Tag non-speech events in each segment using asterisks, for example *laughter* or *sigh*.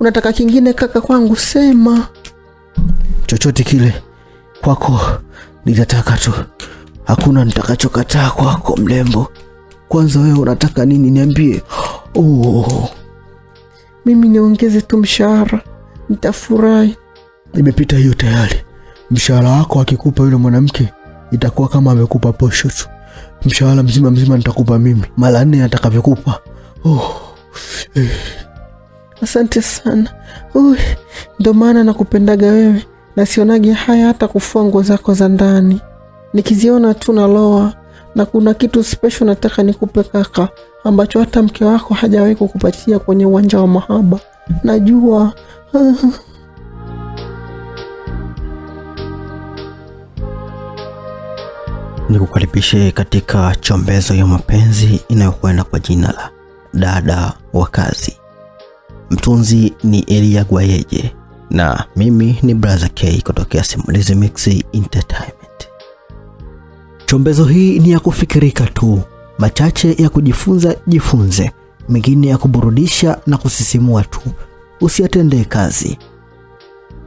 Unataka kingine kaka kwangu? Sema. chochote kile kwako nitataka tu, hakuna nitakachokataa kwako mlembo. Kwanza wewe unataka nini? Niambie. Oh, Mimi niongeze tu mshahara, nitafurahi. imepita hiyo tayari. Mshahara wako akikupa yule mwanamke itakuwa kama amekupa posho tu. Mshahara mzima mzima nitakupa mimi mara nne atakavyokupa. Oh, Asante sana. Uy, ndo maana nakupendaga wewe na sionage haya hata kufua nguo zako za ndani, nikiziona tu naloa. Na kuna kitu special nataka nikupe kaka, ambacho hata mke wako hajawahi kukupatia kwenye uwanja wa mahaba. Najua *laughs* nikukaribishe katika chombezo ya mapenzi inayokwenda kwa jina la Dada wa Kazi. Mtunzi ni Elia Gwayeje na mimi ni Brother K kutokea Simulizi Mix Entertainment. Chombezo hii ni ya kufikirika tu, machache ya kujifunza jifunze, mengine ya kuburudisha na kusisimua tu, usiyatendee kazi.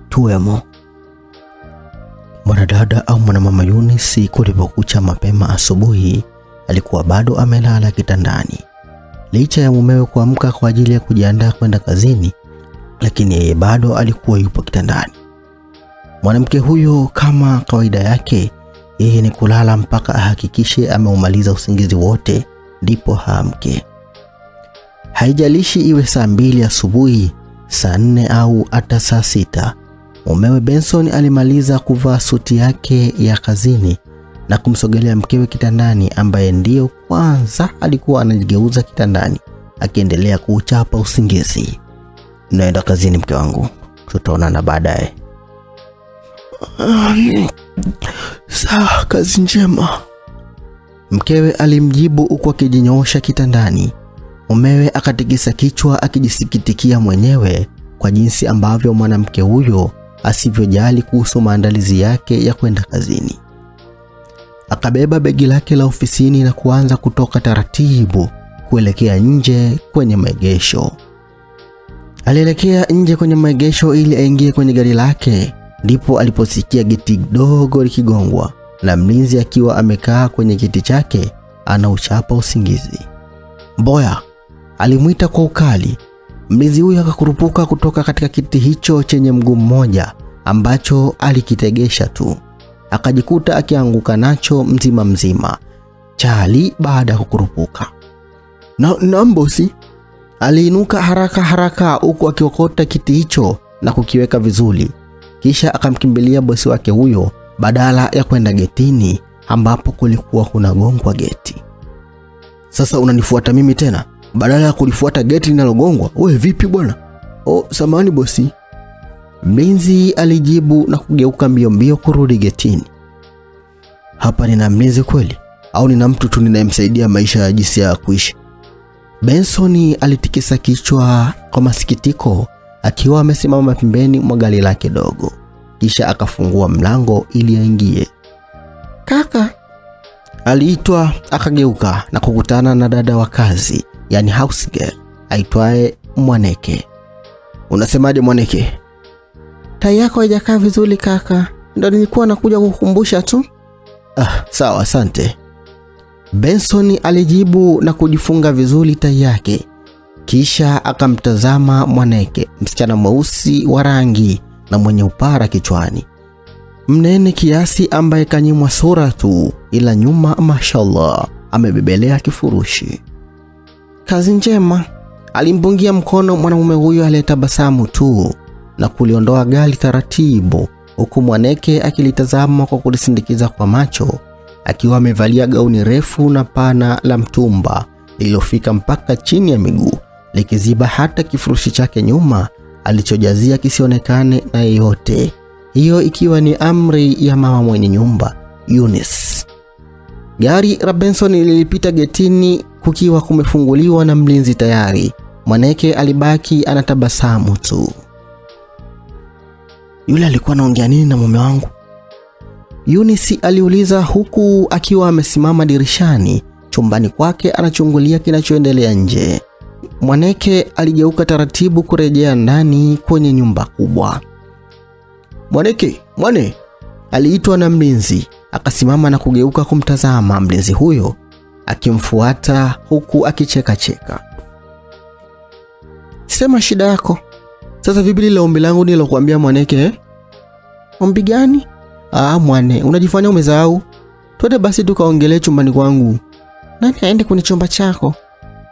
Tuwemo. Mwanadada au mwanamama Yunisi kulipokucha mapema asubuhi alikuwa bado amelala kitandani. Licha ya mumewe kuamka kwa ajili ya kujiandaa kwenda kazini, lakini yeye bado alikuwa yupo kitandani. Mwanamke huyo kama kawaida yake, yeye ni kulala mpaka ahakikishe ameumaliza usingizi wote ndipo haamke. Haijalishi iwe saa mbili asubuhi, saa nne au hata saa sita. Mumewe Benson alimaliza kuvaa suti yake ya kazini na kumsogelea mkewe kitandani, ambaye ndiyo kwanza alikuwa anajigeuza kitandani akiendelea kuuchapa usingizi. Naenda kazini mke wangu, tutaonana baadaye. Sawa, kazi njema. Mkewe alimjibu huku akijinyoosha kitandani. Mumewe akatikisa kichwa akijisikitikia mwenyewe kwa jinsi ambavyo mwanamke huyo asivyojali kuhusu maandalizi yake ya kwenda kazini. Akabeba begi lake la ofisini na kuanza kutoka taratibu kuelekea nje kwenye maegesho. Alielekea nje kwenye maegesho ili aingie kwenye gari lake, ndipo aliposikia geti dogo likigongwa na mlinzi akiwa amekaa kwenye kiti chake anauchapa usingizi. Mboya alimwita kwa ukali. Mlinzi huyo akakurupuka kutoka katika kiti hicho chenye mguu mmoja ambacho alikitegesha tu, akajikuta akianguka nacho mzima mzima chali baada ya kukurupuka. Na, nambosi aliinuka haraka haraka huku akiokota kiti hicho na kukiweka vizuri, kisha akamkimbilia bosi wake huyo badala ya kwenda getini ambapo kulikuwa kuna gongwa geti. Sasa unanifuata mimi tena badala ya kulifuata geti linalogongwa? We vipi bwana? Oh, samani bosi. Mlinzi alijibu na kugeuka mbio mbio kurudi getini. Hapa nina mlinzi kweli au nina mtu tu ninayemsaidia maisha ya jinsi ya kuishi? Benson alitikisa kichwa kwa masikitiko akiwa amesimama pembeni mwa gari lake dogo, kisha akafungua mlango ili aingie. kaka. Aliitwa akageuka na kukutana na dada wa kazi, yani house girl aitwaye Mwaneke. Unasemaje Mwaneke? Tai yako haijakaa vizuri kaka, ndo nilikuwa nakuja kukukumbusha tu. Ah, sawa, asante. Benson alijibu na kujifunga vizuri tai yake, kisha akamtazama Mwaneke, msichana mweusi wa rangi na mwenye upara kichwani, mnene kiasi, ambaye kanyimwa sura tu, ila nyuma, mashallah, amebebelea kifurushi. Kazi njema. Alimpungia mkono mwanamume huyo aliyetabasamu tu na kuliondoa gari taratibu, huku Mwaneke akilitazama kwa kulisindikiza kwa macho, akiwa amevalia gauni refu na pana la mtumba lililofika mpaka chini ya miguu, likiziba hata kifurushi chake nyuma alichojazia kisionekane na yeyote, hiyo ikiwa ni amri ya mama mwenye nyumba Eunice. Gari la Benson lilipita getini kukiwa kumefunguliwa na mlinzi tayari. Mwaneke alibaki anatabasamu tu. Yule alikuwa anaongea nini na mume wangu? yunisi aliuliza huku akiwa amesimama dirishani chumbani kwake anachungulia kinachoendelea nje. Mwaneke aligeuka taratibu kurejea ndani kwenye nyumba kubwa. Mwaneke, mwane, aliitwa na mlinzi. Akasimama na kugeuka kumtazama mlinzi huyo akimfuata huku akicheka cheka. Sema shida yako. Sasa vipi lile ombi langu nilokuambia Mwaneke eh? Ombi gani? Ah, mwane, unajifanya umesahau. Twende basi tukaongelee chumbani kwangu. Nani aende kwenye chumba chako?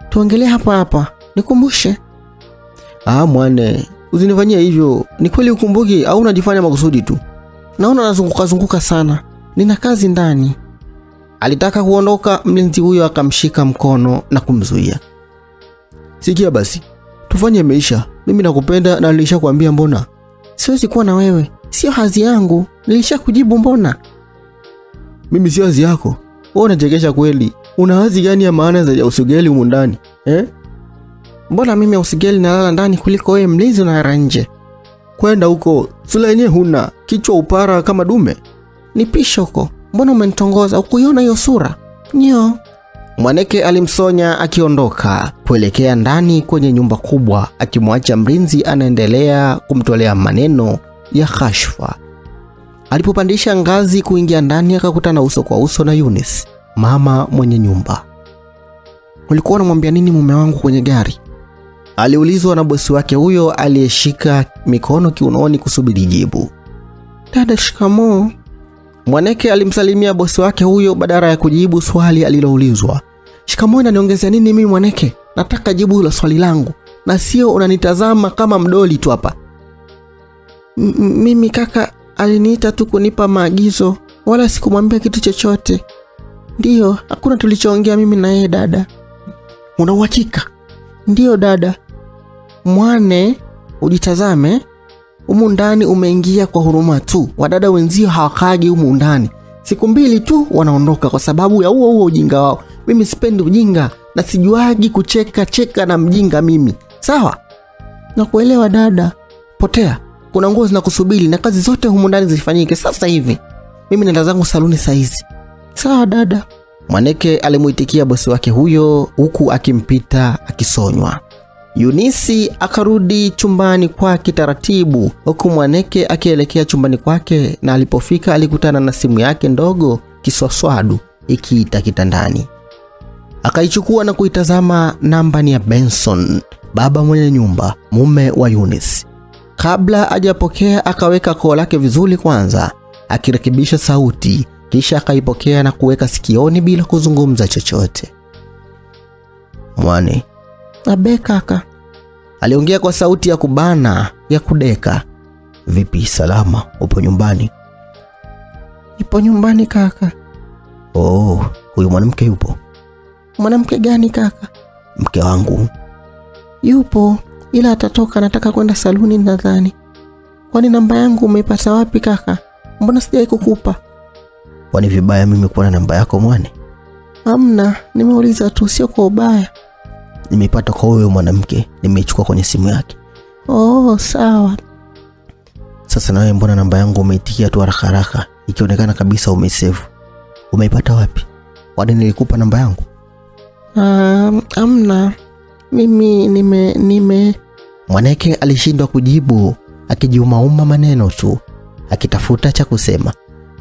Tuongelee hapa hapa. Nikumbushe. Ah, mwane, usinifanyie hivyo. Ni kweli ukumbuki au unajifanya makusudi tu? Naona unazunguka zunguka sana. Nina kazi ndani. Alitaka kuondoka, mlinzi huyo akamshika mkono na kumzuia. Sikia basi, tufanye maisha. Mimi nakupenda na nilishakwambia mbona. Siwezi kuwa na wewe, sio hazi yangu. Nilishakujibu mbona. Mimi sio hazi yako. Wewe unachekesha kweli. Una hazi gani ya maana za usugeli humu ndani eh? Mbona mimi usugeli nalala ndani kuliko wewe mlinzi unalala nje? Kwenda huko, sula yenyewe huna, kichwa upara kama dume. Nipisha huko. Mbona umenitongoza? Ukuiona hiyo sura? Nyo. Mwaneke alimsonya akiondoka kuelekea ndani kwenye nyumba kubwa, akimwacha mlinzi anaendelea kumtolea maneno ya kashfa. Alipopandisha ngazi kuingia ndani, akakutana uso kwa uso na Eunice, mama mwenye nyumba. Ulikuwa unamwambia nini mume wangu kwenye gari? Aliulizwa na bosi wake huyo aliyeshika mikono kiunoni kusubiri jibu. Dada, shikamoo. Mwaneke alimsalimia bosi wake huyo badala ya kujibu swali aliloulizwa. Shikamoo inaniongezea nini mimi Mwaneke? Nataka jibu la swali langu na sio unanitazama kama mdoli tu hapa. Mimi kaka aliniita tu kunipa maagizo, wala sikumwambia kitu chochote. Ndiyo, hakuna tulichoongea mimi na yeye dada. Una uhakika? Ndiyo dada. Mwane, ujitazame humu ndani umeingia kwa huruma tu. Wadada wenzio hawakaagi humu ndani, siku mbili tu wanaondoka kwa sababu ya huo huo ujinga wao. Mimi sipendi ujinga na sijuagi kucheka cheka na mjinga mimi, sawa? Nakuelewa dada. Potea, kuna nguo zinakusubiri na kazi zote humu ndani zifanyike sasa hivi. Mimi naenda zangu saluni saizi. Sawa dada. Mwaneke alimuitikia bosi wake huyo huku akimpita akisonywa. Yunisi akarudi chumbani kwake taratibu, huku Mwaneke akielekea chumbani kwake, na alipofika alikutana na simu yake ndogo kiswaswadu ikiita kitandani. Akaichukua na kuitazama. Namba ni ya Benson, baba mwenye nyumba, mume wa Eunice. Kabla ajapokea akaweka koo lake vizuri kwanza, akirekebisha sauti, kisha akaipokea na kuweka sikioni bila kuzungumza chochote. Mwani, abe kaka, aliongea kwa sauti ya kubana ya kudeka. Vipi, salama? Upo nyumbani? Ipo nyumbani kaka. Oh, huyu mwanamke yupo? Mwanamke gani kaka? Mke wangu yupo, ila atatoka, nataka kwenda saluni nadhani. Kwani namba yangu umeipata wapi kaka? Mbona sijai kukupa? Kwani vibaya mimi kuwa na namba yako mwane? Hamna, nimeuliza tu, sio kwa ubaya. Nimeipata kwa huyo mwanamke, nimeichukua kwenye simu yake. Oh, sawa. Sasa nawe mbona namba yangu umeitikia tu haraka haraka, ikionekana kabisa umesevu? Umeipata wapi? Kwani nilikupa namba yangu? Um, amna, mimi nime nime. Mwaneke alishindwa kujibu, akijiumauma maneno tu, akitafuta cha kusema.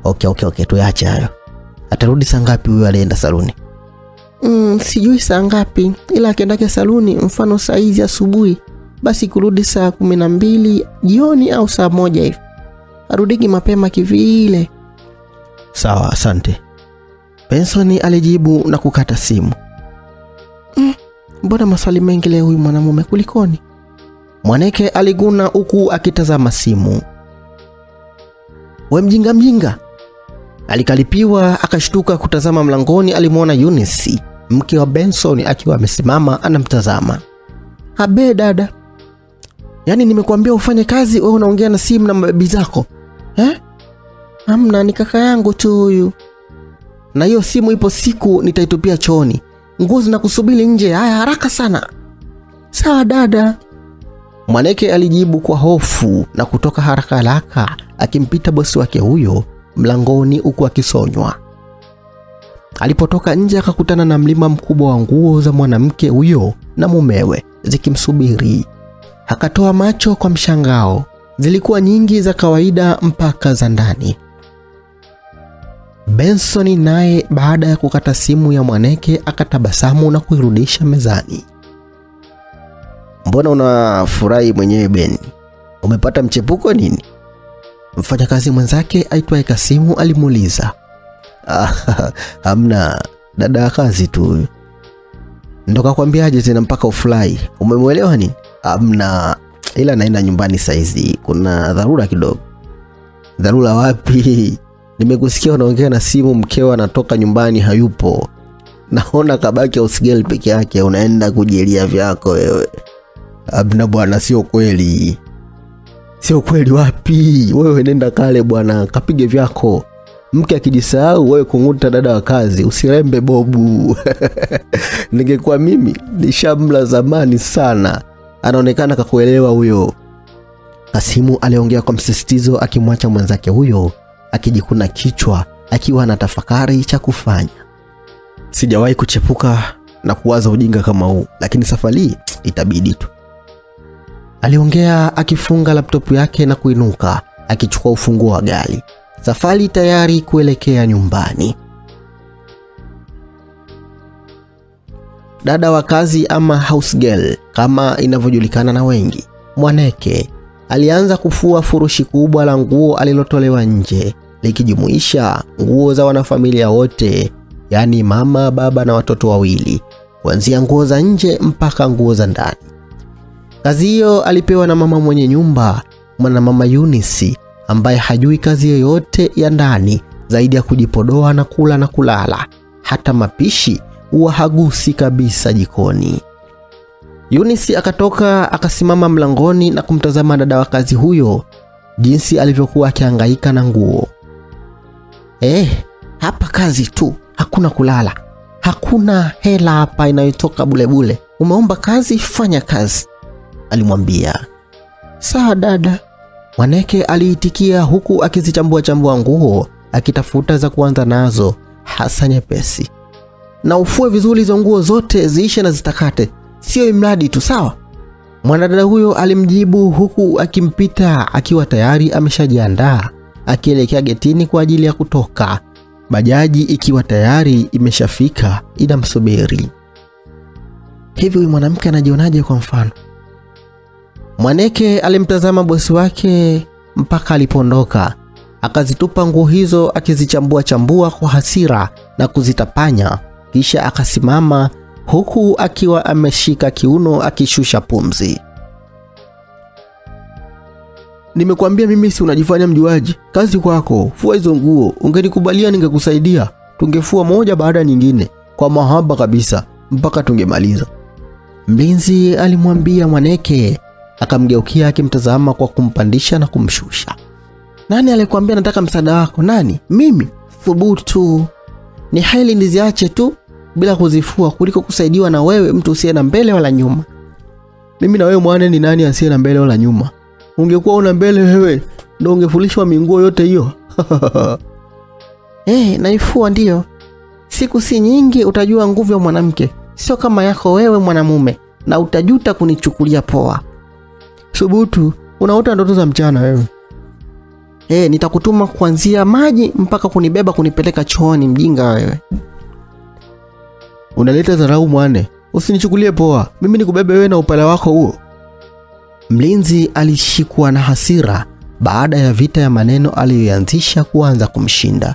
Okay, okay, okay, tuache hayo. Atarudi saa ngapi huyo alienda saluni? Mm, sijui saa ngapi, ila akiendake saluni mfano saa hizi asubuhi, basi kurudi saa kumi na mbili jioni au saa moja hivi, arudiki mapema kivile. Sawa, asante. pensoni alijibu na kukata simu. Mm, mbona maswali mengi leo huyu mwanamume, kulikoni? Mwaneke aliguna huku akitazama simu. We mjinga mjinga, alikalipiwa akashtuka kutazama mlangoni. Alimwona yunisi mke wa Benson akiwa amesimama anamtazama. Abe dada, yaani nimekuambia ufanye kazi, wewe unaongea na simu na mabebi zako eh? Amna, ni kaka yangu tu huyu, na hiyo simu ipo siku nitaitupia chooni. Nguo zinakusubiri nje, haya haraka sana. Sawa dada. Mwaneke alijibu kwa hofu na kutoka haraka haraka akimpita bosi wake huyo mlangoni huku akisonywa. Alipotoka nje akakutana na mlima mkubwa wa nguo za mwanamke huyo na mumewe zikimsubiri. Akatoa macho kwa mshangao, zilikuwa nyingi za kawaida mpaka za ndani. Benson naye baada ya kukata simu ya Mwaneke akatabasamu na kuirudisha mezani. Mbona unafurahi mwenyewe Ben? Umepata mchepuko nini? Mfanyakazi mwenzake aitwaye Kasimu alimuuliza. *laughs* Ah, hamna, dada ya kazi tu. Ndo kakwambiaje tena mpaka ufurahi? Umemwelewa nini? Hamna, ila naenda nyumbani saizi, kuna dharura kidogo. Dharura wapi? Nimekusikia unaongea na simu, mkeo anatoka nyumbani hayupo. Naona kabaki ausigeli peke yake, unaenda kujilia vyako wewe. Abna bwana, sio kweli. Sio kweli wapi? Wewe nenda kale bwana, kapige vyako. Mke akijisahau wewe kung'uta dada wa kazi, usirembe bobu. *laughs* Ningekuwa mimi nishamla zamani sana. Anaonekana kakuelewa huyo. Kasimu aliongea kwa msisitizo, akimwacha mwenzake huyo akijikuna kichwa, akiwa na tafakari cha kufanya. Sijawahi kuchepuka na kuwaza ujinga kama huu, lakini safari itabidi tu. Aliongea akifunga laptopu yake na kuinuka, akichukua ufunguo wa gari. Safari tayari kuelekea nyumbani. Dada wa kazi ama house girl kama inavyojulikana na wengi, Mwaneke alianza kufua furushi kubwa la nguo alilotolewa nje, likijumuisha nguo za wanafamilia wote, yaani mama, baba na watoto wawili, kuanzia nguo za nje mpaka nguo za ndani. Kazi hiyo alipewa na mama mwenye nyumba, mwanamama Eunice, ambaye hajui kazi yoyote ya ndani zaidi ya kujipodoa na kula na kulala. Hata mapishi huwa hagusi kabisa jikoni. Eunice akatoka akasimama mlangoni na kumtazama dada wa kazi huyo jinsi alivyokuwa akihangaika na nguo. Eh, hapa kazi tu, hakuna kulala, hakuna hela hapa inayotoka bulebule. Umeomba kazi, fanya kazi, alimwambia. Sawa dada, Mwaneke aliitikia huku akizichambua chambua nguo akitafuta za kuanza nazo, hasa nyepesi. Na ufue vizuri hizo nguo zote ziishe na zitakate, sio imradi tu, sawa? Mwanadada huyo alimjibu huku akimpita akiwa tayari ameshajiandaa akielekea getini kwa ajili ya kutoka, bajaji ikiwa tayari imeshafika inamsubiri. Hivi huyu mwanamke anajionaje? Kwa mfano, Mwaneke alimtazama bosi wake mpaka alipondoka, akazitupa nguo hizo akizichambua chambua kwa hasira na kuzitapanya, kisha akasimama huku akiwa ameshika kiuno akishusha pumzi. Nimekwambia mimi si unajifanya mjuaji, kazi kwako, fua hizo nguo. Ungenikubalia ningekusaidia, tungefua moja baada nyingine kwa mahaba kabisa mpaka tungemaliza. Mlinzi alimwambia Mwaneke, akamgeukia akimtazama kwa kumpandisha na kumshusha. Nani alikwambia nataka msaada wako? Nani? Mimi? Thubutu! Ni heli niziache tu bila kuzifua kuliko kusaidiwa na wewe, mtu usiye na mbele wala nyuma. Mimi na wewe mwane, ni nani asiye na mbele wala nyuma? Ungekuwa una mbele wewe, ndo ungefulishwa minguo yote hiyo. *laughs* Eh, naifua ndiyo. Siku si nyingi utajua nguvu ya mwanamke, sio kama yako wewe mwanamume, na utajuta kunichukulia poa. Subutu, unaota ndoto za mchana wewe. Eh, nitakutuma kuanzia maji mpaka kunibeba kunipeleka chooni, mjinga wewe. Unaleta dharau mwane, usinichukulie poa. Mimi nikubebe wewe na upala wako huo. Mlinzi alishikwa na hasira baada ya vita ya maneno aliyoanzisha kuanza kumshinda.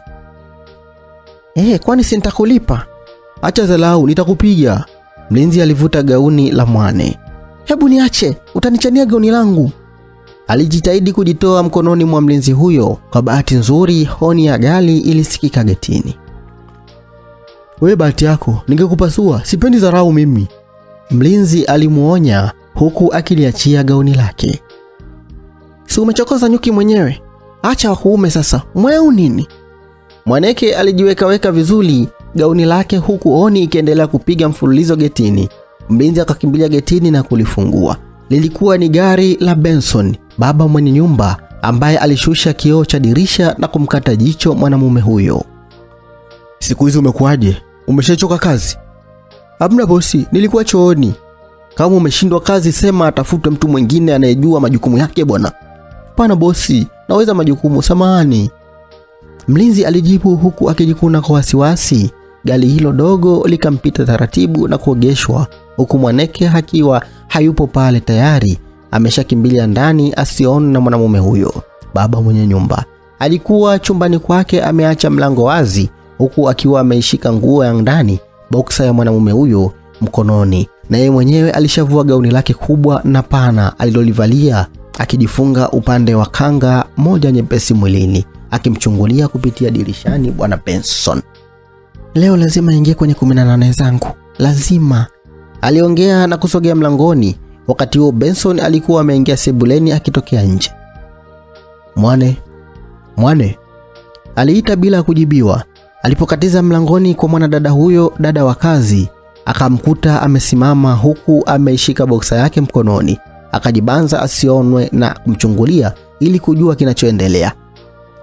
Eh, kwani si nitakulipa? Acha dharau, nitakupiga. Mlinzi alivuta gauni la Mwane. Hebu niache, utanichania gauni langu. Alijitahidi kujitoa mkononi mwa mlinzi huyo. Kwa bahati nzuri, honi ya gali ilisikika getini. Wewe bahati yako, ningekupasua. Sipendi dharau mimi, mlinzi alimwonya huku akiliachia gauni lake. Si umechokoza nyuki mwenyewe? Acha wakuume sasa, mweu nini? Mwaneke alijiwekaweka vizuri gauni lake huku oni ikiendelea kupiga mfululizo getini. Mlinzi akakimbilia getini na kulifungua. Lilikuwa ni gari la Benson, baba mwenye nyumba ambaye alishusha kioo cha dirisha na kumkata jicho mwanamume huyo. siku hizi umekuwaje? Umeshachoka kazi? Hamna bosi, nilikuwa chooni. Kama umeshindwa kazi, sema atafute mtu mwingine anayejua majukumu yake bwana. Hapana bosi, naweza majukumu, samahani. Mlinzi alijibu huku akijikuna kwa wasiwasi. Gari hilo dogo likampita taratibu na kuogeshwa, huku Mwaneke akiwa hayupo pale, tayari ameshakimbilia ndani asione na mwanamume huyo. Baba mwenye nyumba alikuwa chumbani kwake, ameacha mlango wazi, huku akiwa ameishika nguo ya ndani, boksa ya mwanamume huyo mkononi, na yeye mwenyewe alishavua gauni lake kubwa na pana alilolivalia, akijifunga upande wa kanga moja nyepesi mwilini, akimchungulia kupitia dirishani bwana Benson. Leo lazima ingie kwenye 18 zangu, lazima, aliongea na kusogea mlangoni. Wakati huo Benson alikuwa ameingia sebuleni akitokea nje. Mwane, Mwane, aliita bila kujibiwa. Alipokatiza mlangoni kwa mwanadada huyo, dada wa kazi, akamkuta amesimama huku ameishika boksa yake mkononi, akajibanza asionwe na kumchungulia ili kujua kinachoendelea.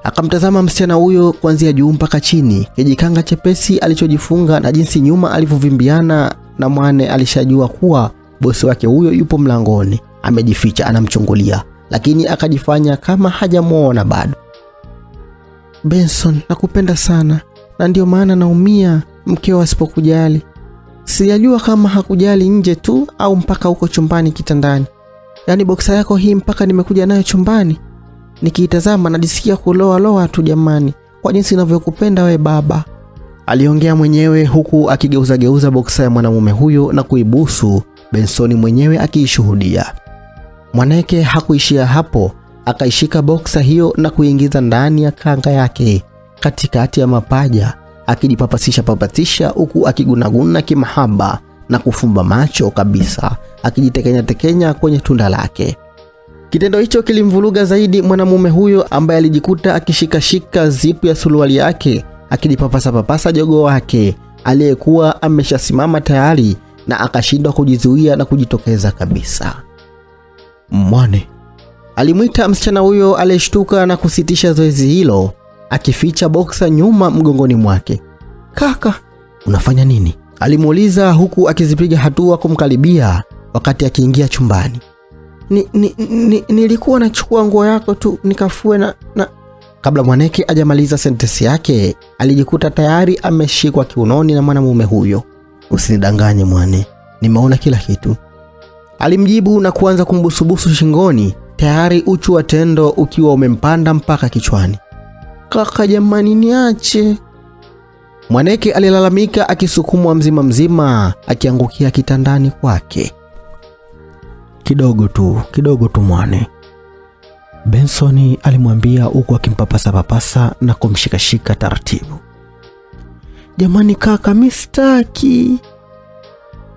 Akamtazama msichana huyo kuanzia juu mpaka chini, kijikanga chepesi alichojifunga na jinsi nyuma alivyovimbiana, na Mwane alishajua kuwa bosi wake huyo yupo mlangoni, amejificha anamchungulia, lakini akajifanya kama hajamwona bado. Benson, nakupenda sana na ndio maana naumia mkeo asipokujali. Sijajua kama hakujali nje tu au mpaka huko chumbani kitandani. Yaani boksa yako hii mpaka nimekuja nayo chumbani. Nikiitazama najisikia kuloa loa tu jamani, kwa jinsi inavyokupenda we baba. Aliongea mwenyewe huku akigeuzageuza boksa ya mwanamume huyo na kuibusu, Bensoni mwenyewe akiishuhudia. Mwaneke hakuishia hapo, akaishika boksa hiyo na kuingiza ndani ya kanga yake katikati ya mapaja, akijipapasisha papasisha huku akigunaguna kimahaba na kufumba macho kabisa, akijitekenya tekenya kwenye tunda lake. Kitendo hicho kilimvuruga zaidi mwanamume huyo ambaye alijikuta akishikashika zipu ya suruali yake akijipapasa papasa jogo wake aliyekuwa ameshasimama tayari na akashindwa kujizuia na kujitokeza kabisa. Mwane alimwita msichana huyo aliyeshtuka na kusitisha zoezi hilo akificha boksa nyuma mgongoni mwake. Kaka, unafanya nini? alimuuliza huku akizipiga hatua kumkaribia wakati akiingia chumbani. Ni, ni, ni, nilikuwa nachukua nguo yako tu nikafue na, na... Kabla Mwaneke ajamaliza sentensi yake alijikuta tayari ameshikwa kiunoni na mwanamume huyo. Usinidanganye Mwane, nimeona kila kitu, alimjibu na kuanza kumbusubusu shingoni, tayari uchu wa tendo ukiwa umempanda mpaka kichwani. Kaka jamani, niache. Mwaneke alilalamika akisukumwa mzima mzima, akiangukia kitandani kwake. Kidogo tu, kidogo tu Mwane, Benson alimwambia huku akimpapasa papasa na kumshikashika taratibu. Jamani kaka, mi sitaki.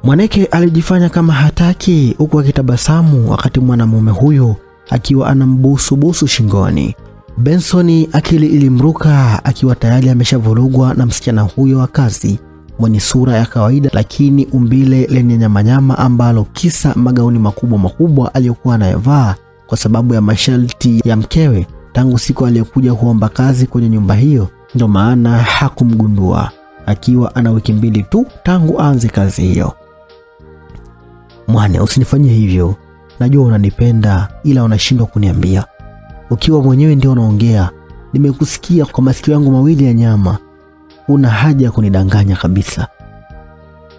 Mwaneke alijifanya kama hataki huku akitabasamu wakati mwanamume huyo akiwa anambusubusu shingoni. Benson akili ilimruka akiwa tayari ameshavurugwa na msichana huyo wa kazi mwenye sura ya kawaida lakini umbile lenye nyamanyama ambalo kisa magauni makubwa makubwa aliyokuwa anayevaa kwa sababu ya masharti ya mkewe tangu siku aliyokuja kuomba kazi kwenye nyumba hiyo, ndo maana hakumgundua akiwa ana wiki mbili tu tangu aanze kazi hiyo. Mwane, usinifanyie hivyo, najua unanipenda ila unashindwa kuniambia ukiwa mwenyewe ndio unaongea. Nimekusikia kwa masikio yangu mawili ya nyama. Una haja ya kunidanganya kabisa.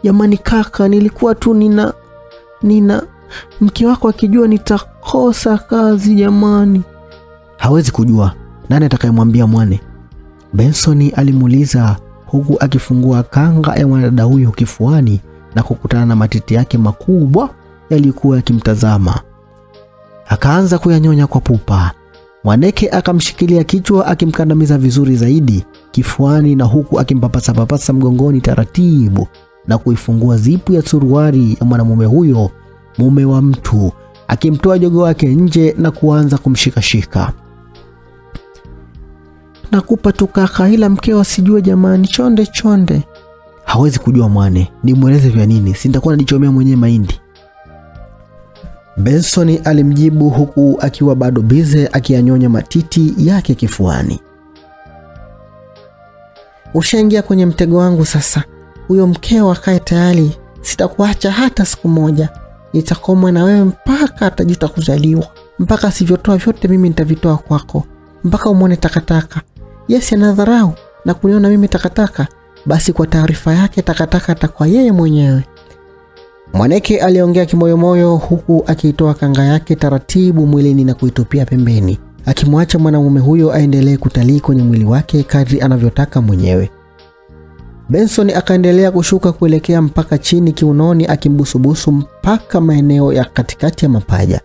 Jamani kaka, nilikuwa tu nina nina mke wako akijua nitakosa kazi jamani. Hawezi kujua. Nani atakayemwambia Mwane? Benson alimuuliza huku akifungua kanga ya mwanadada huyo kifuani na kukutana na matiti yake makubwa yaliyokuwa yakimtazama. Akaanza kuyanyonya kwa pupa. Mwaneke akamshikilia kichwa akimkandamiza vizuri zaidi kifuani na huku akimpapasa papasa mgongoni taratibu na kuifungua zipu ya suruari ya mwanamume huyo, mume wa mtu, akimtoa jogo wake nje na kuanza kumshikashika. Nakupa tu kaka, ila mkeo asijue jamani, chonde chonde. Hawezi kujua Mwane, nimweleze vya nini? Si nitakuwa najichomea mwenyewe mahindi. Benson alimjibu huku akiwa bado bize akiyanyonya matiti yake kifuani. ushaingia kwenye mtego wangu sasa. Huyo mkeo akae tayari, sitakuacha hata siku moja. Nitakomwa na wewe mpaka atajuta kuzaliwa, mpaka asivyotoa vyote mimi nitavitoa kwako, mpaka umwone takataka. Yesi anadharau na kuniona mimi takataka, basi kwa taarifa yake takataka atakuwa yeye mwenyewe. Mwaneke aliongea kimoyomoyo huku akiitoa kanga yake taratibu mwilini na kuitupia pembeni, akimwacha mwanamume huyo aendelee kutalii kwenye mwili wake kadri anavyotaka mwenyewe. Benson akaendelea kushuka kuelekea mpaka chini kiunoni, akimbusubusu mpaka maeneo ya katikati ya mapaja.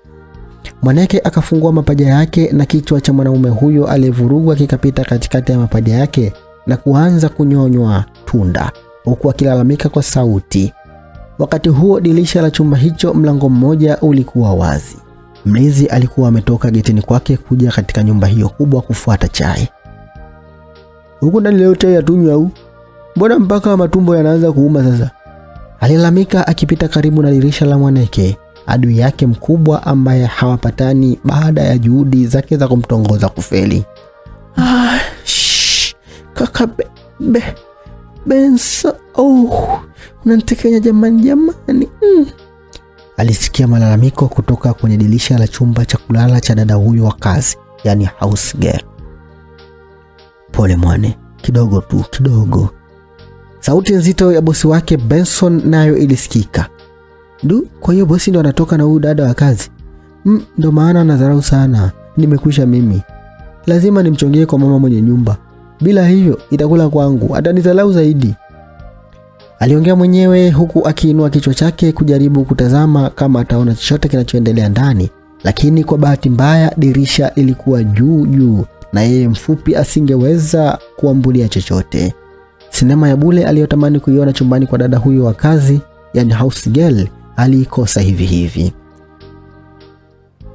Mwaneke akafungua mapaja yake na kichwa cha mwanamume huyo aliyevurugwa kikapita katikati ya mapaja yake na kuanza kunyonywa tunda huku akilalamika kwa sauti. Wakati huo dirisha la chumba hicho mlango mmoja ulikuwa wazi. Mlinzi alikuwa ametoka getini kwake kuja katika nyumba hiyo kubwa kufuata chai. Huku ndani leo chai hatunywi au? Mbona mpaka matumbo yanaanza kuuma sasa? Alilalamika akipita karibu na dirisha la Mwaneke, adui yake mkubwa ambaye hawapatani baada ya juhudi zake za kumtongoza kufeli. Ah, kaka be, be, Benso, oh, unanitekenya jamani, jamani mm. Alisikia malalamiko kutoka kwenye dirisha la chumba cha kulala cha dada huyo wa kazi, yani house girl. Pole mwane, kidogo tu, kidogo. Sauti nzito ya bosi wake Benson nayo ilisikika. Du, kwa hiyo bosi ndo anatoka na huyu dada wa kazi? Mm, ndo maana anadharau sana. Nimekwisha mimi, lazima nimchongee kwa mama mwenye nyumba, bila hivyo itakula kwangu, atanidharau zaidi. Aliongea mwenyewe huku akiinua kichwa chake kujaribu kutazama kama ataona chochote kinachoendelea ndani, lakini kwa bahati mbaya dirisha lilikuwa juu juu na yeye mfupi asingeweza kuambulia chochote. Sinema ya bule aliyotamani kuiona chumbani kwa dada huyo wa kazi, yani house girl, aliikosa hivi hivi.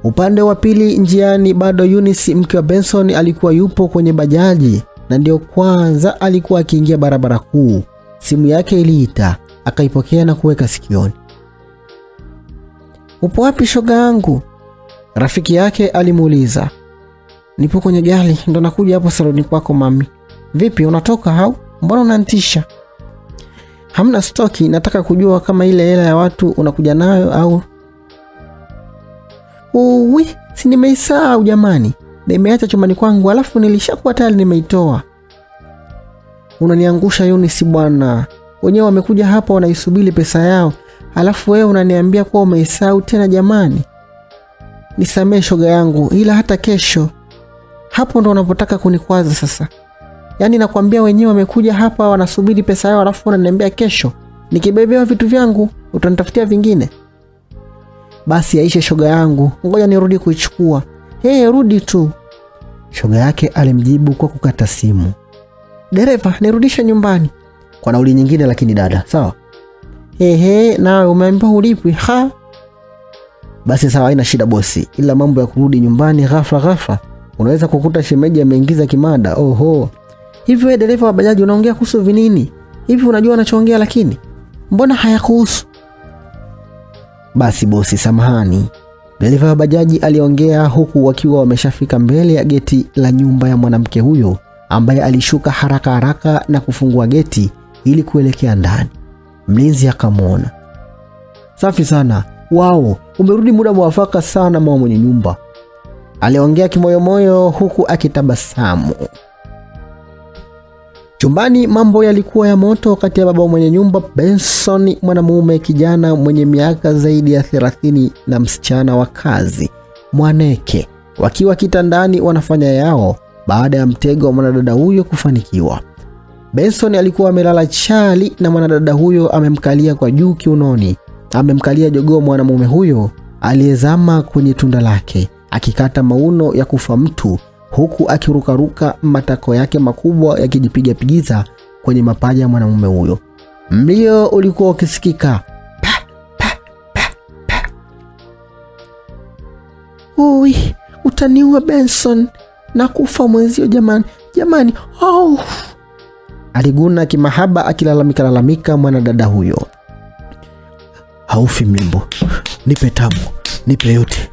Upande wa pili njiani, bado Eunice mke wa Benson alikuwa yupo kwenye bajaji na ndio kwanza alikuwa akiingia barabara kuu. Simu yake iliita, akaipokea na kuweka sikioni. Upo wapi shoga yangu? Rafiki yake alimuuliza. Nipo kwenye gari, ndo nakuja hapo saloni kwako mami. Vipi, unatoka au? Mbona unantisha? Hamna stoki, nataka kujua kama ile hela ya watu unakuja nayo au Uwi, si nimeisahau jamani, nimeacha chumbani kwangu, alafu nilishakuwa tayari nimeitoa. Unaniangusha Yunisi bwana, wenyewe wamekuja hapa wanaisubiri pesa yao, alafu wewe unaniambia kuwa umeisahau tena. Jamani, nisamee shoga yangu, ila hata kesho. Hapo ndo unapotaka kunikwaza sasa. Yaani nakwambia wenyewe wamekuja hapa wanasubiri pesa yao, alafu unaniambia kesho. Nikibebewa vitu vyangu utanitafutia vingine. Basi aishe shoga yangu, ngoja nirudi kuichukua. Hey, rudi tu. Shoga yake alimjibu kwa kukata simu. Dereva, nirudishe nyumbani kwa nauli nyingine, lakini dada, sawa. Ehe, nawe umeambiwa ulipwi ha? Basi sawa, haina shida bosi, ila mambo ya kurudi nyumbani ghafla ghafla, unaweza kukuta shemeji ameingiza kimada. Oho, hivi wewe dereva wa bajaji unaongea kuhusu vinini hivi? Unajua unachoongea, lakini mbona hayakuhusu? Basi bosi, samahani. Dereva wa bajaji aliongea huku wakiwa wameshafika mbele ya geti la nyumba ya mwanamke huyo ambaye alishuka haraka haraka na kufungua geti ili kuelekea ndani. Mlinzi akamwona. Safi sana, wao, umerudi muda mwafaka sana mama mwenye nyumba, aliongea kimoyomoyo huku akitabasamu. Chumbani mambo yalikuwa ya moto kati ya baba mwenye nyumba Benson, mwanamume kijana mwenye miaka zaidi ya thelathini, na msichana wa kazi Mwaneke, wakiwa kitandani wanafanya yao baada ya mtego wa mwanadada huyo kufanikiwa. Benson alikuwa amelala chali na mwanadada huyo amemkalia kwa juu kiunoni, amemkalia jogoo mwanamume huyo aliyezama kwenye tunda lake akikata mauno ya kufa mtu huku akirukaruka matako yake makubwa yakijipigapigiza kwenye mapaja ya mwanamume huyo. Mlio ulikuwa ukisikika. Ui, utaniua Benson na kufa mwenzio jamani, jamani, oh. Aliguna kimahaba akilalamika lalamika mwanadada huyo. Haufi mlimbo, nipe tabu, nipe yote.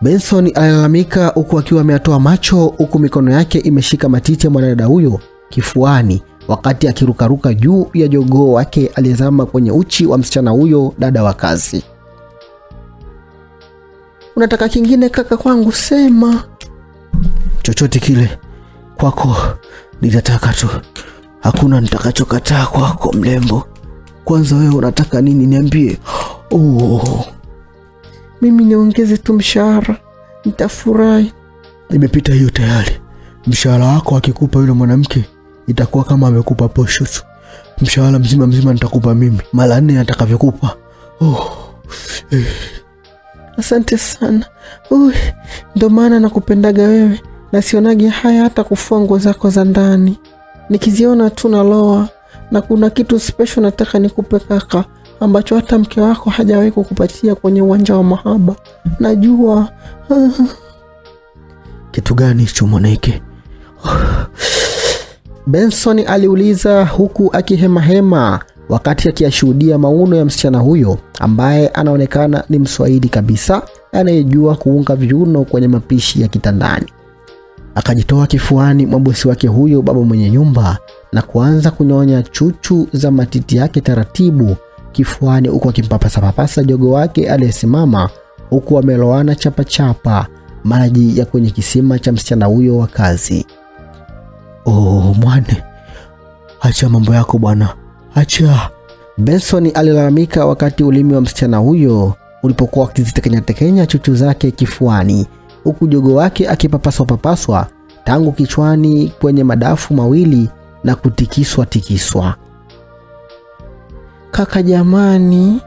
Benson alilalamika huku akiwa ameatoa macho huku mikono yake imeshika matiti ya mwanadada huyo kifuani wakati akirukaruka juu ya jogoo wake aliyezama kwenye uchi wa msichana huyo dada wa kazi. Unataka kingine kaka kwangu? Sema. Chochote kile kwako nitataka tu, hakuna nitakachokataa kwako mlembo. Kwanza wewe unataka nini? Niambie. Oh, Mimi niongeze tu mshahara, nitafurahi. imepita hiyo tayari. Mshahara wako akikupa yule mwanamke itakuwa kama amekupa posho tu. Mshahara mzima mzima nitakupa mimi mara nne atakavyokupa. Oh, eh. Asante sana. Uy, ndo maana nakupendaga wewe, na sionagi haya hata kufua nguo zako za ndani. Nikiziona tu naloa, na kuna kitu special nataka nikupe kaka, ambacho hata mke wako hajawahi kukupatia kwenye uwanja wa mahaba. Najua *sighs* kitu gani hicho mwanaike? *sighs* Benson aliuliza huku akihemahema wakati akiyashuhudia mauno ya msichana huyo ambaye anaonekana ni Mswahili kabisa anayejua kuunga viuno kwenye mapishi ya kitandani. Akajitoa kifuani mwa bosi wake huyo baba mwenye nyumba na kuanza kunyonya chuchu za matiti yake taratibu kifuani, huku akimpapasapapasa jogo wake aliyesimama, huku ameloana chapachapa maji ya kwenye kisima cha msichana huyo wa kazi. Oh, mwane, acha mambo yako bwana, acha. Benson alilalamika wakati ulimi wa msichana huyo ulipokuwa akizitekenya tekenya chuchu zake kifuani, huku jogo wake akipapaswa papaswa tangu kichwani kwenye madafu mawili na kutikiswa tikiswa. Kaka, jamani.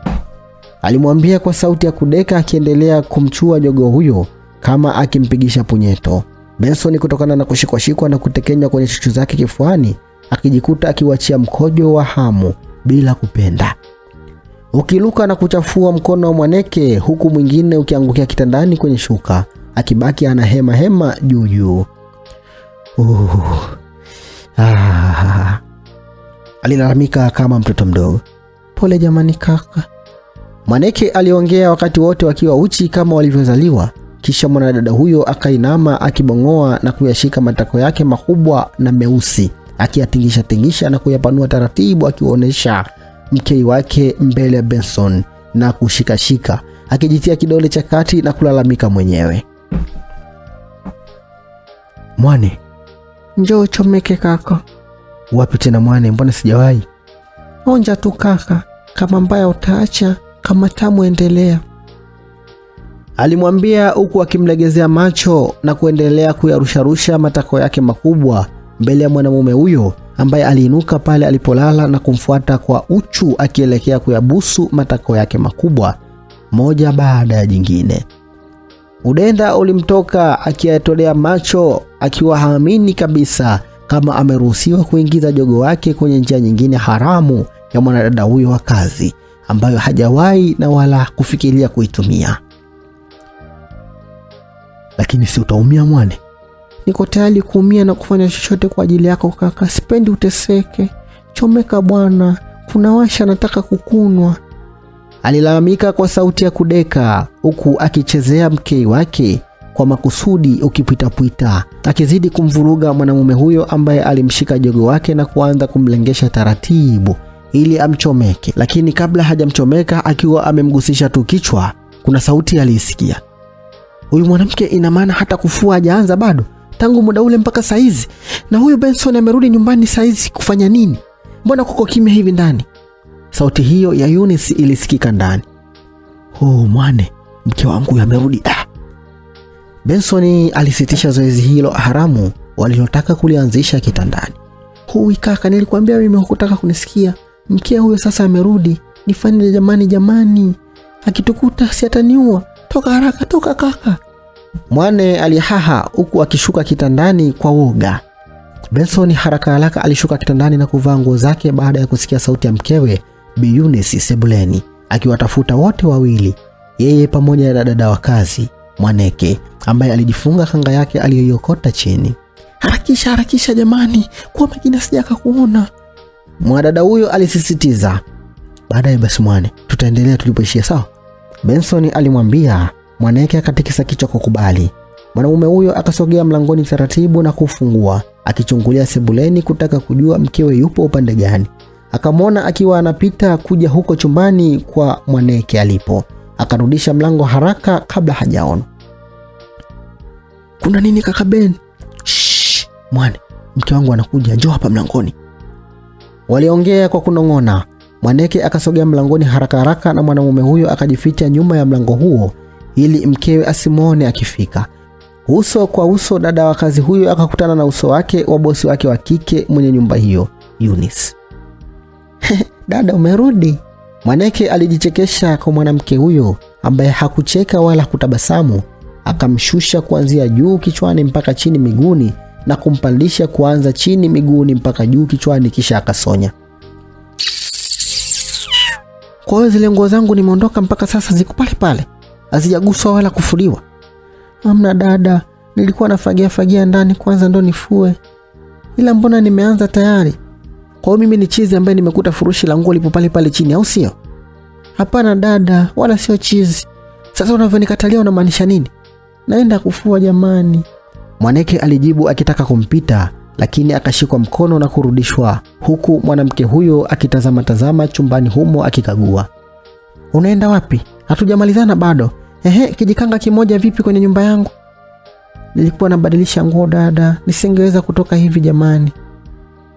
Alimwambia kwa sauti ya kudeka, akiendelea kumchua jogo huyo kama akimpigisha punyeto. Benson kutokana na kushikwashikwa na kutekenywa kwenye chuchu zake kifuani, akijikuta akiwachia mkojo wa hamu bila kupenda, ukiluka na kuchafua mkono wa Mwaneke, huku mwingine ukiangukia kitandani kwenye shuka, akibaki ana hema hema juu juu. Uh, ah, alilalamika kama mtoto mdogo. Pole jamani kaka. Maneke aliongea wakati wote wakiwa uchi kama walivyozaliwa. Kisha mwanadada huyo akainama akibongoa na kuyashika matako yake makubwa na meusi, akiyatingisha tingisha na kuyapanua taratibu, akiwaonyesha mkei wake mbele ya Benson na kushikashika, akijitia kidole cha kati na kulalamika mwenyewe. Mwane, Njoo chomeke kaka. wapi tena mwane? Mbona sijawahi? Onja tu kaka, kama mbaya utaacha, kama tamu endelea. alimwambia huku akimlegezea macho na kuendelea kuyarusharusha matako yake makubwa mbele ya mwanamume huyo ambaye aliinuka pale alipolala na kumfuata kwa uchu akielekea kuyabusu matako yake makubwa moja baada ya jingine. Udenda ulimtoka akiyatolea macho akiwa haamini kabisa kama ameruhusiwa kuingiza jogo wake kwenye njia nyingine haramu ya mwanadada huyo wa kazi ambayo hajawahi na wala kufikiria kuitumia. Lakini si utaumia mwane? Niko tayari kuumia na kufanya chochote kwa ajili yako kaka, sipendi uteseke. Chomeka bwana, kuna washa nataka kukunwa. Alilalamika kwa sauti ya kudeka huku akichezea mkei wake kwa makusudi ukipwitapwita, akizidi kumvuruga mwanamume huyo ambaye alimshika jogo wake na kuanza kumlengesha taratibu ili amchomeke. Lakini kabla hajamchomeka, akiwa amemgusisha tu kichwa, kuna sauti aliisikia. Huyu mwanamke ina maana hata kufua hajaanza bado, tangu muda ule mpaka saizi. Na huyu Benson amerudi nyumbani saizi kufanya nini? Mbona kuko kimya hivi ndani? Sauti hiyo ya Eunice ilisikika ndani. Oh, mwane, mke wangu amerudi. Ah. Benson alisitisha zoezi hilo haramu walilotaka kulianzisha kitandani. Huwi kaka, nilikwambia mimi hukutaka kunisikia. Mkia huyo sasa amerudi, nifanye jamani, jamani, akitukuta si ataniua. Toka haraka, toka kaka. Mwane alihaha huku akishuka kitandani kwa woga. Benson haraka haraka alishuka kitandani na kuvaa nguo zake baada ya kusikia sauti ya mkewe Bi Eunice sebuleni akiwatafuta wote wawili, yeye pamoja na dada wa kazi Mwaneke ambaye alijifunga kanga yake aliyoiokota chini. Harakisha, harakisha jamani, kuwa makini sijaka akakuona. Mwanadada huyo alisisitiza. Baadaye basi mwane, tutaendelea tulipoishia sawa? Benson alimwambia Mwaneke akatikisa kichwa kwa kukubali. Mwanamume huyo akasogea mlangoni taratibu na kufungua, akichungulia sebuleni kutaka kujua mkewe yupo upande gani. Akamwona akiwa anapita kuja huko chumbani kwa Mwaneke alipo. Akarudisha mlango haraka kabla hajaona. Kuna nini kaka Ben? Shh, mwane, mke wangu anakuja, njoo hapa mlangoni. Waliongea kwa kunong'ona. Mwaneke akasogea mlangoni haraka haraka na mwanamume huyo akajificha nyuma ya mlango huo ili mkewe asimwone akifika. Uso kwa uso, dada wa kazi huyo akakutana na uso wake wa bosi wake wa kike mwenye nyumba hiyo, Eunice. *laughs* Dada, umerudi? Mwaneke alijichekesha kwa mwanamke huyo ambaye hakucheka wala kutabasamu. Akamshusha kuanzia juu kichwani mpaka chini miguuni na kumpandisha kuanza chini miguuni mpaka juu kichwani, kisha akasonya. Kwa hiyo zile nguo zangu nimeondoka mpaka sasa ziko pale pale, hazijaguswa wala kufuliwa? Amna dada, nilikuwa nafagia fagia ndani kwanza ndo nifue, ila mbona nimeanza tayari. Kwa hiyo mimi ni chizi ambaye nimekuta furushi la nguo lipo pale pale chini, au sio? Hapana dada, wala sio chizi. Sasa unavyonikatalia unamaanisha nini? Naenda kufua jamani. Mwaneke alijibu akitaka kumpita, lakini akashikwa mkono na kurudishwa, huku mwanamke huyo akitazama tazama chumbani humo akikagua. Unaenda wapi? Hatujamalizana bado. Ehe, kijikanga kimoja vipi kwenye nyumba yangu? Nilikuwa nabadilisha nguo dada, nisingeweza kutoka hivi jamani.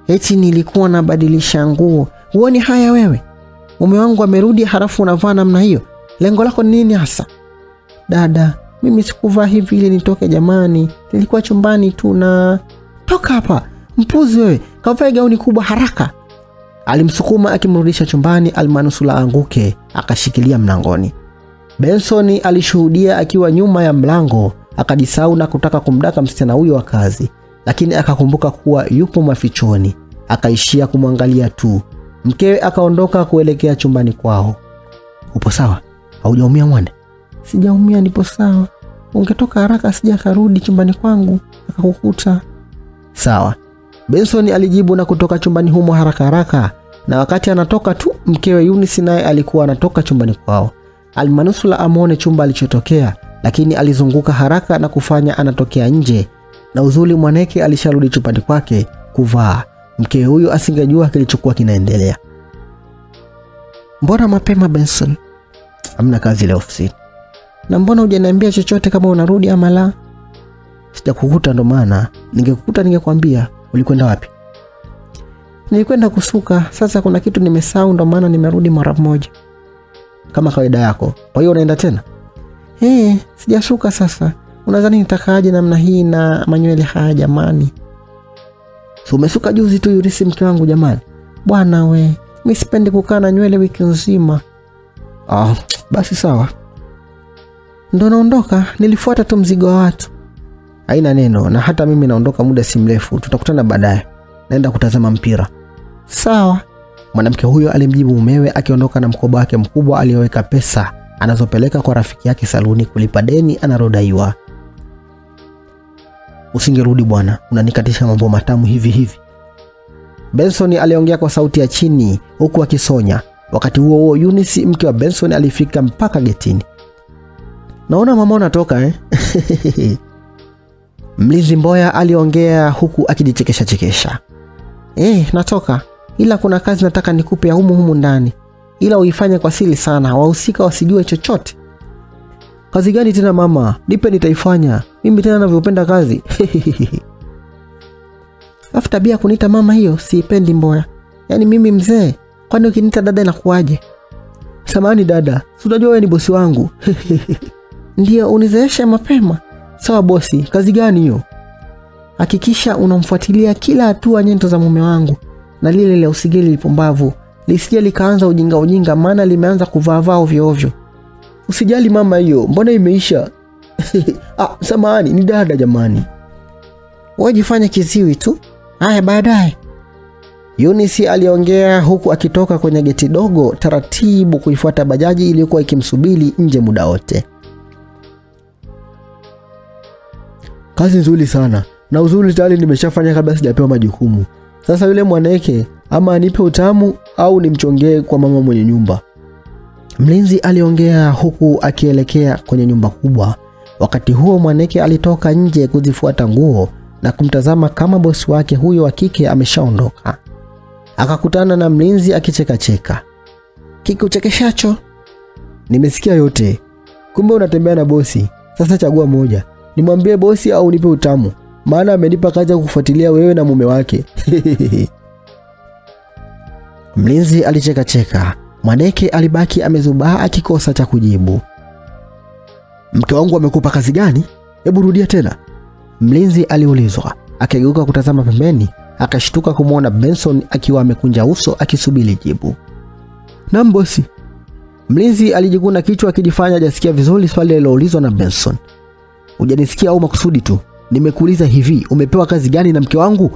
Eti nilikuwa nabadilisha nguo. Huoni haya wewe? Mume wangu amerudi harafu unavaa namna hiyo. Lengo lako ni nini hasa? Dada, mimi sikuvaa hivi ili nitoke jamani. Nilikuwa chumbani tu na toka hapa. Mpuzi wewe, kavae gauni kubwa haraka. Alimsukuma akimrudisha chumbani almanusula anguke, akashikilia mlangoni. Benson alishuhudia akiwa nyuma ya mlango, akajisahau na kutaka kumdaka msichana huyo wa kazi, lakini akakumbuka kuwa yupo mafichoni, akaishia kumwangalia tu. Mkewe akaondoka kuelekea chumbani kwao. Upo sawa? Haujaumia mwane? Sijaumia, nipo sawa. Ungetoka haraka sija karudi chumbani kwangu akakukuta. Sawa. Benson alijibu na kutoka chumbani humo haraka haraka, na wakati anatoka tu mkewe Eunice naye alikuwa anatoka chumbani kwao. Almanusula amwone chumba alichotokea, lakini alizunguka haraka na kufanya anatokea nje, na uzuri Mwaneke alisharudi chumbani kwake kuvaa. Mkewe huyo asingejua kilichokuwa kinaendelea. Mbona mapema Benson? Hamna kazi leo ofisini. Na mbona hujaniambia chochote kama unarudi ama la? Sijakukuta ndo maana. Ningekukuta ningekwambia. Ulikwenda wapi? Nilikwenda kusuka. Sasa kuna kitu nimesahau ndo maana nimerudi mara moja. Kama kawaida yako. Kwa hiyo unaenda tena? Eh, sijasuka sasa. Unadhani nitakaaje namna hii na manywele haya jamani? So umesuka juzi tu Yurisi mke wangu jamani. Bwana we, mi sipendi kukaa na nywele wiki nzima. Ah, basi sawa. Ndo naondoka, nilifuata tu mzigo wa watu. aina neno, na hata mimi naondoka muda si mrefu, tutakutana baadaye. Naenda kutazama mpira. Sawa. Mwanamke huyo alimjibu mumewe akiondoka na mkoba wake mkubwa aliyoweka pesa anazopeleka kwa rafiki yake saluni kulipa deni analodaiwa. Usingerudi bwana, unanikatisha mambo matamu hivi hivi. Benson aliongea kwa sauti ya chini huku akisonya. Wakati huo huo, Eunice mke wa Benson alifika mpaka getini. Naona mama unatoka eh? *laughs* Mlinzi Mboya aliongea huku akijichekesha chekesha. Eh, natoka ila kuna kazi nataka nikupe ya humu humu ndani, ila uifanye kwa siri sana, wahusika wasijue chochote. Kazi gani tena mama? Nipe, nitaifanya mimi tena navyopenda kazi. *laughs* Afu tabia kuniita mama hiyo siipendi Mboya. Yaani mimi mzee, kwani ukiniita dada inakuwaje? Samani dada, si unajua wewe ni bosi wangu. *laughs* Ndio unizeeshe mapema. Sawa bosi, kazi gani hiyo? Hakikisha unamfuatilia kila hatua nyento za mume wangu na lile la usigeli lipumbavu lisije likaanza ujinga ujinga, maana limeanza kuvaavaa ovyo. Usijali mama, hiyo mbona imeisha? *laughs* Ah, samahani, ni dada jamani. Wewe jifanye kiziwi tu. Haya, baadaye. yunisi aliongea huku akitoka kwenye geti dogo taratibu kuifuata bajaji iliyokuwa ikimsubiri nje muda wote. Kazi nzuri sana na uzuri tayari nimeshafanya kabla sijapewa majukumu. Sasa yule mwaneke ama anipe utamu au nimchongee kwa mama mwenye nyumba. Mlinzi aliongea huku akielekea kwenye nyumba kubwa. Wakati huo Mwaneke alitoka nje kuzifuata nguo na kumtazama kama bosi wake huyo wa kike ameshaondoka. Akakutana na mlinzi akichekacheka. Kikuchekeshacho? Nimesikia yote. Kumbe unatembea na bosi. Sasa chagua moja, nimwambie bosi au nipe utamu, maana amenipa kazi ya kufuatilia wewe na mume wake. *laughs* Mlinzi alichekacheka. Mwaneke alibaki amezubaa akikosa cha kujibu. Mke wangu amekupa kazi gani? Hebu rudia tena. Mlinzi aliulizwa. Akigeuka kutazama pembeni, akashtuka kumwona Benson akiwa amekunja uso akisubiri jibu. Naam bosi. Mlinzi alijikuna kichwa akijifanya hajasikia vizuri swali liloulizwa na Benson. Hujanisikia au makusudi tu? Nimekuuliza hivi, umepewa kazi gani na mke wangu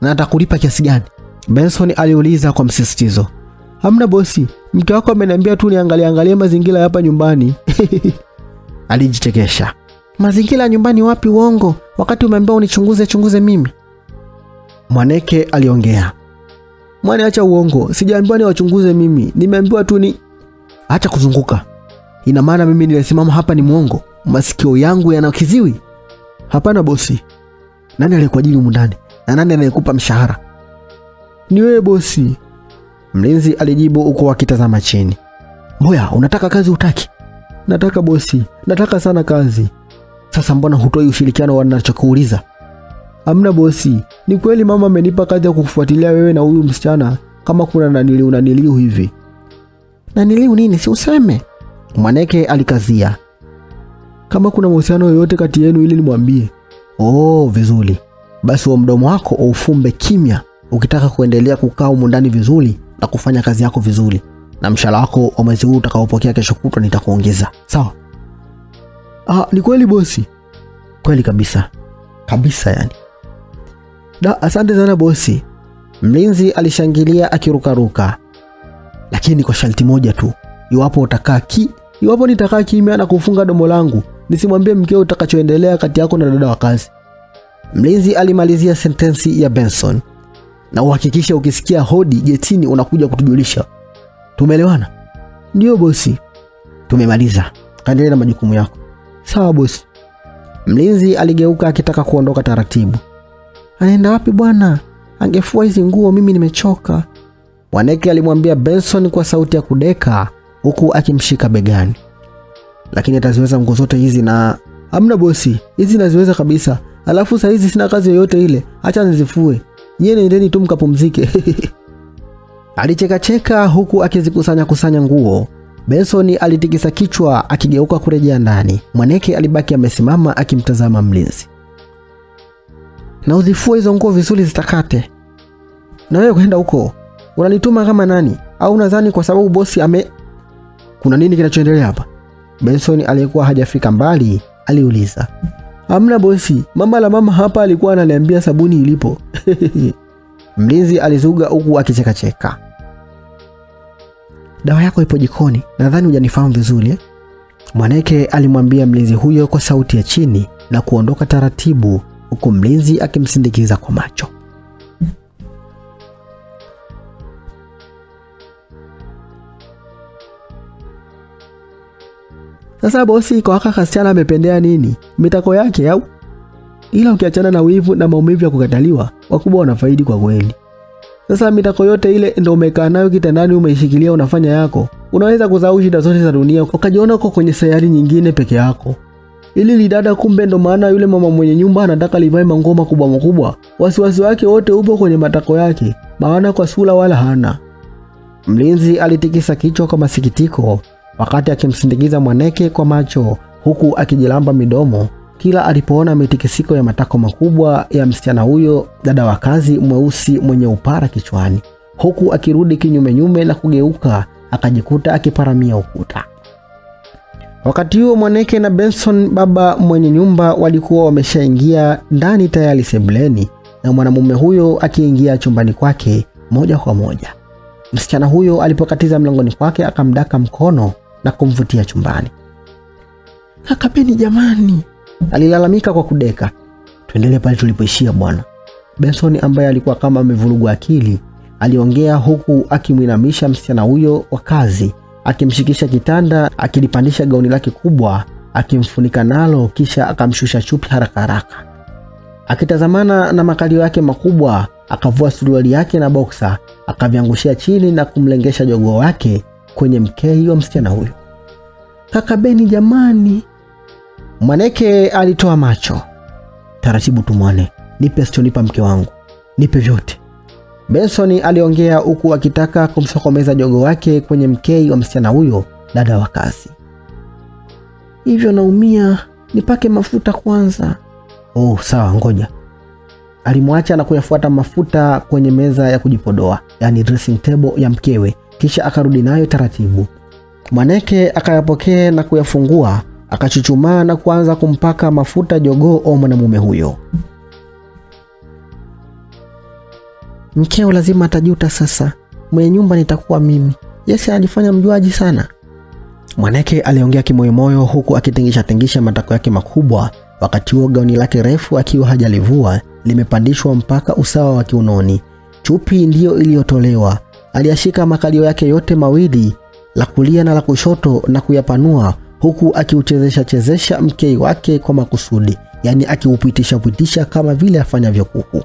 na atakulipa kiasi gani? Benson aliuliza kwa msisitizo. Hamna bosi, mke wako ameniambia tu niangalie angalie mazingira hapa nyumbani. *laughs* Alijichekesha. Mazingira ya nyumbani wapi? Uongo, wakati umeambiwa unichunguze chunguze mimi. Mwaneke aliongea. Mwane, acha uongo, sijaambiwa niwachunguze mimi, nimeambiwa tu ni. Acha kuzunguka. Ina maana mimi nilisimama hapa ni mwongo? Masikio yangu yana kiziwi? Hapana bosi. Nani aliyekuajiri humu ndani na nani anayekupa mshahara? Ni wewe bosi. Mlinzi alijibu huku akitazama chini. Mboya, unataka kazi utaki? Nataka bosi, nataka sana kazi. Sasa mbona hutoi ushirikiano wanachokuuliza? Amna bosi, ni kweli mama amenipa kazi ya kukufuatilia wewe na huyu msichana, kama kuna naniliu naniliu hivi. Naniliu nini? Si useme. Mwaneke alikazia. Kama kuna mahusiano yoyote kati yenu ili nimwambie. Oh, vizuri. Basi wa mdomo wako ufumbe kimya ukitaka kuendelea kukaa humu ndani vizuri na kufanya kazi yako vizuri, na mshahara wako wa mwezi huu utakaopokea kesho kutwa nitakuongeza, sawa? Ah, ni kweli bosi. Kweli kabisa kabisa, yani. Da, asante sana bosi. Mlinzi alishangilia akirukaruka, lakini kwa sharti moja tu, iwapo utakaa ki iwapo nitakaa kimya na kufunga domo langu nisimwambie mkeo utakachoendelea kati yako na dada wa kazi. Mlinzi alimalizia sentensi ya Benson. Na uhakikishe ukisikia hodi getini unakuja kutujulisha. Tumeelewana? Ndio bosi. Tumemaliza. kaendelea na majukumu yako. Sawa bosi. Mlinzi aligeuka akitaka kuondoka taratibu. Anaenda wapi bwana? Angefua hizi nguo, mimi nimechoka. Waneke alimwambia Benson kwa sauti ya kudeka huku akimshika begani. Lakini ataziweza nguo zote hizi na amna bosi, hizi naziweza kabisa. Alafu saa hizi sina kazi yoyote ile, acha nizifue. Nyie nendeni tu mkapumzike. *laughs* Alichekacheka huku akizikusanya kusanya nguo. Benson alitikisa kichwa akigeuka kurejea ndani. Mwaneke alibaki amesimama akimtazama mlinzi. Na uzifue hizo nguo vizuri zitakate. Na wewe kwenda huko. Unanituma kama nani? Au nadhani kwa sababu bosi ame Kuna nini kinachoendelea hapa? Benson aliyekuwa hajafika mbali aliuliza. Hamna bosi, mama la mama hapa alikuwa ananiambia sabuni ilipo. *laughs* Mlinzi alizuga huku akichekacheka. Dawa yako ipo jikoni, nadhani hujanifahamu vizuri eh? Mwaneke alimwambia mlinzi huyo kwa sauti ya chini na kuondoka taratibu, huku mlinzi akimsindikiza kwa macho. Sasa bosi, kwa haka kasichana amependea nini? Mitako yake au? Ila ukiachana na wivu na maumivu ya kukataliwa, wakubwa wanafaidi kwa kweli. Sasa mitako yote ile ndio umekaa nayo kitandani, umeishikilia, unafanya yako. Unaweza kusahau shida zote za dunia ukajiona uko kwenye sayari nyingine peke yako. Ili lidada, kumbe ndo maana yule mama mwenye nyumba anataka livae mangoma makubwa makubwa. Wasiwasi wake wote upo kwenye matako yake, maana kwa sura wala hana. Mlinzi alitikisa kichwa kwa masikitiko wakati akimsindikiza Mwaneke kwa macho huku akijilamba midomo kila alipoona mitikisiko ya matako makubwa ya msichana huyo, dada wa kazi mweusi mwenye upara kichwani, huku akirudi kinyumenyume na kugeuka akajikuta akiparamia ukuta. Wakati huo Mwaneke na Benson, baba mwenye nyumba, walikuwa wameshaingia ndani tayari sebuleni, na mwanamume huyo akiingia chumbani kwake moja kwa moja. Msichana huyo alipokatiza mlangoni kwake akamdaka mkono na kumvutia chumbani. Kaka Beni jamani, alilalamika kwa kudeka. Tuendelee pale tulipoishia bwana. Benson ambaye alikuwa kama amevurugwa akili aliongea huku akimwinamisha msichana huyo wa kazi, akimshikisha kitanda, akilipandisha gauni lake kubwa akimfunika nalo, kisha akamshusha chupi haraka haraka. Akitazamana na makalio yake makubwa, akavua suruali yake na boksa, akaviangushia chini na kumlengesha jogoo wake kwenye mkei wa msichana huyo. Kaka Beni jamani, Mwaneke alitoa macho. Taratibu Tumwone, nipe asichonipa mke wangu, nipe vyote. Benson aliongea huku akitaka kumsokomeza jogo wake kwenye mkei wa msichana huyo, dada wa kazi. hivyo naumia, nipake mafuta kwanza. Oh, sawa, ngoja. Alimwacha na kuyafuata mafuta kwenye meza ya kujipodoa, yani dressing table ya mkewe, kisha akarudi nayo taratibu. Mwaneke akayapokea na kuyafungua, akachuchumaa na kuanza kumpaka mafuta jogoo o mwanamume huyo. Mkeo lazima atajuta sasa, mwenye nyumba nitakuwa mimi. Yesi anajifanya mjuaji sana. Mwaneke aliongea kimoyomoyo huku akitingisha tingisha matako yake makubwa, wakati huo gauni lake refu akiwa hajalivua limepandishwa mpaka usawa wa kiunoni. Chupi ndiyo iliyotolewa. Aliyashika makalio yake yote mawili, la kulia na la kushoto, na kuyapanua huku akiuchezesha chezesha mkei wake kwa makusudi, yaani akiupitisha pitisha kama vile afanyavyo kuku.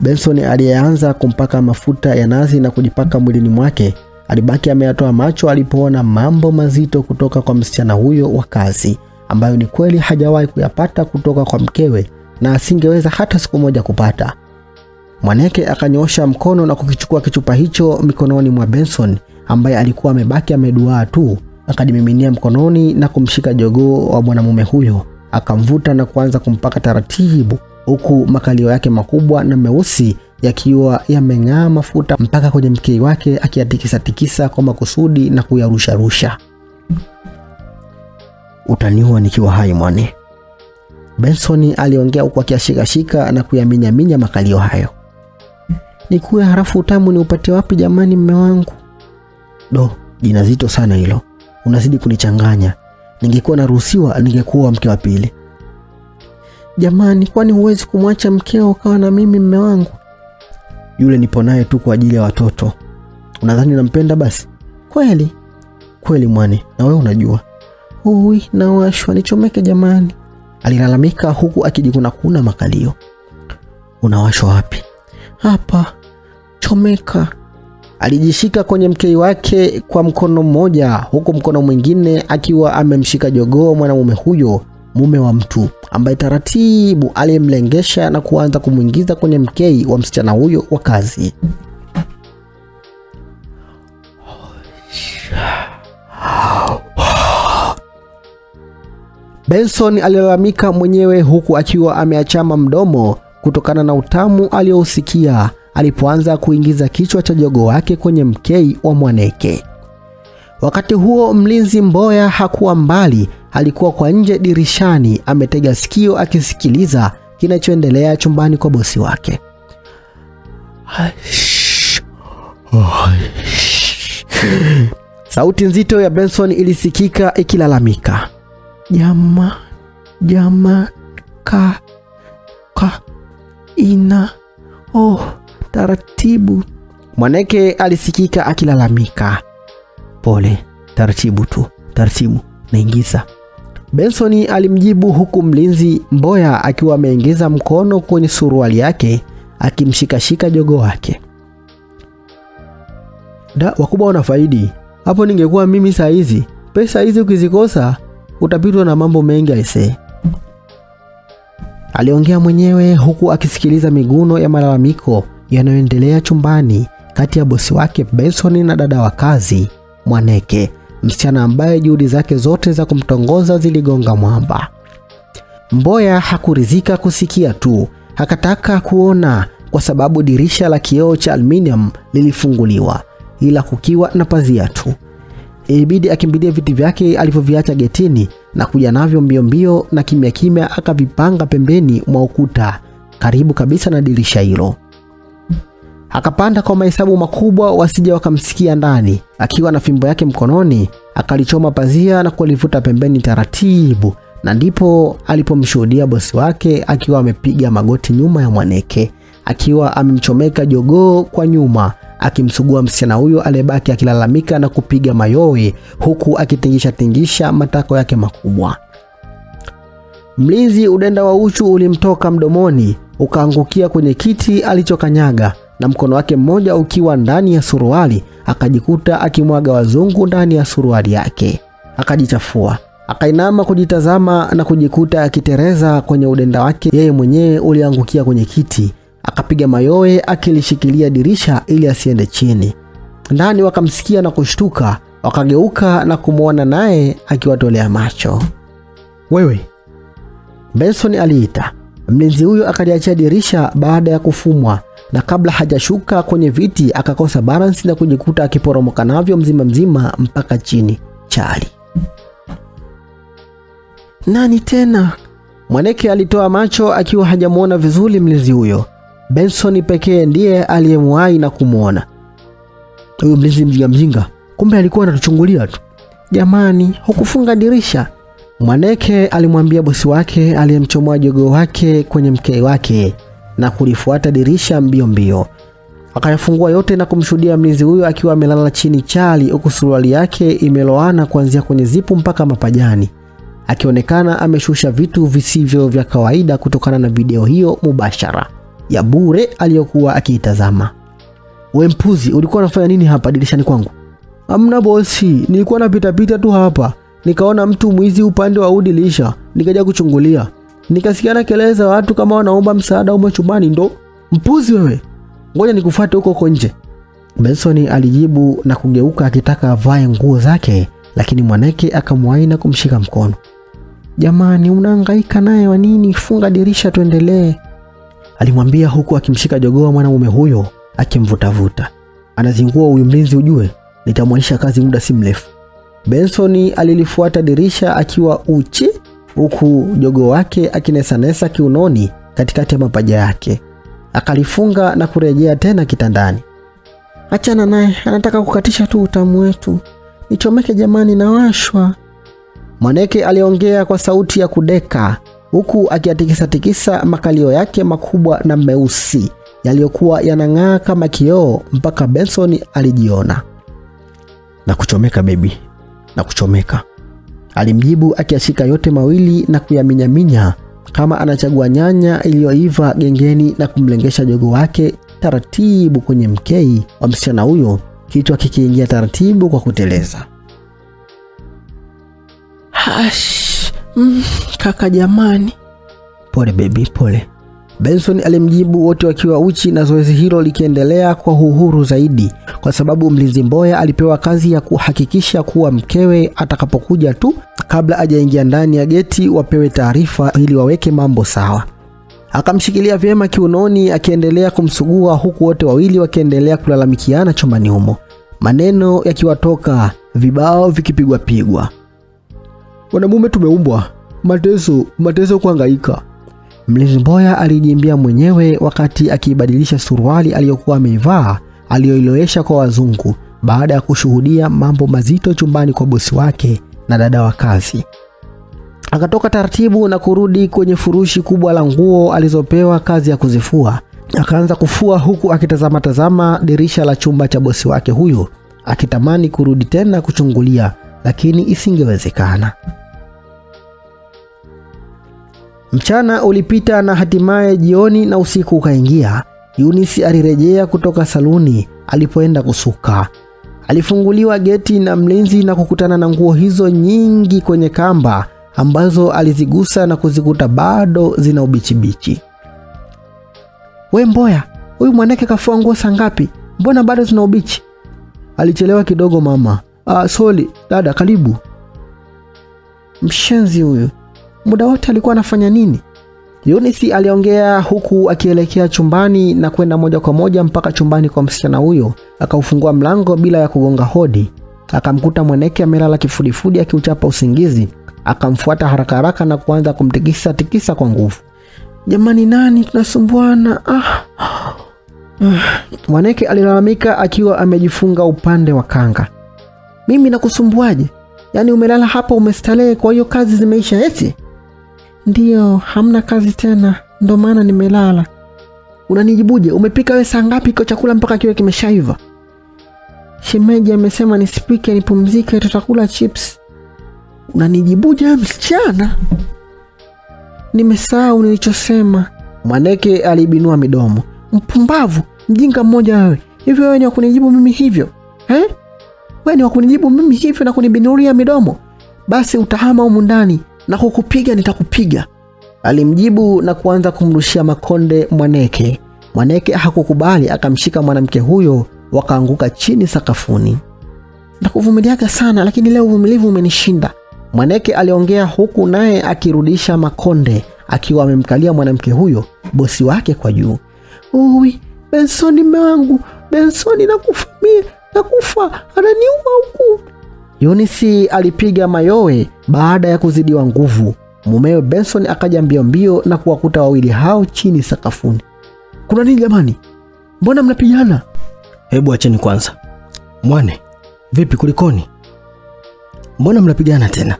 Benson aliyeanza kumpaka mafuta ya nazi na kujipaka mwilini mwake alibaki ameyatoa macho alipoona mambo mazito kutoka kwa msichana huyo wa kazi, ambayo ni kweli hajawahi kuyapata kutoka kwa mkewe na asingeweza hata siku moja kupata. Mwaneke akanyosha mkono na kukichukua kichupa hicho mikononi mwa Benson ambaye alikuwa amebaki ameduaa tu, akajimiminia mkononi na kumshika jogoo wa mwanamume huyo, akamvuta na kuanza kumpaka taratibu, huku makalio yake makubwa na meusi yakiwa yameng'aa mafuta mpaka kwenye mkei wake, akiyatikisa-tikisa kwa makusudi na kuyarusharusha. Utaniua nikiwa hai mwane, Benson aliongea huku akiashikashika na kuyaminyaminya makalio hayo. Nikuwe harafu utamu ni upate wapi jamani, mme wangu? Do, jina zito sana hilo, unazidi kunichanganya. Ningekuwa naruhusiwa, ningekuwa mke wa pili. Jamani, kwani huwezi kumwacha mkeo ukawa na mimi, mme wangu? Yule nipo naye tu kwa ajili ya watoto. Unadhani nampenda? Basi Kweli? kweli mwani, na wewe unajua. Ui, nawashwa nichomeke jamani. Alilalamika huku akijikunakuna makalio. Unawashwa wapi? Hapa chomeka. Alijishika kwenye mkei wake kwa mkono mmoja, huku mkono mwingine akiwa amemshika jogoo mwanamume huyo, mume wa mtu ambaye taratibu aliyemlengesha na kuanza kumwingiza kwenye mkei wa msichana huyo wa kazi. Benson alilalamika mwenyewe huku akiwa ameachama mdomo kutokana na utamu aliyousikia alipoanza kuingiza kichwa cha jogoo wake kwenye mkei wa Mwaneke. Wakati huo mlinzi Mboya hakuwa mbali, alikuwa kwa nje dirishani ametega sikio akisikiliza kinachoendelea chumbani kwa bosi wake. Sauti nzito ya Benson ilisikika ikilalamika. Jama, jama, ka, ka, ina, oh, taratibu. Mwaneke alisikika akilalamika. Pole, taratibu tu, taratibu, naingiza. Benson alimjibu huku mlinzi Mboya akiwa ameingiza mkono kwenye suruali yake akimshikashika jogo wake. Da, wakubwa wanafaidi hapo. Ningekuwa mimi saa hizi, pesa hizi ukizikosa utapitwa na mambo mengi aisee. Aliongea mwenyewe huku akisikiliza miguno ya malalamiko yanayoendelea chumbani kati ya bosi wake Benson na dada wa kazi Mwaneke, msichana ambaye juhudi zake zote za kumtongoza ziligonga mwamba. Mboya hakuridhika kusikia tu, hakataka kuona kwa sababu dirisha la kioo cha aluminium lilifunguliwa, ila kukiwa na pazia tu. Ilibidi akimbilie viti vyake alivyoviacha getini na kuja navyo mbio mbio na kimya kimya akavipanga pembeni mwa ukuta karibu kabisa na dirisha hilo. Akapanda kwa mahesabu makubwa wasije wakamsikia ndani. Akiwa na fimbo yake mkononi, akalichoma pazia na kulivuta pembeni taratibu, na ndipo alipomshuhudia bosi wake akiwa amepiga magoti nyuma ya Mwaneke, akiwa amemchomeka jogoo kwa nyuma, akimsugua msichana huyo aliyebaki akilalamika na kupiga mayowe huku akitingisha tingisha matako yake makubwa. Mlinzi udenda wa uchu ulimtoka mdomoni ukaangukia kwenye kiti alichokanyaga na mkono wake mmoja ukiwa ndani ya suruali, akajikuta akimwaga wazungu ndani ya suruali yake. Akajichafua, akainama kujitazama na kujikuta akitereza kwenye udenda wake yeye mwenyewe uliangukia kwenye kiti. Akapiga mayowe akilishikilia dirisha ili asiende chini. Ndani wakamsikia na kushtuka, wakageuka na kumwona naye akiwatolea macho. Wewe, Benson aliita. Mlinzi huyo akaliachia dirisha baada ya kufumwa, na kabla hajashuka kwenye viti akakosa balance na kujikuta akiporomoka navyo mzima mzima mpaka chini chali. Nani tena? Mwaneke alitoa macho akiwa hajamwona vizuri mlinzi huyo. Benson pekee ndiye aliyemwahi na kumwona. huyo mlinzi mjinga mjinga, kumbe alikuwa anatuchungulia tu. Jamani, hukufunga dirisha? Mwaneke alimwambia bosi wake aliyemchomoa jogoo wake kwenye mkei wake na kulifuata dirisha mbio mbio. Akayafungua yote na kumshuhudia mlinzi huyo akiwa amelala chini chali, huku suruali yake imeloana kuanzia kwenye zipu mpaka mapajani, akionekana ameshusha vitu visivyo vya kawaida kutokana na video hiyo mubashara ya bure aliyokuwa akiitazama. We mpuzi, ulikuwa unafanya nini hapa dirishani kwangu? Amna bosi, nilikuwa napitapita tu hapa nikaona mtu mwizi upande wa udilisha nikaja kuchungulia, nikasikiana kelele za watu kama wanaomba msaada umo chumbani. Ndo mpuzi wewe, ngoja nikufuate huko huko nje. Benson alijibu na kugeuka akitaka avae nguo zake, lakini mwanake akamwahi na kumshika mkono. Jamani, unahangaika naye wa nini? Funga dirisha tuendelee, alimwambia huku akimshika jogoo mwanamume huyo akimvutavuta. Anazingua huyu mlinzi, ujue nitamwanisha kazi muda si mrefu. Benson alilifuata dirisha akiwa uchi huku jogo wake akinesanesa kiunoni katikati ya mapaja yake. Akalifunga na kurejea tena kitandani. Achana naye, anataka kukatisha tu utamu wetu. Nichomeke jamani, nawashwa. Mwaneke aliongea kwa sauti ya kudeka huku akiatikisa-tikisa makalio yake makubwa na meusi yaliyokuwa yanang'aa kama kioo mpaka Benson alijiona. Na kuchomeka bebi, na kuchomeka, alimjibu akiashika yote mawili na kuyaminyaminya kama anachagua nyanya iliyoiva gengeni na kumlengesha jogo wake taratibu kwenye mkei wa msichana huyo, kichwa kikiingia taratibu kwa kuteleza. Hash, mm, kaka jamani, pole bebi, pole. Benson alimjibu wote wakiwa uchi na zoezi hilo likiendelea kwa uhuru zaidi, kwa sababu mlinzi Mboya alipewa kazi ya kuhakikisha kuwa mkewe atakapokuja tu, kabla ajaingia ndani ya geti, wapewe taarifa ili waweke mambo sawa. Akamshikilia vyema kiunoni, akiendelea kumsugua, huku wote wawili wakiendelea kulalamikiana chumbani humo, maneno yakiwatoka, vibao vikipigwa pigwa. Wanamume tumeumbwa mateso, mateso kuhangaika Mlinzi Mboya alijimbia mwenyewe wakati akiibadilisha suruali aliyokuwa ameivaa aliyoilowesha kwa wazungu baada ya kushuhudia mambo mazito chumbani kwa bosi wake na dada wa kazi. Akatoka taratibu na kurudi kwenye furushi kubwa la nguo alizopewa kazi ya kuzifua. Akaanza kufua huku akitazama tazama dirisha la chumba cha bosi wake huyo, akitamani kurudi tena kuchungulia, lakini isingewezekana. Mchana ulipita na hatimaye jioni na usiku ukaingia. Eunice alirejea kutoka saluni alipoenda kusuka. Alifunguliwa geti na mlinzi na kukutana na nguo hizo nyingi kwenye kamba ambazo alizigusa na kuzikuta bado zina ubichibichi. We Mboya, huyu mwanake kafua nguo saa ngapi? Mbona bado zina ubichi? Alichelewa kidogo mama. Ah, soli dada, karibu. Mshenzi huyu muda wote alikuwa anafanya nini? yunisi aliongea huku akielekea chumbani na kwenda moja kwa moja mpaka chumbani kwa msichana huyo. Akaufungua mlango bila ya kugonga hodi, akamkuta Mweneke amelala kifudifudi akiuchapa usingizi. Akamfuata haraka haraka na kuanza kumtikisa tikisa kwa nguvu. Jamani, nani tunasumbuana? Ah. Mwaneke alilalamika akiwa amejifunga upande wa kanga. Mimi nakusumbuaje? Yaani umelala hapa umestarehe, kwa hiyo kazi zimeisha eti? Ndiyo, hamna kazi tena, ndo maana nimelala. Unanijibuje? Umepika we saa ngapi iko chakula mpaka kiwe kimeshaiva? shemeji amesema nisipike nipumzike, tutakula chips. Unanijibuje msichana? Nimesahau nilichosema. Mwaneke alibinua midomo. Mpumbavu, mjinga mmoja wewe! Hivyo wewe ni wa kunijibu mimi hivyo eh? Wewe ni wa kunijibu mimi hivyo na kunibinulia midomo? Basi utahama humu ndani na kukupiga nitakupiga, alimjibu na kuanza kumrushia makonde Mwaneke. Mwaneke hakukubali, akamshika mwanamke huyo, wakaanguka chini sakafuni. Nakuvumiliaga sana, lakini leo uvumilivu umenishinda, Mwaneke aliongea huku naye akirudisha makonde akiwa amemkalia mwanamke huyo bosi wake kwa juu. Uwi, Bensoni mme wangu, Bensoni nakufumie nakufa, ananiua huku. Yunisi alipiga mayowe baada ya kuzidiwa nguvu. Mumewe Benson akaja mbio mbio na kuwakuta wawili hao chini sakafuni. Kuna nini jamani? Mbona mnapigana? Hebu acheni kwanza. Mwane, vipi kulikoni? Mbona mnapigana tena?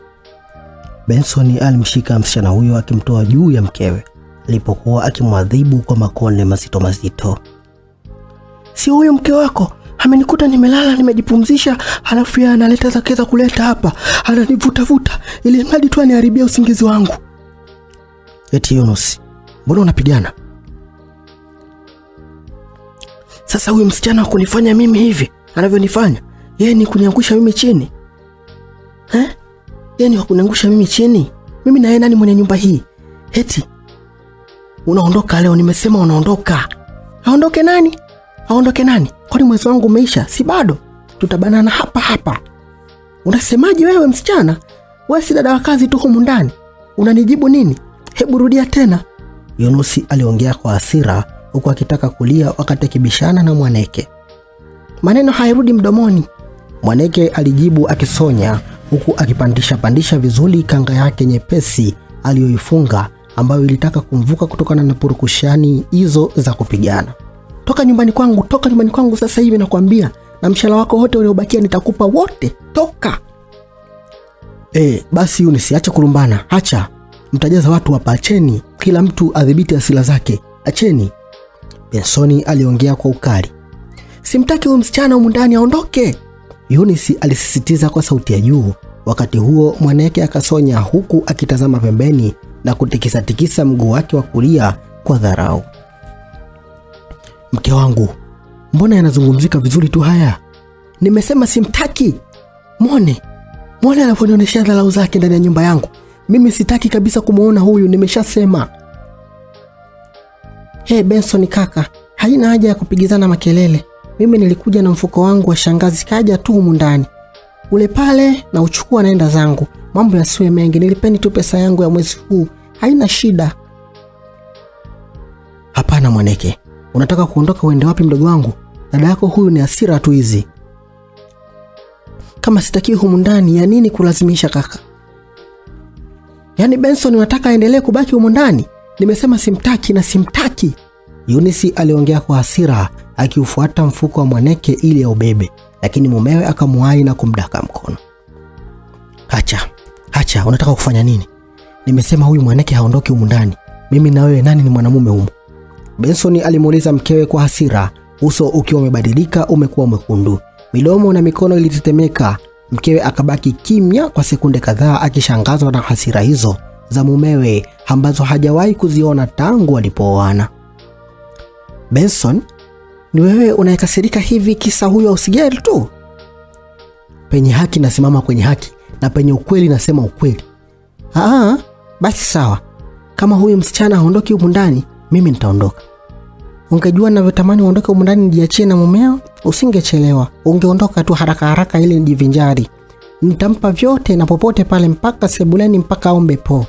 Benson alimshika msichana huyo akimtoa juu ya mkewe alipokuwa akimwadhibu kwa makone mazito mazito. Si huyo mke wako amenikuta nimelala nimejipumzisha, halafu yeye analeta zake za kuleta hapa, ananivutavuta ili mradi tu aniharibia usingizi wangu. Eti Yunus, mbona unapigana? Sasa huyu msichana wa kunifanya mimi hivi anavyonifanya yeye, ni kuniangusha mimi chini eh? Yeye ni kuniangusha mimi chini. Mimi na yeye nani mwenye nyumba hii? Eti unaondoka leo? Nimesema unaondoka. Aondoke nani? Aondoke nani? Kwani mwezi wangu umeisha? Si bado? Tutabanana hapa hapa. Unasemaje wewe msichana? Wewe si dada wa kazi tu humu ndani, unanijibu nini? Hebu rudia tena. Yunusi aliongea kwa hasira huku akitaka kulia wakati akibishana na Mwaneke. Maneno hayarudi mdomoni. Mwaneke alijibu akisonya huku akipandisha pandisha vizuri kanga yake nyepesi aliyoifunga ambayo ilitaka kumvuka kutokana na purukushani hizo za kupigana. Toka nyumbani kwangu, toka nyumbani kwangu sasa hivi nakwambia, na mshahara wako wote uliobakia nitakupa wote. Toka. E, basi Yunisi, acha kulumbana, acha mtajaza watu hapa, acheni kila mtu adhibiti asila zake, acheni. Bensoni aliongea kwa ukali. Simtaki huyu msichana humu ndani, aondoke. Yunisi alisisitiza kwa sauti ya juu. Wakati huo Mwaneke akasonya huku akitazama pembeni na kutikisa-tikisa mguu wake wa kulia kwa dharau. Mke wangu, mbona yanazungumzika vizuri tu haya? Nimesema simtaki. mone mone anavyonionyesha dharau zake ndani ya nyumba yangu. Mimi sitaki kabisa kumwona huyu, nimeshasema. Hey Benson kaka, haina haja ya kupigizana makelele. Mimi nilikuja na mfuko wangu wa shangazi, kaja tu humu ndani ule pale na uchukua, naenda zangu, mambo yasiwe mengi. Nilipeni tu pesa yangu ya mwezi huu, haina shida. Hapana Mwaneke, unataka kuondoka uende wapi mdogo wangu? Dada yako huyu ni hasira tu hizi. Kama sitakiwi humu ndani, ya nini kulazimisha kaka? Yaani Benson unataka aendelee kubaki humu ndani? Nimesema simtaki na simtaki. Yunisi aliongea kwa hasira akiufuata mfuko wa Mwaneke ili aubebe, lakini mumewe akamwahi na kumdaka mkono. Hacha, hacha, unataka kufanya nini? Nimesema huyu Mwaneke haondoki humu ndani. Mimi na wewe, nani ni mwanamume humu? Benson alimuuliza mkewe kwa hasira, uso ukiwa umebadilika, umekuwa mwekundu. Midomo na mikono ilitetemeka. Mkewe akabaki kimya kwa sekunde kadhaa, akishangazwa na hasira hizo za mumewe ambazo hajawahi kuziona tangu walipooana. Benson, ni wewe unayekasirika hivi kisa huyo ausigeri tu? Penye haki nasimama kwenye haki na penye ukweli nasema ukweli. Aa, basi sawa. Kama huyu msichana haondoki humu ndani, mimi nitaondoka. Ungejua navyotamani uondoke humu ndani nijiachie na mumeo, usingechelewa. Ungeondoka tu haraka haraka ili nijivinjari. Nitampa vyote na popote pale mpaka sebuleni mpaka ombe po.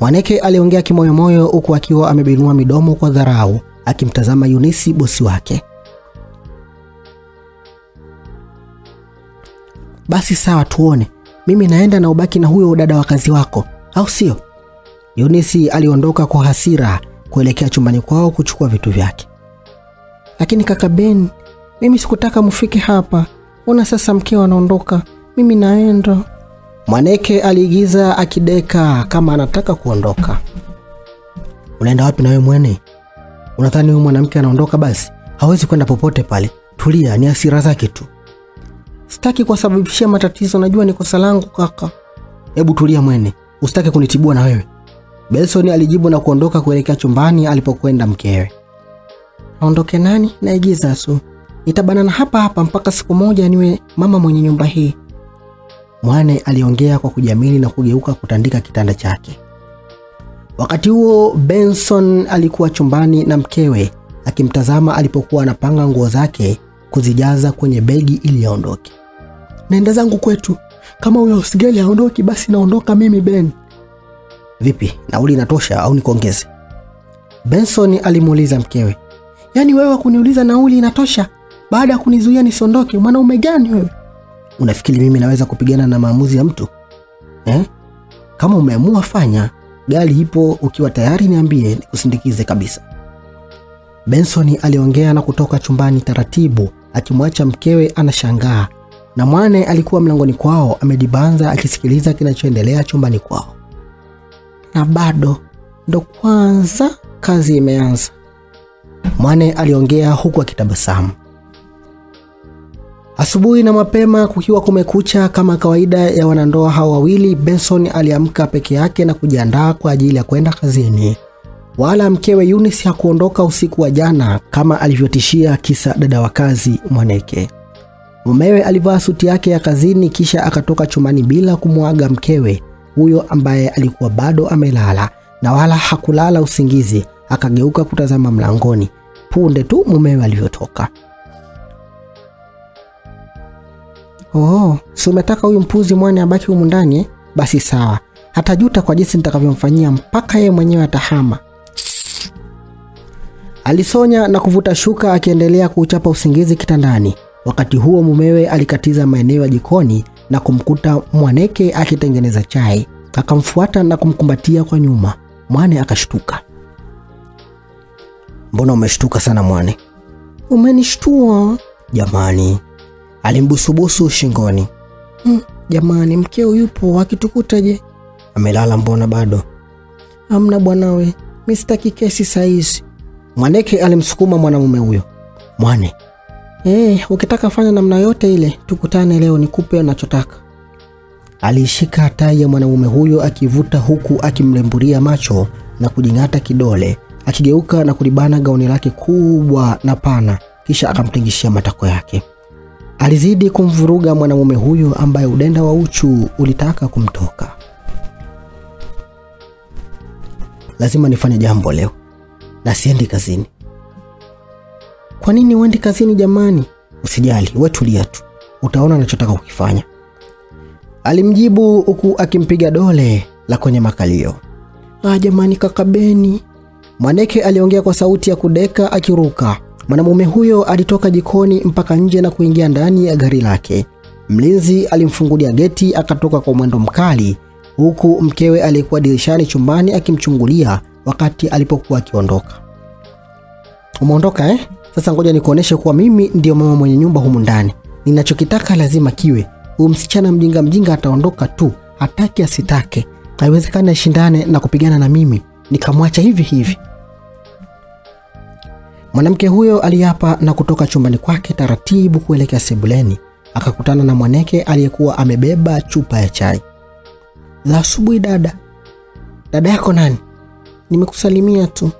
Mwaneke aliongea kimoyomoyo huku akiwa amebinua midomo kwa dharau akimtazama Yunisi bosi wake. Basi sawa, tuone. Mimi naenda na ubaki na huyo udada wa kazi wako, au sio? Yunisi aliondoka kwa hasira kuelekea chumbani kwao kuchukua vitu vyake. Lakini kaka Ben, mimi sikutaka mfike hapa. Ona sasa mkeo anaondoka, mimi naenda. Mwaneke aliigiza akideka kama anataka kuondoka. Unaenda wapi na wewe mwene? Unadhani huyu mwanamke anaondoka basi? Hawezi kwenda popote pale. tulia, ni hasira zake tu. Sitaki kuwasababishia matatizo, najua ni kosa langu kaka. Hebu tulia mwene, usitake kunitibua na wewe. Benson alijibu na kuondoka kuelekea chumbani alipokwenda mkewe. Aondoke nani? Naigiza Su. nitabanana hapa hapa mpaka siku moja niwe mama mwenye nyumba hii. Mwane aliongea kwa kujiamini na kugeuka kutandika kitanda chake. Wakati huo Benson alikuwa chumbani na mkewe akimtazama alipokuwa anapanga nguo zake kuzijaza kwenye begi ili aondoke. Naenda zangu kwetu, kama huyo Sigeli haondoki basi naondoka mimi Ben. Vipi, nauli inatosha au nikuongeze? Benson alimuuliza mkewe. Yaani wewe kuniuliza nauli inatosha baada ya kunizuia nisiondoke? Mwanaume gani wewe? Unafikiri mimi naweza kupigana na maamuzi ya mtu eh? Kama umeamua fanya, gari ipo, ukiwa tayari niambie nikusindikize kabisa. Benson aliongea na kutoka chumbani taratibu, akimwacha mkewe anashangaa, na Mwane alikuwa mlangoni kwao amedibanza akisikiliza kinachoendelea chumbani kwao. Na bado ndo kwanza kazi imeanza. Mwane aliongea huku akitabasamu. Asubuhi na mapema kukiwa kumekucha kama kawaida ya wanandoa hao wawili, Benson aliamka peke yake na kujiandaa kwa ajili ya kwenda kazini. Wala mkewe Eunice hakuondoka usiku wa jana kama alivyotishia kisa dada wa kazi Mwaneke. Mumewe alivaa suti yake ya kazini kisha akatoka chumani bila kumwaga mkewe huyo ambaye alikuwa bado amelala na wala hakulala usingizi. Akageuka kutazama mlangoni punde tu mumewe alivyotoka. Oh, si umetaka huyu mpuzi Mwane abaki humu ndani eh? Basi sawa, hatajuta kwa jinsi nitakavyomfanyia mpaka yeye mwenyewe atahama. Alisonya na kuvuta shuka akiendelea kuuchapa usingizi kitandani. Wakati huo mumewe alikatiza maeneo ya jikoni na kumkuta Mwaneke akitengeneza chai. Akamfuata na kumkumbatia kwa nyuma. Mwane akashtuka. Mbona umeshtuka sana Mwane? Umenishtua Jamani, alimbusubusu shingoni. hmm. Jamani, mkeo yupo, akitukuta je? Amelala mbona bado? Amna bwanawe, mi sitaki kesi saizi. Mwaneke alimsukuma mwanamume huyo. Mwane, Eh, ukitaka fanya namna yote ile, tukutane leo nikupe unachotaka. Alishika tai ya mwanaume huyo akivuta huku akimlemburia macho na kujing'ata kidole, akigeuka na kulibana gauni lake kubwa na pana, kisha akamtingishia matako yake. Alizidi kumvuruga mwanamume huyo ambaye udenda wa uchu ulitaka kumtoka. Lazima nifanye jambo leo na siendi kazini. Kwa nini uendi kazini jamani? Usijali, wewe tulia tu, utaona anachotaka kukifanya, alimjibu huku akimpiga dole la kwenye makalio. Ah, jamani kaka Beni. Mwaneke aliongea kwa sauti ya kudeka akiruka. Mwanamume huyo alitoka jikoni mpaka nje na kuingia ndani ya gari lake. Mlinzi alimfungulia geti akatoka kwa mwendo mkali, huku mkewe aliyekuwa dirishani chumbani akimchungulia wakati alipokuwa akiondoka. Umeondoka eh? Sasa ngoja nikuoneshe kuwa mimi ndiyo mama mwenye nyumba humu ndani. Ninachokitaka lazima kiwe. Huyu msichana mjinga mjinga ataondoka tu, hataki asitake. Haiwezekani ashindane na kupigana na mimi nikamwacha hivi hivi. Mwanamke huyo aliapa na kutoka chumbani kwake taratibu kuelekea sebuleni. Akakutana na Mwaneke aliyekuwa amebeba chupa ya chai. Za asubuhi dada. Dada yako nani? Nimekusalimia tu.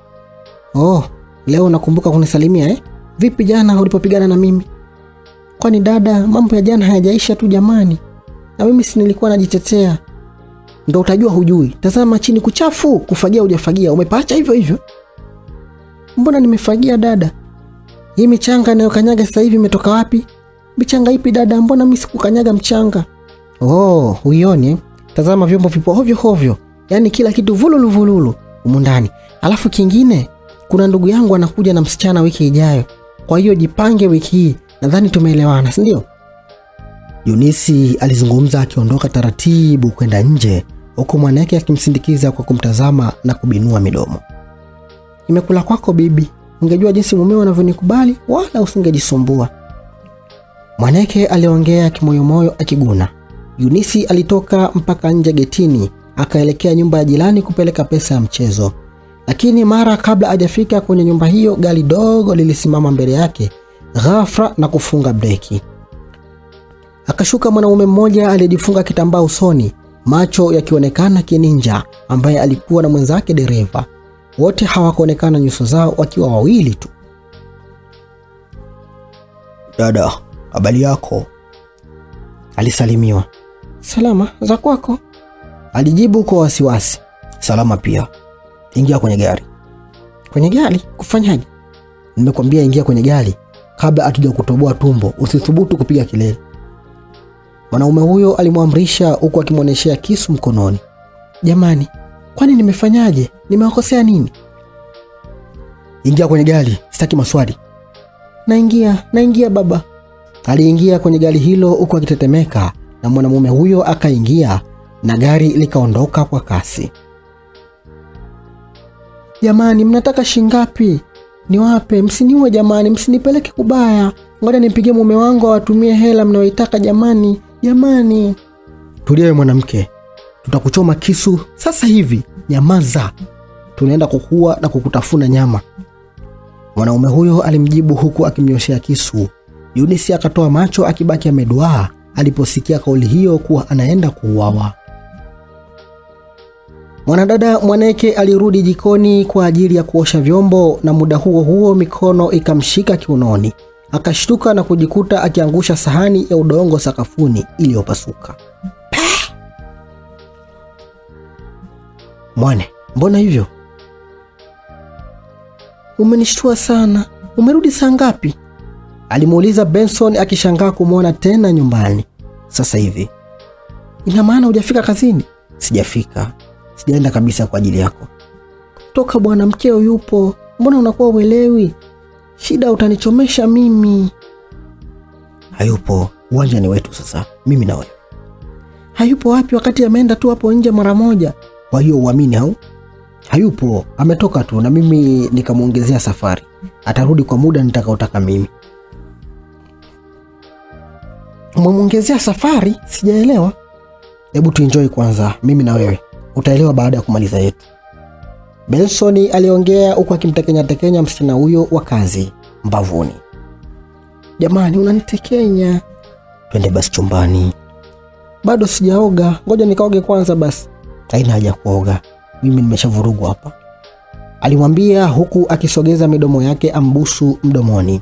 Oh, leo unakumbuka kunisalimia eh? Vipi jana ulipopigana na mimi? Kwani dada, mambo ya jana hayajaisha tu jamani. Na mimi si nilikuwa najitetea. Ndo utajua hujui. Tazama chini kuchafu, kufagia hujafagia, umepaacha hivyo hivyo. Mbona nimefagia dada? Hii michanga inayokanyaga sasa hivi imetoka wapi? Michanga ipi dada? Mbona mimi sikukanyaga mchanga? Oh, huioni? eh? Tazama vyombo vipo hovyo hovyo, yaani kila kitu vululu vululu humu. Alafu kingine, kuna ndugu yangu anakuja na msichana wiki ijayo, kwa hiyo jipange wiki hii. Nadhani tumeelewana, si ndio? Yunisi alizungumza akiondoka taratibu kwenda nje, huku yake akimsindikiza kwa kumtazama na kubinua midomo. imekula kwako bibi. Ungejua jinsi mumeo anavyonikubali wala usingejisumbua. Mwaneke aliongea kimoyomoyo akiguna. Yunisi alitoka mpaka nje getini, akaelekea nyumba ya jirani kupeleka pesa ya mchezo. Lakini mara kabla hajafika kwenye nyumba hiyo, gari dogo lilisimama mbele yake, ghafla na kufunga breki. Akashuka mwanaume mmoja aliyejifunga kitambaa usoni, macho yakionekana kininja, ambaye alikuwa na mwenzake dereva. Wote hawakuonekana nyuso zao, wakiwa wawili tu. Dada, habari yako? Alisalimiwa. Salama, za kwako? Alijibu kwa wasiwasi. Salama pia. Ingia kwenye gari. Kwenye gari? Kufanyaje? Nimekwambia ingia kwenye gari kabla hatuja kutoboa tumbo, usithubutu kupiga kelele. Mwanaume huyo alimwamrisha huku akimwonyeshea kisu mkononi. Jamani, kwani nimefanyaje? Nimewakosea nini? Ingia kwenye gari, sitaki maswali. Naingia, naingia baba. Aliingia kwenye gari hilo huku akitetemeka, na mwanamume huyo akaingia na gari likaondoka kwa kasi. Jamani, mnataka shingapi? Niwape, msiniue jamani, msinipeleke kubaya. Ngoja nimpigie mume wangu awatumie hela mnayoitaka jamani, jamani. Tulia mwanamke, tutakuchoma kisu sasa hivi. Nyamaza, tunaenda kukua na kukutafuna nyama. Mwanaume huyo alimjibu huku akimnyoshea kisu. Yunisi akatoa macho akibaki ameduaa aliposikia kauli hiyo kuwa anaenda kuuawa. Mwanadada Mwaneke alirudi jikoni kwa ajili ya kuosha vyombo, na muda huo huo mikono ikamshika kiunoni. Akashtuka na kujikuta akiangusha sahani ya udongo sakafuni iliyopasuka. Mwane, mbona hivyo? Umenishtua sana. Umerudi saa ngapi? Alimuuliza Benson akishangaa kumwona tena nyumbani sasa hivi. Ina maana hujafika kazini? Sijafika, sijaenda kabisa kwa ajili yako. Toka bwana, mkeo yupo. Mbona unakuwa uelewi? Shida utanichomesha mimi. Hayupo, uwanja ni wetu sasa, mimi na wewe. Hayupo wapi wakati ameenda tu hapo nje mara moja? Kwa hiyo uamini au? Hayupo, ametoka tu na mimi nikamwongezea safari. Atarudi kwa muda nitakaotaka mimi. Umemwongezea safari? Sijaelewa. Hebu tuenjoy kwanza, mimi na wewe. Utaelewa baada ya kumaliza yetu. Benson aliongea huku akimtekenyatekenya msichana huyo wa kazi mbavuni. Jamani, unanitekenya. Twende basi chumbani. Bado sijaoga, ngoja nikaoge kwanza basi. Haina haja kuoga, mimi nimeshavurugwa hapa, alimwambia huku akisogeza midomo yake ambusu mdomoni.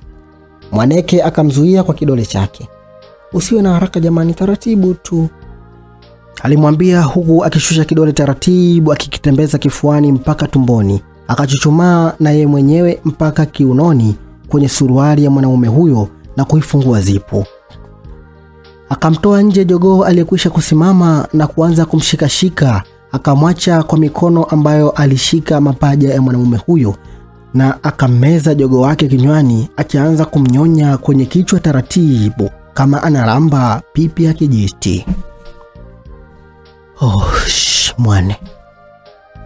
Mwaneke akamzuia kwa kidole chake. Usiwe na haraka jamani, taratibu tu, alimwambia huku akishusha kidole taratibu, akikitembeza kifuani mpaka tumboni, akachuchumaa na yeye mwenyewe mpaka kiunoni kwenye suruali ya mwanaume huyo na kuifungua zipu. Akamtoa nje jogoo aliyekwisha kusimama na kuanza kumshikashika, akamwacha kwa mikono ambayo alishika mapaja ya mwanamume huyo na akammeza jogoo wake kinywani, akianza kumnyonya kwenye kichwa taratibu kama analamba pipi ya kijiti. Oh, sh, mwane.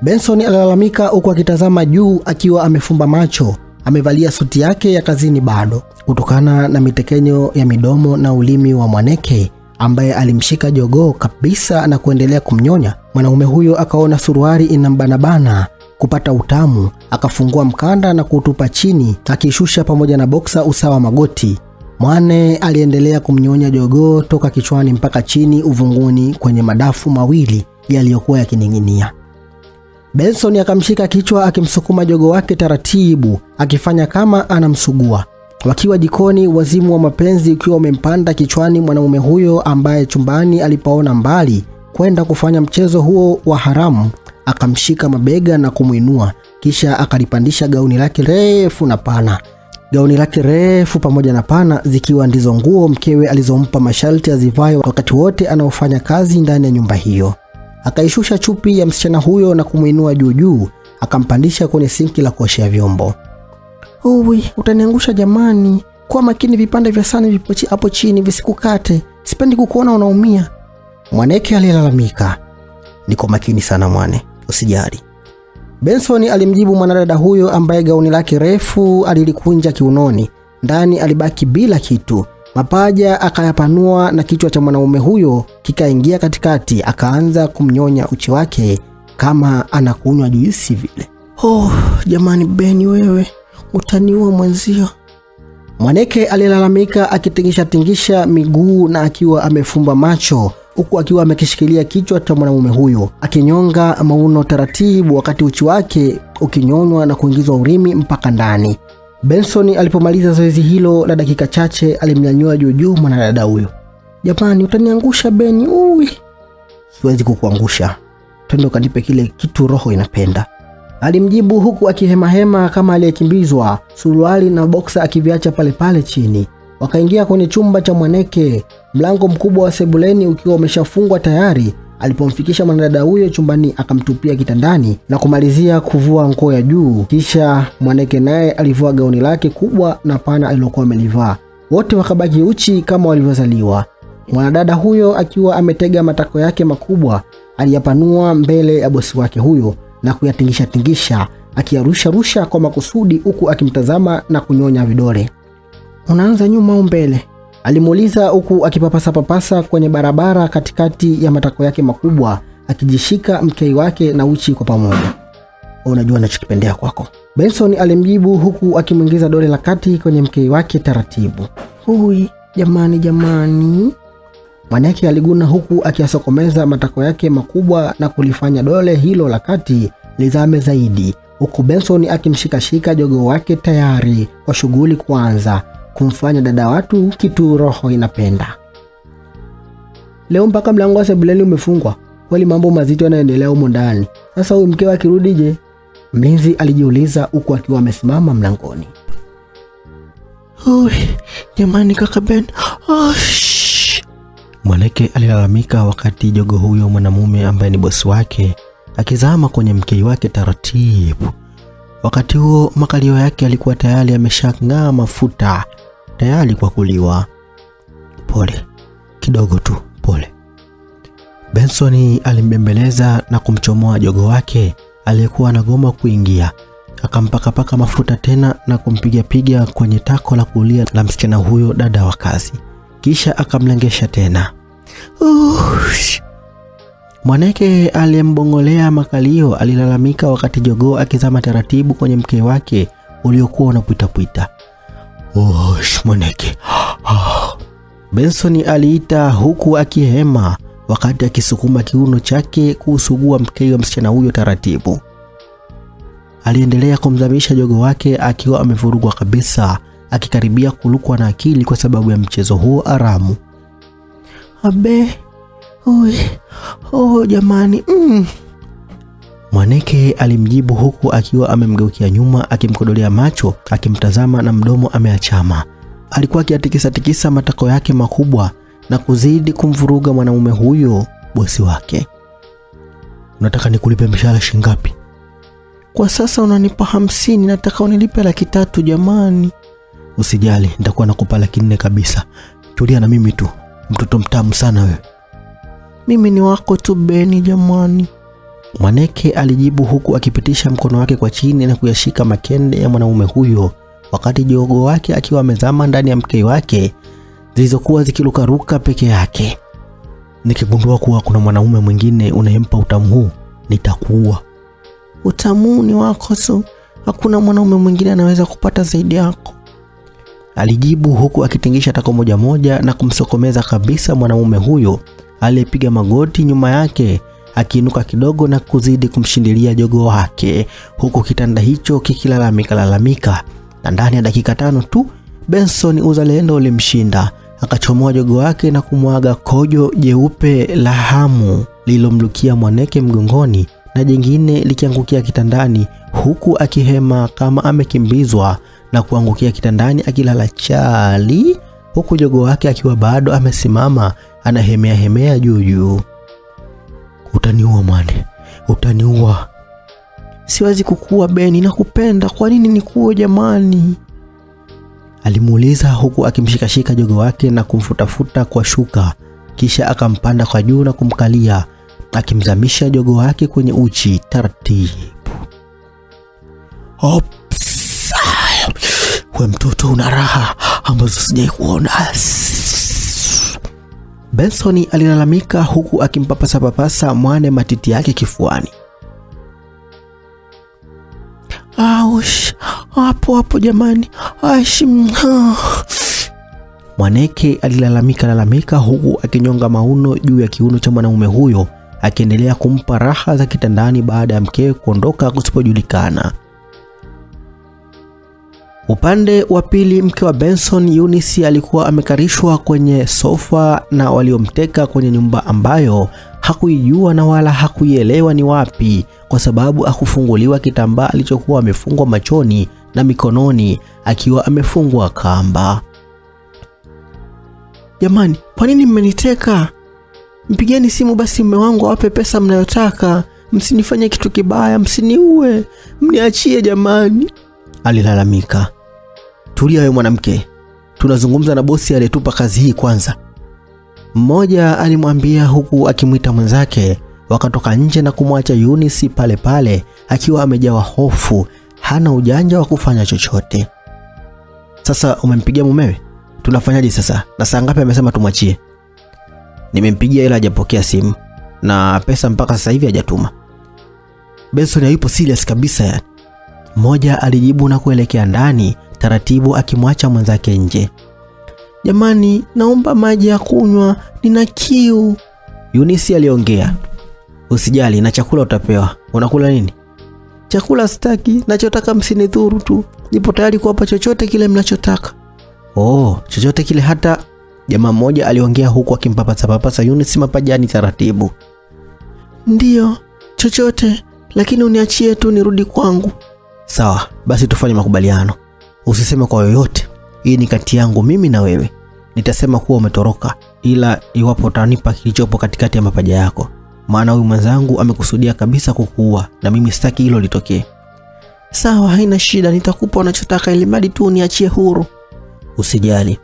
Benson alilalamika huku akitazama juu akiwa amefumba macho. Amevalia suti yake ya kazini bado, kutokana na mitekenyo ya midomo na ulimi wa Mwaneke ambaye alimshika jogoo kabisa na kuendelea kumnyonya. Mwanaume huyo akaona suruali inambanabana kupata utamu, akafungua mkanda na kuutupa chini, akishusha pamoja na boksa usawa magoti. Mwane aliendelea kumnyonya jogoo toka kichwani mpaka chini uvunguni kwenye madafu mawili yaliyokuwa yakining'inia. Benson akamshika kichwa akimsukuma jogoo wake taratibu, akifanya kama anamsugua. Wakiwa jikoni, wazimu wa mapenzi ukiwa umempanda kichwani mwanaume huyo ambaye chumbani alipoona mbali kwenda kufanya mchezo huo wa haramu, akamshika mabega na kumwinua, kisha akalipandisha gauni lake refu na pana gauni lake refu pamoja na pana zikiwa ndizo nguo mkewe alizompa masharti azivayo wakati wote anaofanya kazi ndani ya nyumba hiyo. Akaishusha chupi ya msichana huyo na kumwinua juu juu, akampandisha kwenye sinki la kuoshea vyombo. Uwi, utaniangusha jamani, kuwa makini, vipande vya sani vipo hapo chini visikukate, sipendi kukuona unaumia. Mwaneke alilalamika. Niko makini sana mwane, usijali. Benson alimjibu mwanadada huyo ambaye gauni lake refu alilikunja kiunoni. Ndani alibaki bila kitu. Mapaja akayapanua na kichwa cha mwanaume huyo kikaingia katikati, akaanza kumnyonya uchi wake kama anakunywa juisi vile. Oh, jamani Beni wewe, utaniua mwenzio. Mwaneke alilalamika akitingisha tingisha miguu na akiwa amefumba macho huku akiwa amekishikilia kichwa cha mwanamume huyo akinyonga mauno taratibu, wakati uchi wake ukinyonywa na kuingizwa urimi mpaka ndani. Benson alipomaliza zoezi hilo la dakika chache, alimnyanyua juu juu mwanadada huyo. Jamani, utaniangusha Beni? Ui, siwezi kukuangusha, twende ukanipe kile kitu roho inapenda, alimjibu huku akihemahema kama aliyekimbizwa, suruali na boksa akiviacha pale pale chini. Wakaingia kwenye chumba cha Mwaneke, mlango mkubwa wa sebuleni ukiwa umeshafungwa tayari. Alipomfikisha mwanadada huyo chumbani, akamtupia kitandani na kumalizia kuvua nguo ya juu. Kisha Mwaneke naye alivua gauni lake kubwa na pana alilokuwa amelivaa. Wote wakabaki uchi kama walivyozaliwa. Mwanadada huyo akiwa ametega matako yake makubwa, aliyapanua mbele ya bosi wake huyo na kuyatingisha tingisha, akiyarusha rusha kwa makusudi, huku akimtazama na kunyonya vidole. Unaanza nyuma au mbele? alimuuliza huku akipapasa papasa kwenye barabara katikati ya matako yake makubwa, akijishika mkei wake na uchi kwa pamoja. Unajua nachokipendea kwako, Benson alimjibu huku akimwingiza dole la kati kwenye mkei wake taratibu. Hui, jamani jamani, Mwanake aliguna huku akiyasokomeza matako yake makubwa na kulifanya dole hilo la kati lizame zaidi, huku Benson akimshikashika jogoo wake tayari kwa shughuli kuanza, kumfanya dada watu kitu roho inapenda. Leo mpaka mlango wa sebuleni umefungwa, kweli mambo mazito yanaendelea humo ndani. Sasa huyu mkewe akirudije? Mlinzi alijiuliza huku akiwa amesimama mlangoni. Jamani kaka Ben. Oh, alilalamika wakati jogo huyo mwanamume ambaye ni bosi wake akizama kwenye mkei wake taratibu. Wakati huo makalio yake alikuwa tayari yameshang'aa mafuta tayari kwa kuliwa. Pole kidogo tu, pole. Benson alimbembeleza na kumchomoa jogo wake aliyekuwa anagoma kuingia, akampakapaka mafuta tena na kumpigapiga kwenye tako la kulia la msichana huyo dada wa kazi, kisha akamlengesha tena. Ush. Mwanake aliyembongolea makalio alilalamika wakati jogoo akizama taratibu kwenye mke wake uliokuwa unapwitapwita. Ush, Mwaneke. Benson aliita huku akihema wakati akisukuma kiuno chake kuusugua mkei wa msichana huyo taratibu. Aliendelea kumzamisha jogo wake akiwa amevurugwa kabisa, akikaribia kulukwa na akili kwa sababu ya mchezo huo aramu. Abe. oi, Oh, jamani. Mm. Mwaneke alimjibu huku akiwa amemgeukia nyuma, akimkodolea macho, akimtazama na mdomo ameachama. Alikuwa akiatikisa tikisa matako yake makubwa na kuzidi kumvuruga mwanamume huyo bosi wake. Unataka nikulipe mshahara shingapi? Kwa sasa unanipa hamsini, nataka unilipe laki tatu jamani. Usijali, nitakuwa nakupa laki nne kabisa. Tulia na mimi tu, mtoto mtamu sana wewe. Mimi ni wako tu Beni jamani. Mwaneke alijibu huku akipitisha mkono wake kwa chini na kuyashika makende ya mwanamume huyo, wakati jogo wake akiwa amezama ndani ya mkei wake zilizokuwa zikirukaruka peke yake. Nikigundua kuwa kuna mwanaume mwingine unayempa utamu huu, nitakuua. Utamu ni wako tu, hakuna mwanaume mwingine anaweza kupata zaidi yako. Alijibu huku akitingisha tako moja moja na kumsokomeza kabisa mwanaume huyo aliyepiga magoti nyuma yake akiinuka kidogo na kuzidi kumshindilia jogo wake huku kitanda hicho kikilalamika lalamika, na ndani ya dakika tano tu Benson uzalendo ulimshinda, akachomoa jogo wake na kumwaga kojo jeupe la hamu lililomlukia Mwaneke mgongoni na jingine likiangukia kitandani, huku akihema kama amekimbizwa na kuangukia kitandani akilala chali, huku jogo wake akiwa bado amesimama anahemea hemea juu juu. Utaniua mwane, utaniua. Siwezi kukua Beni, nakupenda. Kwa nini nikuwe jamani? Alimuuliza huku akimshikashika jogo wake na kumfutafuta kwa shuka, kisha akampanda kwa juu na kumkalia, akimzamisha jogo wake kwenye uchi taratibu. We mtoto una raha ambazo sijai kuona. Benson alilalamika huku akimpapasa papasa mwane matiti yake kifuani. Aush, hapo hapo jamani. Aish. Mwaneke alilalamika lalamika huku akinyonga mauno juu ya kiuno cha mwanamume huyo akiendelea kumpa raha za kitandani baada ya mkewe kuondoka kusipojulikana. Upande wa pili, mke wa Benson Eunice alikuwa amekarishwa kwenye sofa na waliomteka kwenye nyumba ambayo hakuijua na wala hakuielewa ni wapi, kwa sababu hakufunguliwa kitambaa alichokuwa amefungwa machoni na mikononi akiwa amefungwa kamba. Jamani, kwa nini mmeniteka? Mpigeni simu basi mume wangu awape pesa mnayotaka. Msinifanye kitu kibaya, msiniue, mniachie jamani. alilalamika. Tulia wewe mwanamke, tunazungumza na bosi aliyetupa kazi hii kwanza, mmoja alimwambia huku akimwita mwenzake. Wakatoka nje na kumwacha Eunice pale pale akiwa amejawa hofu, hana ujanja wa kufanya chochote. Sasa umempigia mumewe, tunafanyaje sasa? Na saa ngapi amesema tumwachie? Nimempigia ila hajapokea simu na pesa mpaka sasa hivi hajatuma. Benson hayupo serious kabisa yani. Mmoja alijibu na kuelekea ndani taratibu akimwacha mwenzake nje. Jamani, naomba maji ya kunywa, nina kiu. Yunisi aliongea. Usijali na chakula utapewa. Unakula nini? Chakula sitaki, nachotaka msinidhuru tu. Nipo tayari kuwapa chochote kile mnachotaka. Oh, chochote kile hata jamaa mmoja aliongea huku akimpapasapapasa yunisi mapajani taratibu. Ndiyo, chochote, lakini uniachie tu nirudi kwangu. Sawa, basi tufanye makubaliano. Usiseme kwa yoyote. Hii ni kati yangu mimi na wewe. Nitasema kuwa umetoroka, ila iwapo utanipa kilichopo katikati ya mapaja yako, maana huyu mwenzangu amekusudia kabisa kukuua na mimi sitaki hilo litokee. Sawa, haina shida, nitakupa unachotaka ili mradi tu niachie huru. Usijali,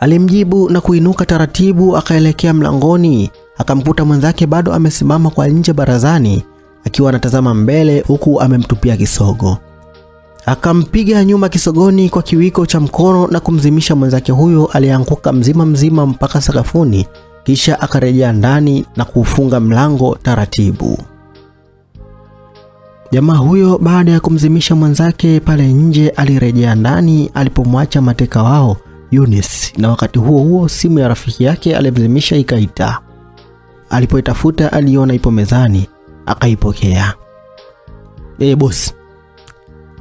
alimjibu na kuinuka taratibu akaelekea mlangoni. Akamkuta mwenzake bado amesimama kwa nje barazani akiwa anatazama mbele huku amemtupia kisogo. Akampiga nyuma kisogoni kwa kiwiko cha mkono na kumzimisha mwenzake huyo aliyeanguka mzima mzima mpaka sakafuni, kisha akarejea ndani na kuufunga mlango taratibu. Jamaa huyo baada ya kumzimisha mwenzake pale nje alirejea ndani alipomwacha mateka wao yunis na wakati huo huo simu ya rafiki yake aliyemzimisha ikaita. Alipoitafuta aliona ipo mezani, akaipokea. Eh, boss.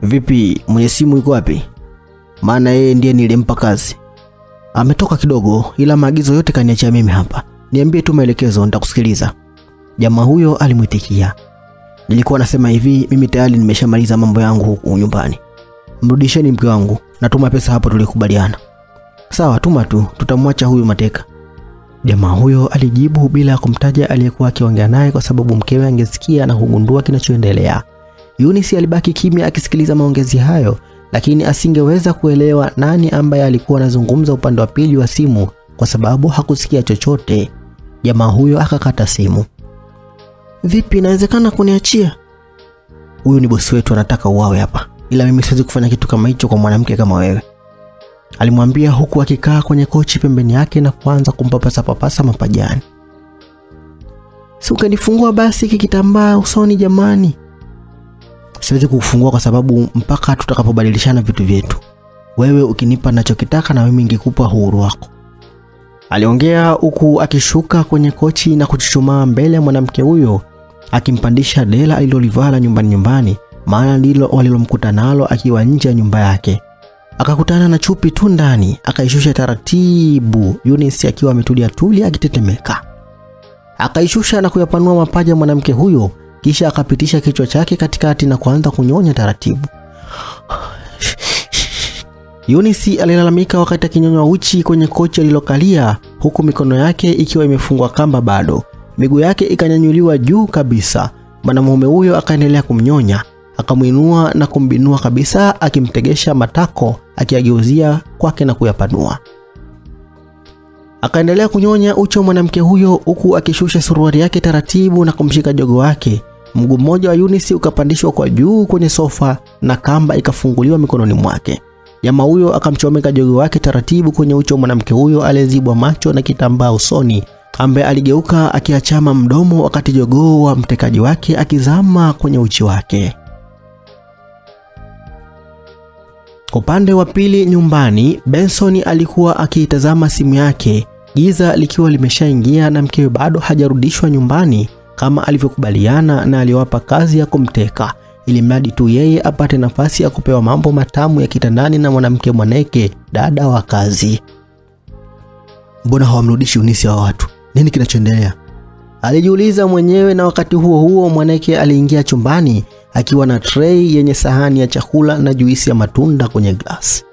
Vipi, mwenye simu yuko wapi? Maana yeye ndiye nilimpa kazi. Ametoka kidogo, ila maagizo yote kaniachia mimi hapa. Niambie tu maelekezo, nitakusikiliza. Jamaa huyo alimwitikia. Nilikuwa nasema hivi, mimi tayari nimeshamaliza mambo yangu huku nyumbani. Mrudisheni mke wangu, natuma pesa hapo tulikubaliana. Sawa, tuma tu, tutamwacha huyu mateka. Jamaa huyo alijibu bila kumtaja aliyekuwa akiongea naye kwa sababu mkewe angesikia na kugundua kinachoendelea. Eunice alibaki kimya akisikiliza maongezi hayo, lakini asingeweza kuelewa nani ambaye alikuwa anazungumza upande wa pili wa simu kwa sababu hakusikia chochote. Jamaa huyo akakata simu. Vipi, inawezekana kuniachia? Huyu ni bosi wetu, anataka uwawe hapa, ila mimi siwezi kufanya kitu kama hicho kwa mwanamke kama wewe, alimwambia huku akikaa kwenye kochi pembeni yake na kuanza kumpapasa papasa mapajani. Si ukanifungua basi kikitambaa kitambaa usoni jamani. Siwezi kufungua kwa sababu mpaka tutakapobadilishana vitu vyetu, wewe ukinipa nachokitaka na mimi ningekupa uhuru wako, aliongea huku akishuka kwenye kochi na kuchuchumaa mbele ya mwanamke huyo akimpandisha dela alilolivala la nyumbani nyumbani, maana ndilo walilomkuta nalo akiwa nje ya nyumba yake. Akakutana na chupi tu ndani, akaishusha taratibu, Eunice akiwa ametulia tuli akitetemeka. Akaishusha na kuyapanua mapaja mwanamke huyo, kisha akapitisha kichwa chake katikati na kuanza kunyonya taratibu. Yunisi alilalamika wakati akinyonywa uchi kwenye kochi alilokalia, huku mikono yake ikiwa imefungwa kamba bado, miguu yake ikanyanyuliwa juu kabisa. Mwanamume huyo akaendelea kumnyonya, akamwinua na kumbinua kabisa, akimtegesha matako, akiageuzia kwake na kuyapanua. Akaendelea kunyonya ucho mwanamke huyo huku akishusha suruali yake taratibu na kumshika jogo wake. Mguu mmoja wa yunisi ukapandishwa kwa juu kwenye sofa na kamba ikafunguliwa mikononi mwake. Jamaa huyo akamchomeka jogo wake taratibu kwenye ucho mwanamke huyo aliyezibwa macho na kitambaa usoni, ambaye aligeuka akiachama mdomo wakati jogoo wa mtekaji wake akizama kwenye uchi wake. Kwa upande wa pili nyumbani, Benson alikuwa akiitazama simu yake, giza likiwa limeshaingia na mkewe bado hajarudishwa nyumbani kama alivyokubaliana na aliwapa kazi ya kumteka ili mradi tu yeye apate nafasi ya kupewa mambo matamu ya kitandani na mwanamke mwaneke, dada wa kazi. Mbona hawamrudishi unisi wa watu? Nini kinachoendelea? Alijiuliza mwenyewe, na wakati huo huo mwaneke aliingia chumbani akiwa na trei yenye sahani ya chakula na juisi ya matunda kwenye glasi.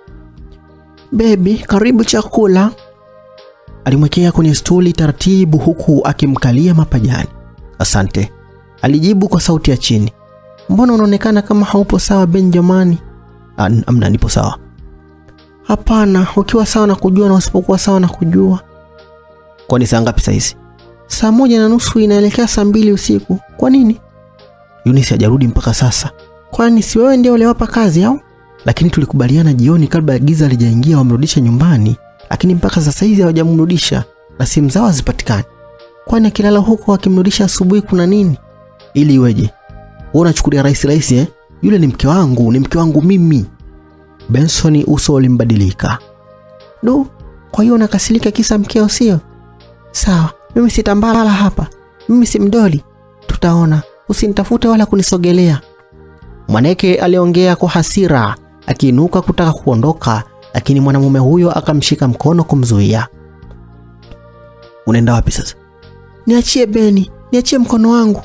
Bebi, karibu chakula. Alimwekea kwenye stuli taratibu, huku akimkalia mapajani. Asante, alijibu kwa sauti ya chini. Mbona unaonekana kama haupo sawa Ben jamani? Amna, nipo sawa. Hapana, ukiwa sawa na kujua na usipokuwa sawa na kujua. Kwani saa ngapi saa hizi? Saa moja na nusu inaelekea saa mbili usiku. Kwa nini? Yunisi hajarudi mpaka sasa. Kwani si wewe ndio uliwapa kazi au? Lakini tulikubaliana jioni kabla ya giza lijaingia wamrudishe nyumbani, lakini mpaka sasa hizi hawajamrudisha na simu zao hazipatikani. Kwani akilala huko akimrudisha asubuhi kuna nini? Ili iweje? Wewe unachukulia rahisi rahisi eh? Yule ni mke wangu, ni mke wangu mimi. Benson uso ulimbadilika. Du, kwa hiyo unakasirika kisa mkeo sio? Sawa, mimi sitambala hapa. Mimi si mdoli. Tutaona. Usinitafute wala kunisogelea. Mwaneke aliongea kwa hasira, akiinuka kutaka kuondoka, lakini mwanamume huyo akamshika mkono kumzuia. Unaenda wapi sasa? Niachie Beni, niachie mkono wangu.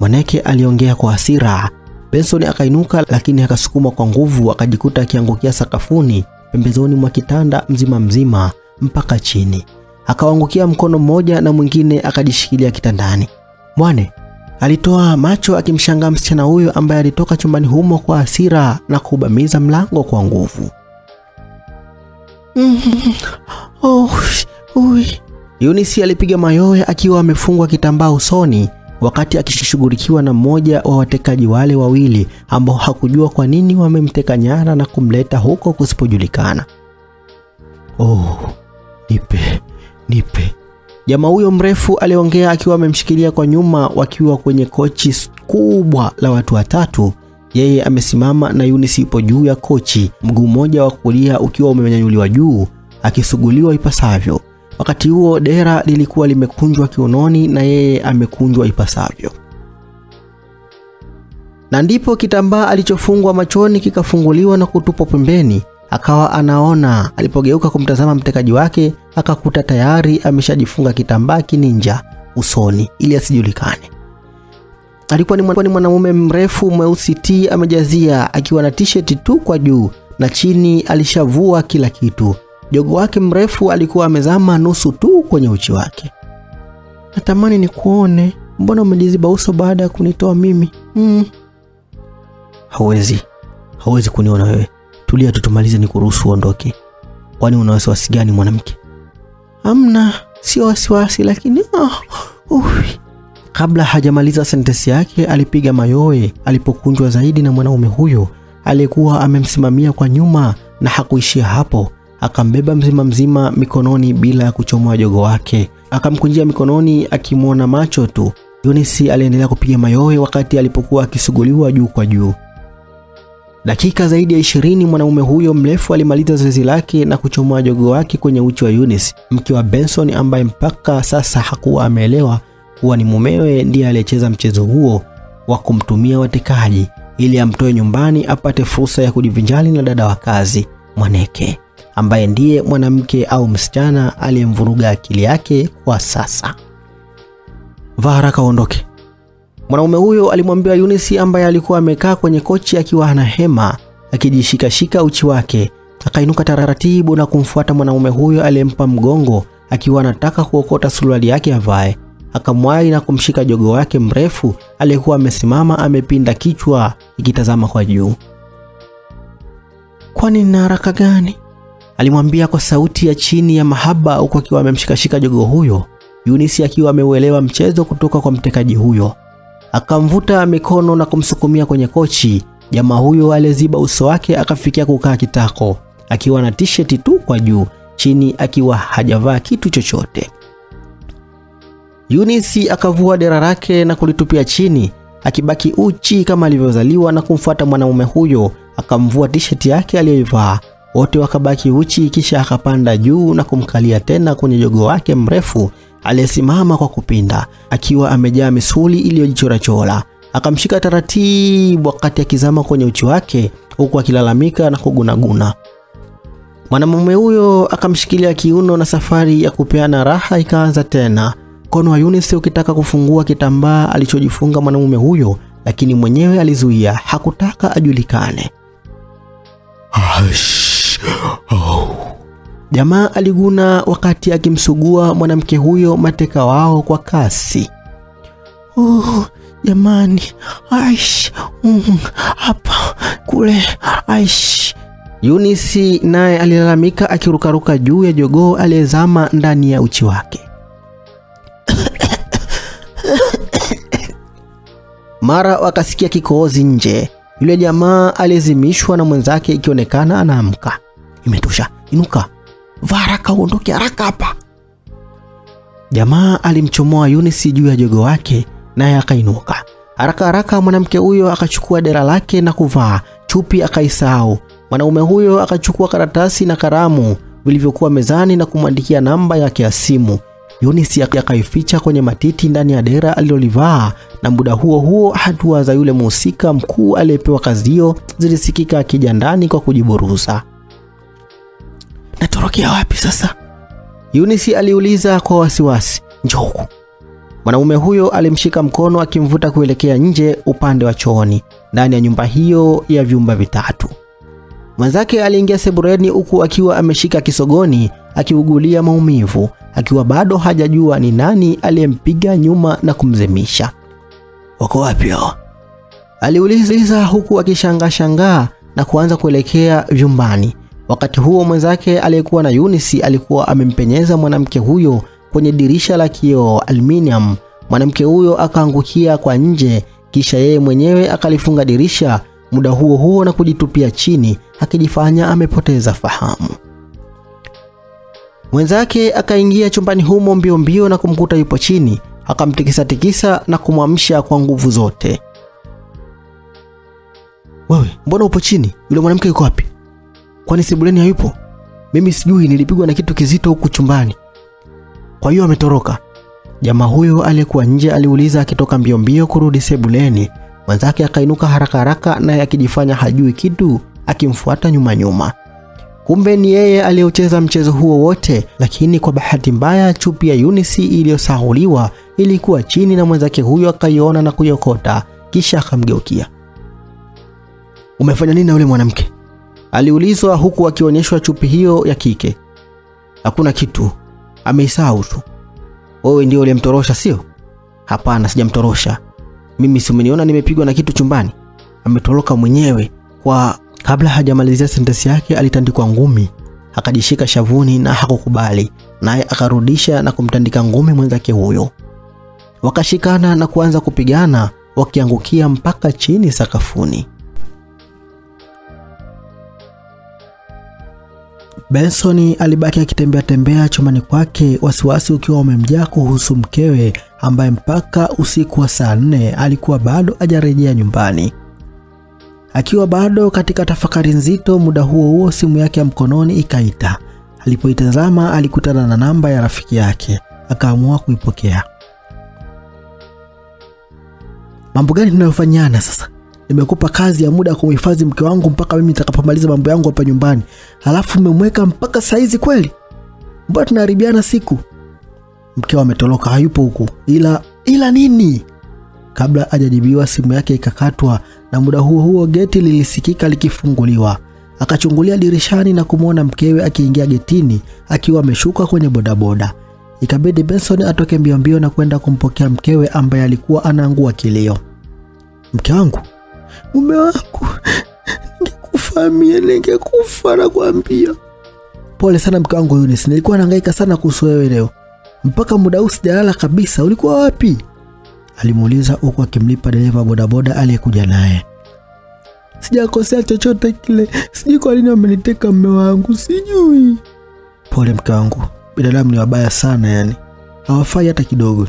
Mwaneke aliongea kwa hasira. Benson akainuka, lakini akasukumwa kwa nguvu, akajikuta akiangukia sakafuni pembezoni mwa kitanda mzima mzima mpaka chini. Akawangukia mkono mmoja na mwingine akajishikilia kitandani. Mwane alitoa macho akimshangaa msichana huyo ambaye alitoka chumbani humo kwa hasira na kubamiza mlango kwa nguvu. Oh, ui. Eunice alipiga mayowe akiwa amefungwa kitambaa usoni wakati akishughulikiwa na mmoja wa watekaji wale wawili ambao hakujua kwa nini wamemteka nyara na kumleta huko kusipojulikana. Oh, nipe, nipe. Jamaa huyo mrefu aliongea akiwa amemshikilia kwa nyuma wakiwa kwenye kochi kubwa la watu watatu. Yeye amesimama na Eunice yupo juu ya kochi, mguu mmoja wa kulia ukiwa umenyanyuliwa juu akisuguliwa ipasavyo. Wakati huo dera lilikuwa limekunjwa kiunoni na yeye amekunjwa ipasavyo, na ndipo kitambaa alichofungwa machoni kikafunguliwa na kutupwa pembeni. Akawa anaona. Alipogeuka kumtazama mtekaji wake, akakuta tayari ameshajifunga kitambaa kininja usoni ili asijulikane. Alikuwa ni mwanamume mrefu mweusi ti amejazia, akiwa na t-shirt tu kwa juu na chini alishavua kila kitu. Jogo wake mrefu alikuwa amezama nusu tu kwenye uchi wake. Natamani ni kuone mbona umejiziba uso baada ya kunitoa mimi? Mm. Hawezi, hawezi kuniona wewe. Tulia tutumalize ni kuruhusu uondoke. Kwani una wasiwasi gani mwanamke? Amna, sio wasiwasi, lakini oh, uh. Kabla hajamaliza sentensi yake alipiga mayowe alipokunjwa zaidi na mwanaume huyo aliyekuwa amemsimamia kwa nyuma, na hakuishia hapo akambeba mzima mzima mikononi bila ya kuchomoa jogo wake, akamkunjia mikononi akimwona macho tu. Yunisi aliendelea kupiga mayowe wakati alipokuwa akisuguliwa juu kwa juu. Dakika zaidi ya ishirini mwanaume huyo mrefu alimaliza zoezi lake na kuchomoa jogo wake kwenye uchi wa Eunice, mke wa Benson ambaye mpaka sasa hakuwa ameelewa kuwa ni mumewe ndiye aliyecheza mchezo huo wa kumtumia watekaji ili amtoe nyumbani apate fursa ya kujivinjali na dada wa kazi Mwaneke ambaye ndiye mwanamke au msichana aliyemvuruga akili yake kwa sasa. Vaa haraka uondoke. Mwanaume huyo alimwambia Yunisi ambaye alikuwa amekaa kwenye kochi akiwa ana hema akijishikashika uchi wake. Akainuka taratibu na kumfuata mwanaume huyo aliyempa mgongo akiwa anataka kuokota suruali yake avae. Akamwahi na kumshika jogo wake mrefu aliyekuwa amesimama amepinda kichwa ikitazama kwa juu. Kwani nina haraka gani? alimwambia kwa sauti ya chini ya mahaba huku akiwa amemshikashika jogo huyo. Yunisi akiwa ameuelewa mchezo kutoka kwa mtekaji huyo, akamvuta mikono na kumsukumia kwenye kochi. Jamaa huyo aliziba uso wake akafikia kukaa kitako akiwa na t-shirt tu kwa juu, chini akiwa hajavaa kitu chochote. Yunisi akavua dera lake na kulitupia chini, akibaki uchi kama alivyozaliwa na kumfuata mwanamume huyo akamvua tisheti yake aliyoivaa. Wote wakabaki uchi, kisha akapanda juu na kumkalia tena kwenye jogo wake mrefu aliyesimama kwa kupinda, akiwa amejaa misuli iliyojichorachora. Akamshika taratibu wakati akizama kwenye uchi wake, huku akilalamika na kugunaguna. Mwanamume huyo akamshikilia kiuno na safari ya kupeana raha ikaanza tena. Mkono wa Eunice ukitaka kufungua kitambaa alichojifunga mwanamume huyo, lakini mwenyewe alizuia, hakutaka ajulikane. Hush. Oh. Jamaa aliguna wakati akimsugua mwanamke huyo mateka wao kwa kasi. Oh, jamani, aish, mm, hapa kule, aish. Yunisi naye alilalamika akirukaruka juu ya jogoo aliyezama ndani ya uchi wake. *coughs* Mara wakasikia kikohozi nje. Yule jamaa alizimishwa na mwenzake, ikionekana anaamka. Imetosha, inuka, vaa haraka, uondoke haraka hapa. Jamaa alimchomoa Eunice juu ya jogo wake, naye akainuka haraka haraka. Mwanamke huyo akachukua dera lake na kuvaa chupi, akaisahau. Mwanaume huyo akachukua karatasi na karamu vilivyokuwa mezani na kumwandikia namba yake ya simu. Eunice akaificha kwenye matiti ndani ya dera alilolivaa, na muda huo huo hatua za yule mhusika mkuu aliyepewa kazi hiyo zilisikika akija ndani kwa kujiburuza. Natorokea wapi sasa? Yunisi aliuliza kwa wasiwasi. Njoo huku. Mwanaume huyo alimshika mkono akimvuta kuelekea nje upande wa chooni ndani ya nyumba hiyo ya vyumba vitatu. Mwenzake aliingia sebureni huku akiwa ameshika kisogoni akiugulia maumivu, akiwa bado hajajua ni nani aliyempiga nyuma na kumzemisha. Wako wapi hao? Aliuliza huku akishangaa shangaa na kuanza kuelekea vyumbani. Wakati huo mwenzake aliyekuwa na yunisi alikuwa amempenyeza mwanamke huyo kwenye dirisha la kioo aluminium. Mwanamke huyo akaangukia kwa nje, kisha yeye mwenyewe akalifunga dirisha muda huo huo na kujitupia chini akijifanya amepoteza fahamu. Mwenzake akaingia chumbani humo mbio mbio na kumkuta yupo chini, akamtikisa tikisa na kumwamsha kwa nguvu zote. Wewe, mbona upo chini? Yule mwanamke yuko wapi? Kwani sebuleni hayupo? Mimi sijui, nilipigwa na kitu kizito huku chumbani. Kwa hiyo ametoroka. Jamaa huyo aliyekuwa nje aliuliza akitoka mbio mbio kurudi sebuleni. Mwenzake akainuka haraka haraka, naye akijifanya hajui kitu, akimfuata nyuma nyuma. Kumbe ni yeye aliyeucheza mchezo huo wote, lakini kwa bahati mbaya chupi ya Eunice iliyosahuliwa ilikuwa chini na mwenzake huyo akaiona na kuiokota, kisha akamgeukia. Umefanya nini na yule mwanamke? Aliulizwa huku akionyeshwa chupi hiyo ya kike. Hakuna kitu, ameisahau tu. Wewe ndio uliyemtorosha sio? Hapana, sijamtorosha. Mimi si umeniona nimepigwa na kitu chumbani? Ametoroka mwenyewe. Kwa kabla hajamalizia sentensi yake alitandikwa ngumi, akajishika shavuni na hakukubali, naye akarudisha na kumtandika ngumi mwenzake huyo. Wakashikana na kuanza kupigana, wakiangukia mpaka chini sakafuni. Benson alibaki akitembea tembea chumbani kwake, wasiwasi ukiwa umemjaa kuhusu mkewe ambaye mpaka usiku wa saa nne alikuwa bado hajarejea nyumbani. Akiwa bado katika tafakari nzito, muda huo huo simu yake ya mkononi ikaita. Alipoitazama alikutana na namba ya rafiki yake, akaamua kuipokea. Mambo gani tunayofanyana sasa? Nimekupa kazi ya muda ya kumhifadhi mke wangu mpaka mimi nitakapomaliza mambo yangu hapa nyumbani, halafu umemweka mpaka saizi kweli? Mbona tunaharibiana siku? Mkeo ametoroka, hayupo huku. Ila ila nini? Kabla hajajibiwa simu yake ikakatwa, na muda huo huo geti lilisikika likifunguliwa. Akachungulia dirishani na kumwona mkewe akiingia getini akiwa ameshuka kwenye bodaboda. Ikabidi Benson atoke mbio mbio na kwenda kumpokea mkewe ambaye alikuwa anaangua kilio. Mke wangu, mume wangu, ningekufa mie, ningekufa nakwambia. Pole sana mke wangu Yunis, nilikuwa nahangaika sana kuhusu wewe leo, mpaka muda huu sijalala kabisa. Ulikuwa wapi? alimuuliza huku akimlipa dereva bodaboda aliyekuja naye. Sijakosea chochote kile, sijui kwa nini wameniteka mume wangu, sijui. Pole mke wangu, binadamu ni wabaya sana, yani hawafai hata kidogo.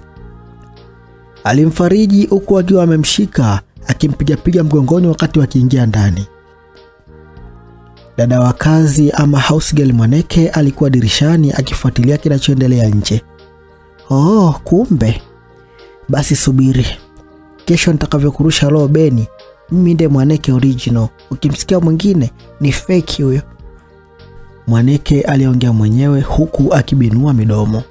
Alimfariji huku akiwa amemshika akimpigapiga mgongoni wakati wakiingia ndani. Dada wa kazi ama house girl Mwaneke alikuwa dirishani akifuatilia kinachoendelea nje. Oh, kumbe basi subiri, kesho nitakavyokurusha roho Beni, mimi ndiye Mwaneke original. Ukimsikia mwingine ni fake huyo. Mwaneke aliongea mwenyewe huku akibinua midomo.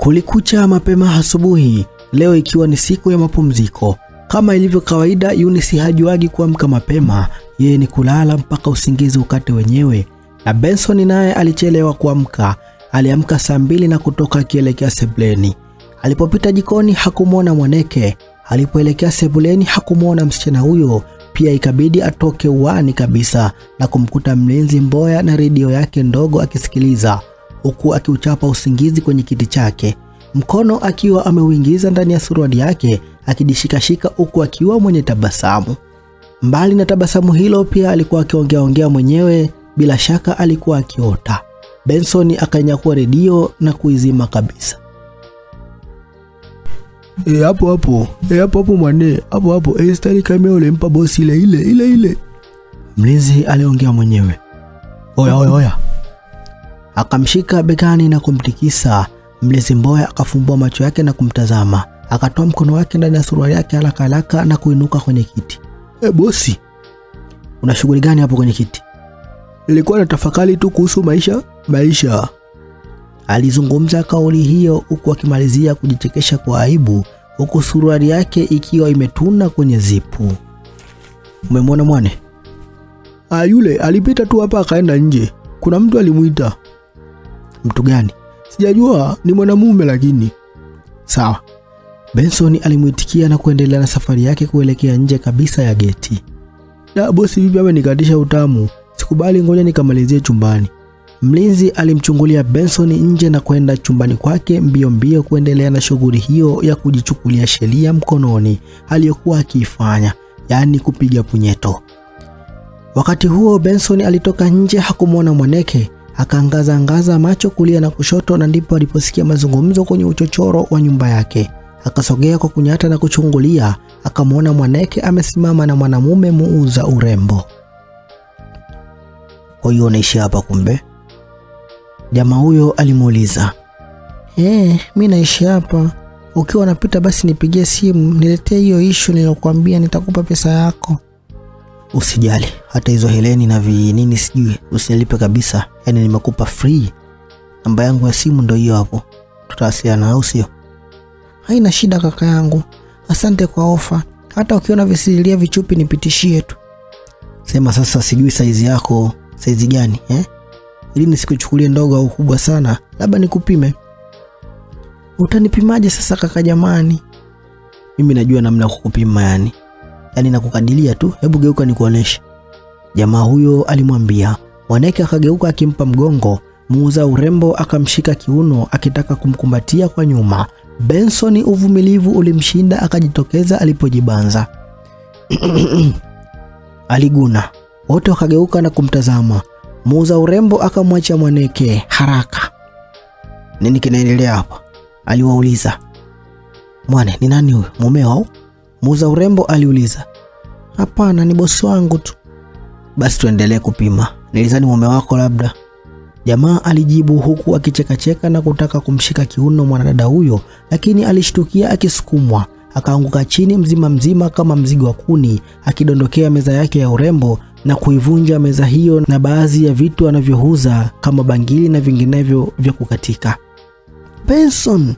Kulikucha mapema asubuhi leo, ikiwa ni siku ya mapumziko. Kama ilivyo kawaida, Eunice hajuagi kuamka mapema, yeye ni kulala mpaka usingizi ukate wenyewe. Na Benson naye alichelewa kuamka, aliamka saa mbili na kutoka akielekea sebuleni. Alipopita jikoni hakumwona Mwaneke, alipoelekea sebuleni hakumwona msichana huyo. Pia ikabidi atoke uani kabisa na kumkuta mlinzi Mboya na redio yake ndogo akisikiliza huku akiuchapa usingizi kwenye kiti chake, mkono akiwa ameuingiza ndani ya suruali yake akijishikashika, huku akiwa mwenye tabasamu. Mbali na tabasamu hilo, pia alikuwa akiongeaongea mwenyewe, bila shaka alikuwa akiota. Benson akanyakua redio na kuizima kabisa. E, hapo hapo e, hapo hapo mwane hapo hapo e, stari kamera ulimpa bosi ile ile ile ile. Mlinzi aliongea mwenyewe. Oya oya oya, Akamshika begani na kumtikisa. Mlezi Mboya akafumbua macho yake na kumtazama, akatoa mkono wake ndani ya suruali yake haraka haraka na kuinuka kwenye kiti. e, bosi, Una shughuli gani hapo kwenye kiti? nilikuwa natafakari tu kuhusu maisha maisha. Alizungumza kauli hiyo huku akimalizia kujichekesha kwa aibu, huku suruali yake ikiwa imetuna kwenye zipu. Umemwona mwane? Ah, yule alipita tu hapa akaenda nje, kuna mtu alimuita, Mtu gani? sijajua ni mwanamume lakini Sawa. Benson alimwitikia na kuendelea na safari yake kuelekea nje kabisa ya geti. da bosi, vipi amenikatisha utamu, sikubali, ngoja nikamalizie chumbani. Mlinzi alimchungulia Benson nje na kwenda chumbani kwake mbio mbio kuendelea na shughuli hiyo ya kujichukulia sheria mkononi aliyokuwa akiifanya, yaani kupiga punyeto. Wakati huo Benson alitoka nje, hakumwona Mwaneke, akaangaza angaza macho kulia na kushoto, na ndipo aliposikia mazungumzo kwenye uchochoro wa nyumba yake. Akasogea kwa kunyata na kuchungulia, akamwona Mwaneke amesimama na mwanamume muuza urembo. Kwa hiyo unaishi hapa kumbe? Jamaa huyo alimuuliza. Eh, mi naishi hapa. Ukiwa unapita basi nipigie simu, niletee hiyo ishu nilokuambia nitakupa pesa yako. Usijali, hata hizo heleni na vi nini sijui, usinilipe kabisa. yani nimekupa free. Namba yangu ya simu ndo hiyo hapo. Tutawasiliana au sio? Haina shida kaka yangu. Asante kwa ofa. Hata ukiona visilia vichupi nipitishie tu. Sema sasa, sijui saizi yako saizi gani eh? Ili nisikuchukulie ndogo au kubwa sana, labda nikupime. Utanipimaje sasa kaka jamani? Mimi najua namna ya kukupima yani, yaani nakukadilia tu. Hebu geuka nikuoneshe. Jamaa huyo alimwambia. Mwaneke akageuka akimpa mgongo. Muuza urembo akamshika kiuno akitaka kumkumbatia kwa nyuma. Benson uvumilivu ulimshinda akajitokeza alipojibanza. *clears throat* Aliguna. Wote wakageuka na kumtazama. Muuza urembo akamwacha Mwaneke haraka. Nini kinaendelea hapa? Aliwauliza. Mwane, ni nani huyu Mumeo au? Muuza urembo aliuliza. Hapana, ni bosi wangu tu. Basi tuendelee kupima. Nilizani mume wako labda. Jamaa alijibu huku akichekacheka na kutaka kumshika kiuno mwanadada huyo, lakini alishtukia akisukumwa, akaanguka chini mzima mzima kama mzigo wa kuni, akidondokea meza yake ya urembo na kuivunja meza hiyo na baadhi ya vitu anavyouza kama bangili na vinginevyo vya kukatika. Benson!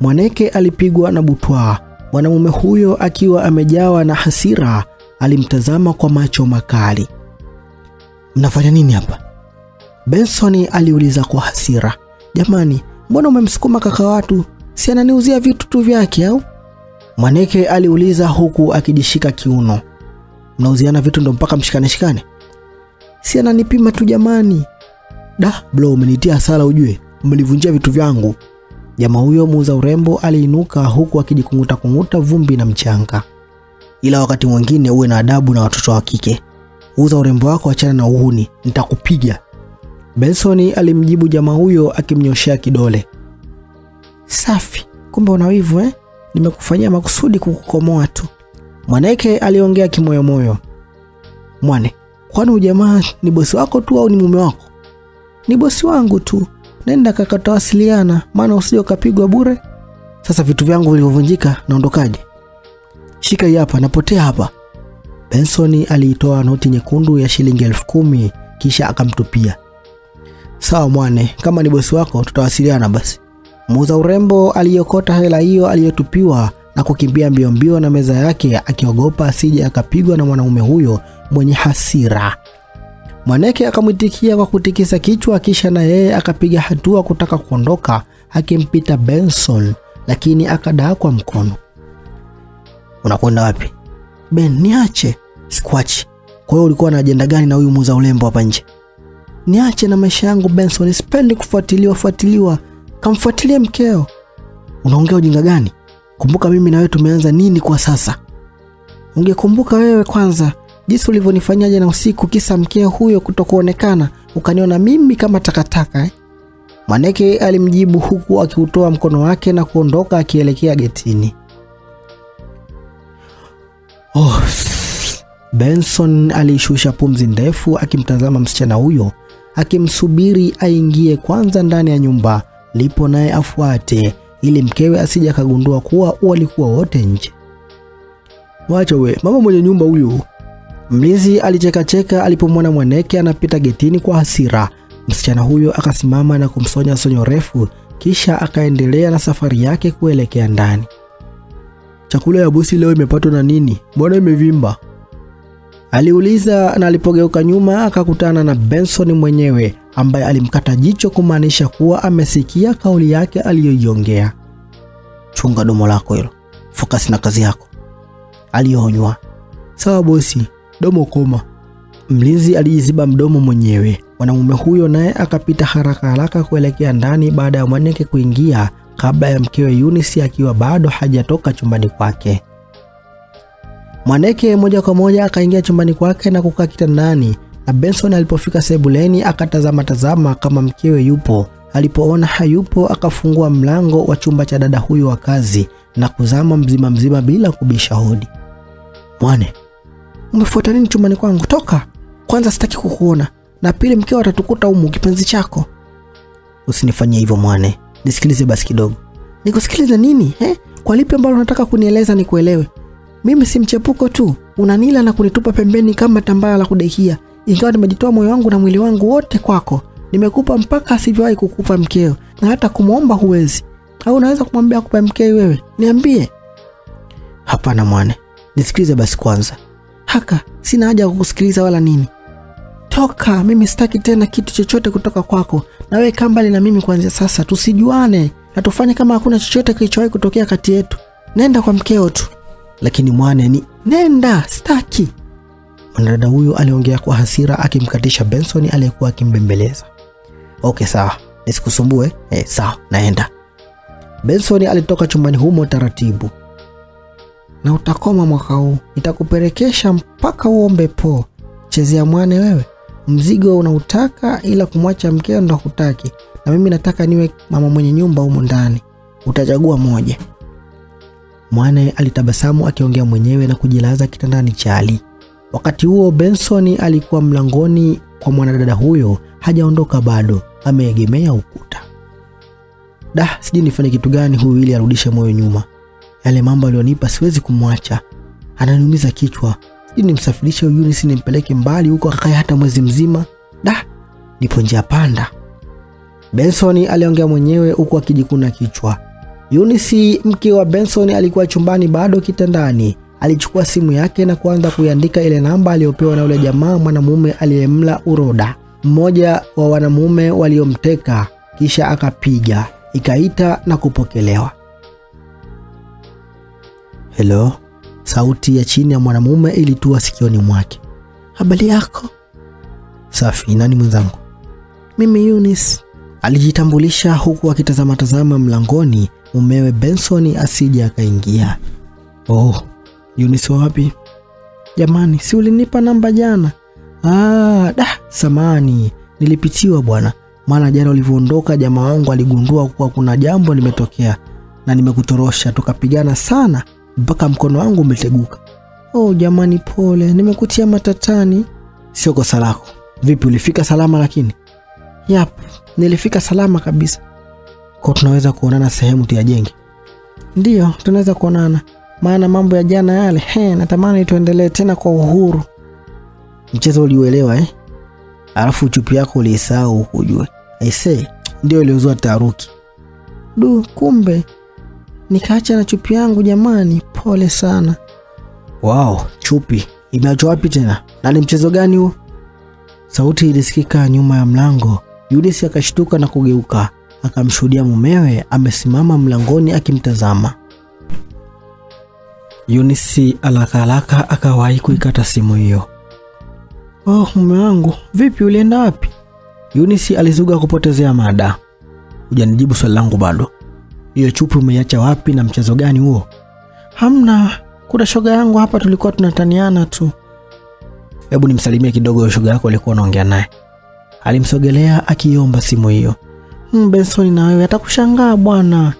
Mwaneke alipigwa na butwaa. Mwanamume huyo akiwa amejawa na hasira alimtazama kwa macho makali. Mnafanya nini hapa? Benson aliuliza kwa hasira. Jamani, mbona umemsukuma kaka watu? Si ananiuzia vitu tu vyake au? Mwaneke aliuliza huku akijishika kiuno. Mnauziana vitu ndo mpaka mshikane shikane? Si ananipima tu jamani. Da, bro umenitia hasara ujue. Mlivunjia vitu vyangu. Jamaa huyo muuza urembo aliinuka huku akijikunguta kunguta vumbi na mchanga. Ila wakati mwingine uwe na adabu na watoto wa kike. Uza urembo wako, achana na uhuni, nitakupiga. Benson alimjibu jamaa huyo akimnyoshea kidole. Safi, kumbe una wivu eh? nimekufanyia makusudi kukukomoa tu. Mwaneke aliongea kimoyomoyo. Mwane, kwani ujamaa ni bosi wako tu au ni mume wako? Ni bosi wangu tu, nenda kakatawasiliana, maana usije ukapigwa bure. Sasa vitu vyangu vilivyovunjika naondokaje? Shika hii hapa, napotea hapa. Benson aliitoa noti nyekundu ya shilingi elfu kumi kisha akamtupia. Sawa mwane, kama ni bosi wako tutawasiliana basi. Muuza urembo aliyokota hela hiyo aliyotupiwa na kukimbia mbio mbio na meza yake akiogopa asije akapigwa na mwanaume huyo mwenye hasira. Mwaneke akamwitikia kwa kutikisa kichwa, kisha na yeye akapiga hatua kutaka kuondoka akimpita Benson, lakini akadakwa mkono. Unakwenda wapi? Ben, niache. Sikuachi. Kwa hiyo ulikuwa na ajenda gani na huyu muuza ulembo hapa nje? Niache na maisha yangu Benson, sipendi kufuatiliwa fuatiliwa. Kamfuatilie mkeo. Unaongea ujinga gani? Kumbuka mimi na wewe tumeanza nini kwa sasa? Ungekumbuka wewe kwanza jinsi ulivyonifanyia jana usiku, kisa mkia huyo kutokuonekana, ukaniona mimi kama takataka eh? Maneke alimjibu huku akiutoa mkono wake na kuondoka akielekea getini. Oh, Benson aliishusha pumzi ndefu akimtazama msichana huyo akimsubiri aingie kwanza ndani ya nyumba lipo naye afuate ili mkewe asije akagundua kuwa walikuwa wote nje. Wacha we, mama mwenye nyumba huyo. Mlinzi alichekacheka alipomwona Mwaneke anapita getini kwa hasira. Msichana huyo akasimama na kumsonya sonyo refu, kisha akaendelea na safari yake kuelekea ndani. Chakula ya bosi leo imepatwa na nini? Mbona imevimba? Aliuliza na alipogeuka nyuma akakutana na Benson mwenyewe ambaye alimkata jicho kumaanisha kuwa amesikia kauli yake aliyoiongea. Chunga domo lako hilo, fokasi na kazi yako, alionywa. Sawa bosi, domo koma. Mlinzi alijiziba mdomo mwenyewe. Mwanamume huyo naye akapita haraka haraka kuelekea ndani baada ya mwanamke kuingia kabla ya mkewe Eunice akiwa bado hajatoka chumbani kwake. Mwaneke moja kwa moja akaingia chumbani kwake na kukaa kitandani, na Benson alipofika sebuleni akatazama tazama kama mkewe yupo. Alipoona hayupo, akafungua mlango wa chumba cha dada huyo wa kazi na kuzama mzima mzima bila kubisha hodi. Mwane, umefuata nini chumbani kwangu? Toka kwanza, sitaki kukuona, na pili mkeo atatukuta humu kipenzi chako. Usinifanyie hivyo Mwane, nisikilize basi kidogo. nikusikiliza nini eh? Kwa lipi ambalo unataka kunieleza nikuelewe? Mimi si mchepuko tu, unanila na kunitupa pembeni kama tambara la kudekia, ingawa nimejitoa moyo wangu na mwili wangu wote kwako. Nimekupa mpaka asivyowahi kukupa mkeo, na hata kumwomba huwezi. Au unaweza kumwambia akupe mkeo wewe? Niambie. Hapana Mwane, nisikilize basi kwanza. Haka, sina haja ya kukusikiliza wala nini. Toka, mimi sitaki tena kitu chochote kutoka kwako, na wewe kaa mbali na mimi kuanzia sasa, tusijuane na tufanye kama hakuna chochote kilichowahi kutokea kati yetu. Nenda kwa mkeo tu. Lakini Mwane ni nenda, sitaki. Mwanadada huyo aliongea kwa hasira akimkatisha Benson aliyekuwa akimbembeleza. Okay, sawa, nisikusumbue. Eh, sawa, naenda. Benson alitoka chumbani humo taratibu. Na utakoma mwaka huu, nitakuperekesha mpaka uombe po. Chezea Mwane wewe, mzigo unautaka, ila kumwacha mkeo ndo hutaki, na mimi nataka niwe mama mwenye nyumba humo ndani. Utachagua moja. Mwane alitabasamu akiongea mwenyewe na kujilaza kitandani cha Ali. Wakati huo Benson alikuwa mlangoni kwa mwanadada huyo, hajaondoka bado, ameegemea ukuta. Da, sijui nifanye kitu gani huyu ili arudishe moyo nyuma. Yale mambo alionipa siwezi kumwacha, ananiumiza kichwa. Sijui nimsafirishe Eunice nimpeleke mbali huko akae hata mwezi mzima. Da, nipo njia panda. Benson aliongea mwenyewe huku akijikuna kichwa. Eunice mke wa Benson alikuwa chumbani bado kitandani. Alichukua simu yake na kuanza kuiandika ile namba aliyopewa na yule jamaa mwanamume aliyemla uroda, mmoja wa wanamume waliomteka, kisha akapiga, ikaita na kupokelewa. Hello, sauti ya chini ya mwanamume ilitua sikioni mwake. Habari yako? Safi, nani mwenzangu? Mimi yunis Alijitambulisha huku akitazama tazama mlangoni mumewe Benson asije akaingia. Oh, Eunice wapi? Jamani, si ulinipa namba jana? Ah, da, samani, nilipitiwa bwana. Maana jana ulivyoondoka jamaa wangu aligundua kuwa kuna jambo limetokea. na nimekutorosha, tukapigana sana mpaka mkono wangu umeteguka. Oh jamani, pole, nimekutia matatani. Sio kosa lako. Vipi, ulifika salama? Lakini Yap, nilifika salama kabisa. kwa tunaweza kuonana sehemu tuyajenge. Ndiyo, tunaweza kuonana, maana mambo ya jana yale, he, natamani tuendelee tena kwa uhuru. Mchezo uliuelewa eh? Alafu chupi yako uliisahau ukujue ujue. Aisee, ndio iliozua taharuki. Du, kumbe nikaacha na chupi yangu jamani, pole sana. Wow, chupi imeachwa wapi tena? Na ni mchezo gani huo? Sauti ilisikika nyuma ya mlango. Yudis akashtuka na kugeuka, akamshuhudia mumewe amesimama mlangoni akimtazama. Yunisi alakalaka akawahi kuikata simu hiyo. Oh, mume wangu, vipi, ulienda wapi? Yunisi alizuga kupotezea mada. Hujanijibu swali langu bado. Hiyo chupi umeiacha wapi na mchezo gani huo? Hamna, kuna shoga yangu hapa, tulikuwa tunataniana tu. Hebu nimsalimie kidogo shoga yako alikuwa anaongea naye. Alimsogelea akiomba simu hiyo. Mm, Benson na wewe atakushangaa bwana.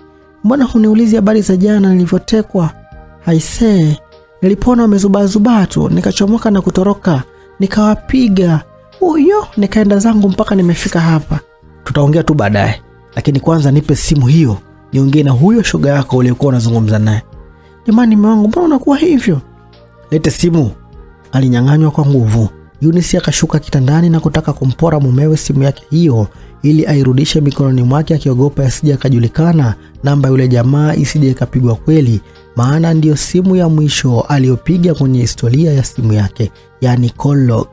Mbona huniulizi habari za jana nilivyotekwa? Aisee, nilipona wamezubazubaa tu, nikachomoka na kutoroka, nikawapiga huyo, nikaenda zangu mpaka nimefika hapa. Tutaongea tu baadaye, lakini kwanza nipe simu hiyo niongee na huyo shoga yako uliokuwa unazungumza naye. Jamani, mume wangu, mbona unakuwa hivyo? Lete simu. Alinyang'anywa kwa nguvu. yunisi akashuka kitandani na kutaka kumpora mumewe simu yake hiyo ili airudishe mikononi mwake, akiogopa asije akajulikana namba yule jamaa isije ikapigwa kweli, maana ndiyo simu ya mwisho aliyopiga kwenye historia ya simu yake, yani call log.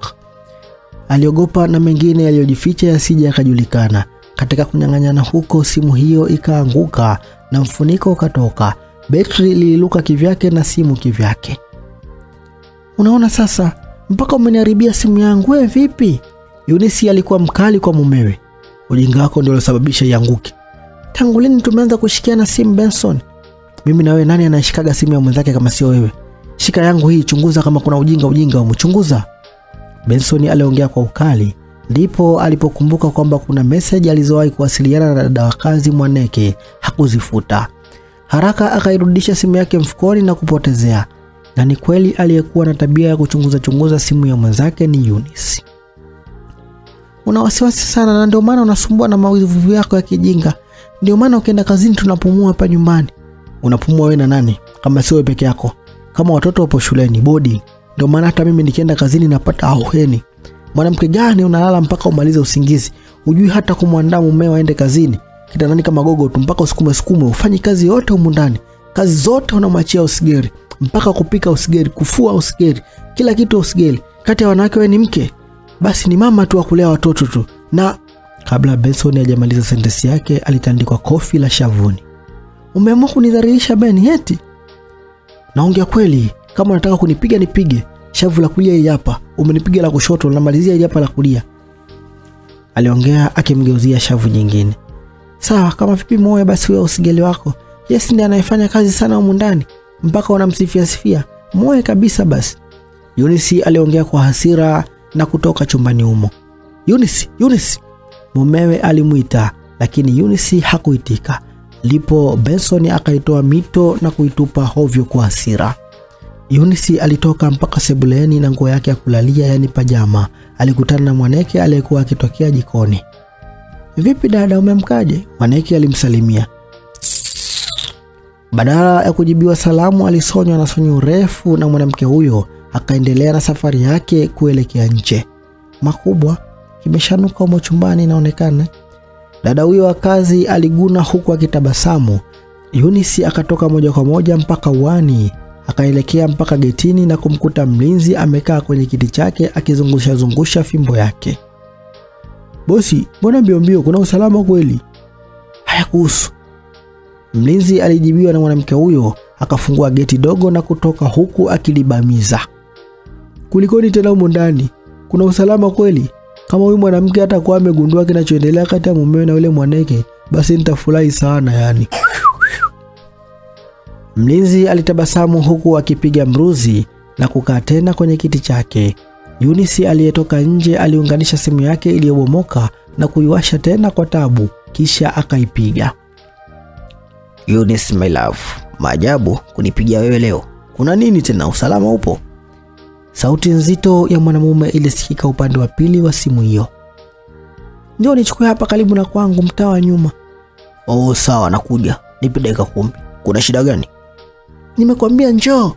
Aliogopa na mengine yaliyojificha yasije yakajulikana. Katika kunyang'anyana huko, simu hiyo ikaanguka na mfuniko ukatoka. Betri lililuka kivyake na simu kivyake. Unaona sasa, mpaka umeniharibia simu yangu. Wewe vipi? Yunisi alikuwa mkali kwa mumewe. Ujinga wako ndio uliosababisha ianguke. Tangu lini tumeanza kushikiana simu Benson? Mimi na wewe, nani anashikaga simu ya mwenzake kama sio wewe? Shika yangu hii, chunguza kama kuna ujinga ujinga humu, chunguza. Benson aliongea kwa ukali, ndipo alipokumbuka kwamba kuna meseji alizowahi kuwasiliana na dada wa kazi Mwaneke, hakuzifuta. Haraka akairudisha simu yake mfukoni na kupotezea. Na ni kweli aliyekuwa na tabia ya kuchunguza chunguza simu ya mwenzake ni Eunice. Una wasiwasi sana, na ndio maana unasumbua na mawivu yako ya kijinga. Ndio maana ukienda kazini tunapumua hapa nyumbani. Unapumua wewe na nani kama sio peke yako? Kama watoto wapo shuleni bodi. Ndio maana hata mimi nikienda kazini napata auheni. Mwanamke gani unalala mpaka umalize usingizi? Hujui hata kumwandaa mumeo aende kazini. Kitandani kama gogo tu mpaka usukume sukume, ufanyi kazi yote humu ndani. Kazi zote unamwachia usigeri, mpaka kupika usigeri, kufua usigeri, kila kitu usigeri. Kati ya wanawake wewe ni mke, basi ni mama tu wa watoto tu. Na kabla Benson hajamaliza sentensi yake, alitandikwa kofi la shavuni. Umeamua kunidhalilisha Ben, eti? Naongea kweli, kama unataka kunipiga nipige. Shavu la kulia hili hapa, umenipiga la kushoto, namalizia hili hapa la kulia. Aliongea akimgeuzia shavu nyingine. Sawa, kama vipi moyo basi huyo usigeli wako. Yes, ndiye anayefanya kazi sana humu ndani mpaka unamsifia sifia. Moyo kabisa basi. Eunice aliongea kwa hasira na kutoka chumbani humo. Eunice, Eunice. Mumewe alimwita lakini Eunice hakuitika. Lipo Benson akaitoa mito na kuitupa hovyo kwa hasira. Eunice alitoka mpaka sebuleni na nguo yake ya kulalia yani pajama. Alikutana na Mwaneke aliyekuwa akitokea jikoni. Vipi dada, umemkaje? Mwaneke alimsalimia. Badala ya kujibiwa salamu, alisonywa na sonyo refu na mwanamke huyo akaendelea na safari yake kuelekea nje. Makubwa kimeshanuka umo chumbani inaonekana. Dada huyo wa kazi aliguna huku akitabasamu. Yunisi akatoka moja kwa moja mpaka uani, akaelekea mpaka getini na kumkuta mlinzi amekaa kwenye kiti chake akizungusha zungusha fimbo yake. Bosi, mbona mbio mbio, kuna usalama kweli? Hayakuhusu. Mlinzi alijibiwa na mwanamke huyo, akafungua geti dogo na kutoka huku akilibamiza. Kulikoni tena humo ndani? Kuna usalama kweli? Kama huyu mwanamke hata kwa amegundua kinachoendelea kati ya mumewe na yule Mwaneke, basi nitafurahi sana yani. Mlinzi alitabasamu huku akipiga mruzi na kukaa tena kwenye kiti chake. Yunisi aliyetoka nje aliunganisha simu yake iliyobomoka na kuiwasha tena kwa tabu, kisha akaipiga. Eunice my love, maajabu kunipigia wewe leo. Kuna nini tena? Usalama upo? Sauti nzito ya mwanamume ilisikika upande wa pili wa simu hiyo. Njoo nichukue hapa karibu na kwangu, mtaa wa nyuma. Oh, sawa, nakuja. Nipe dakika kumi. Kuna shida gani? Nimekwambia njoo.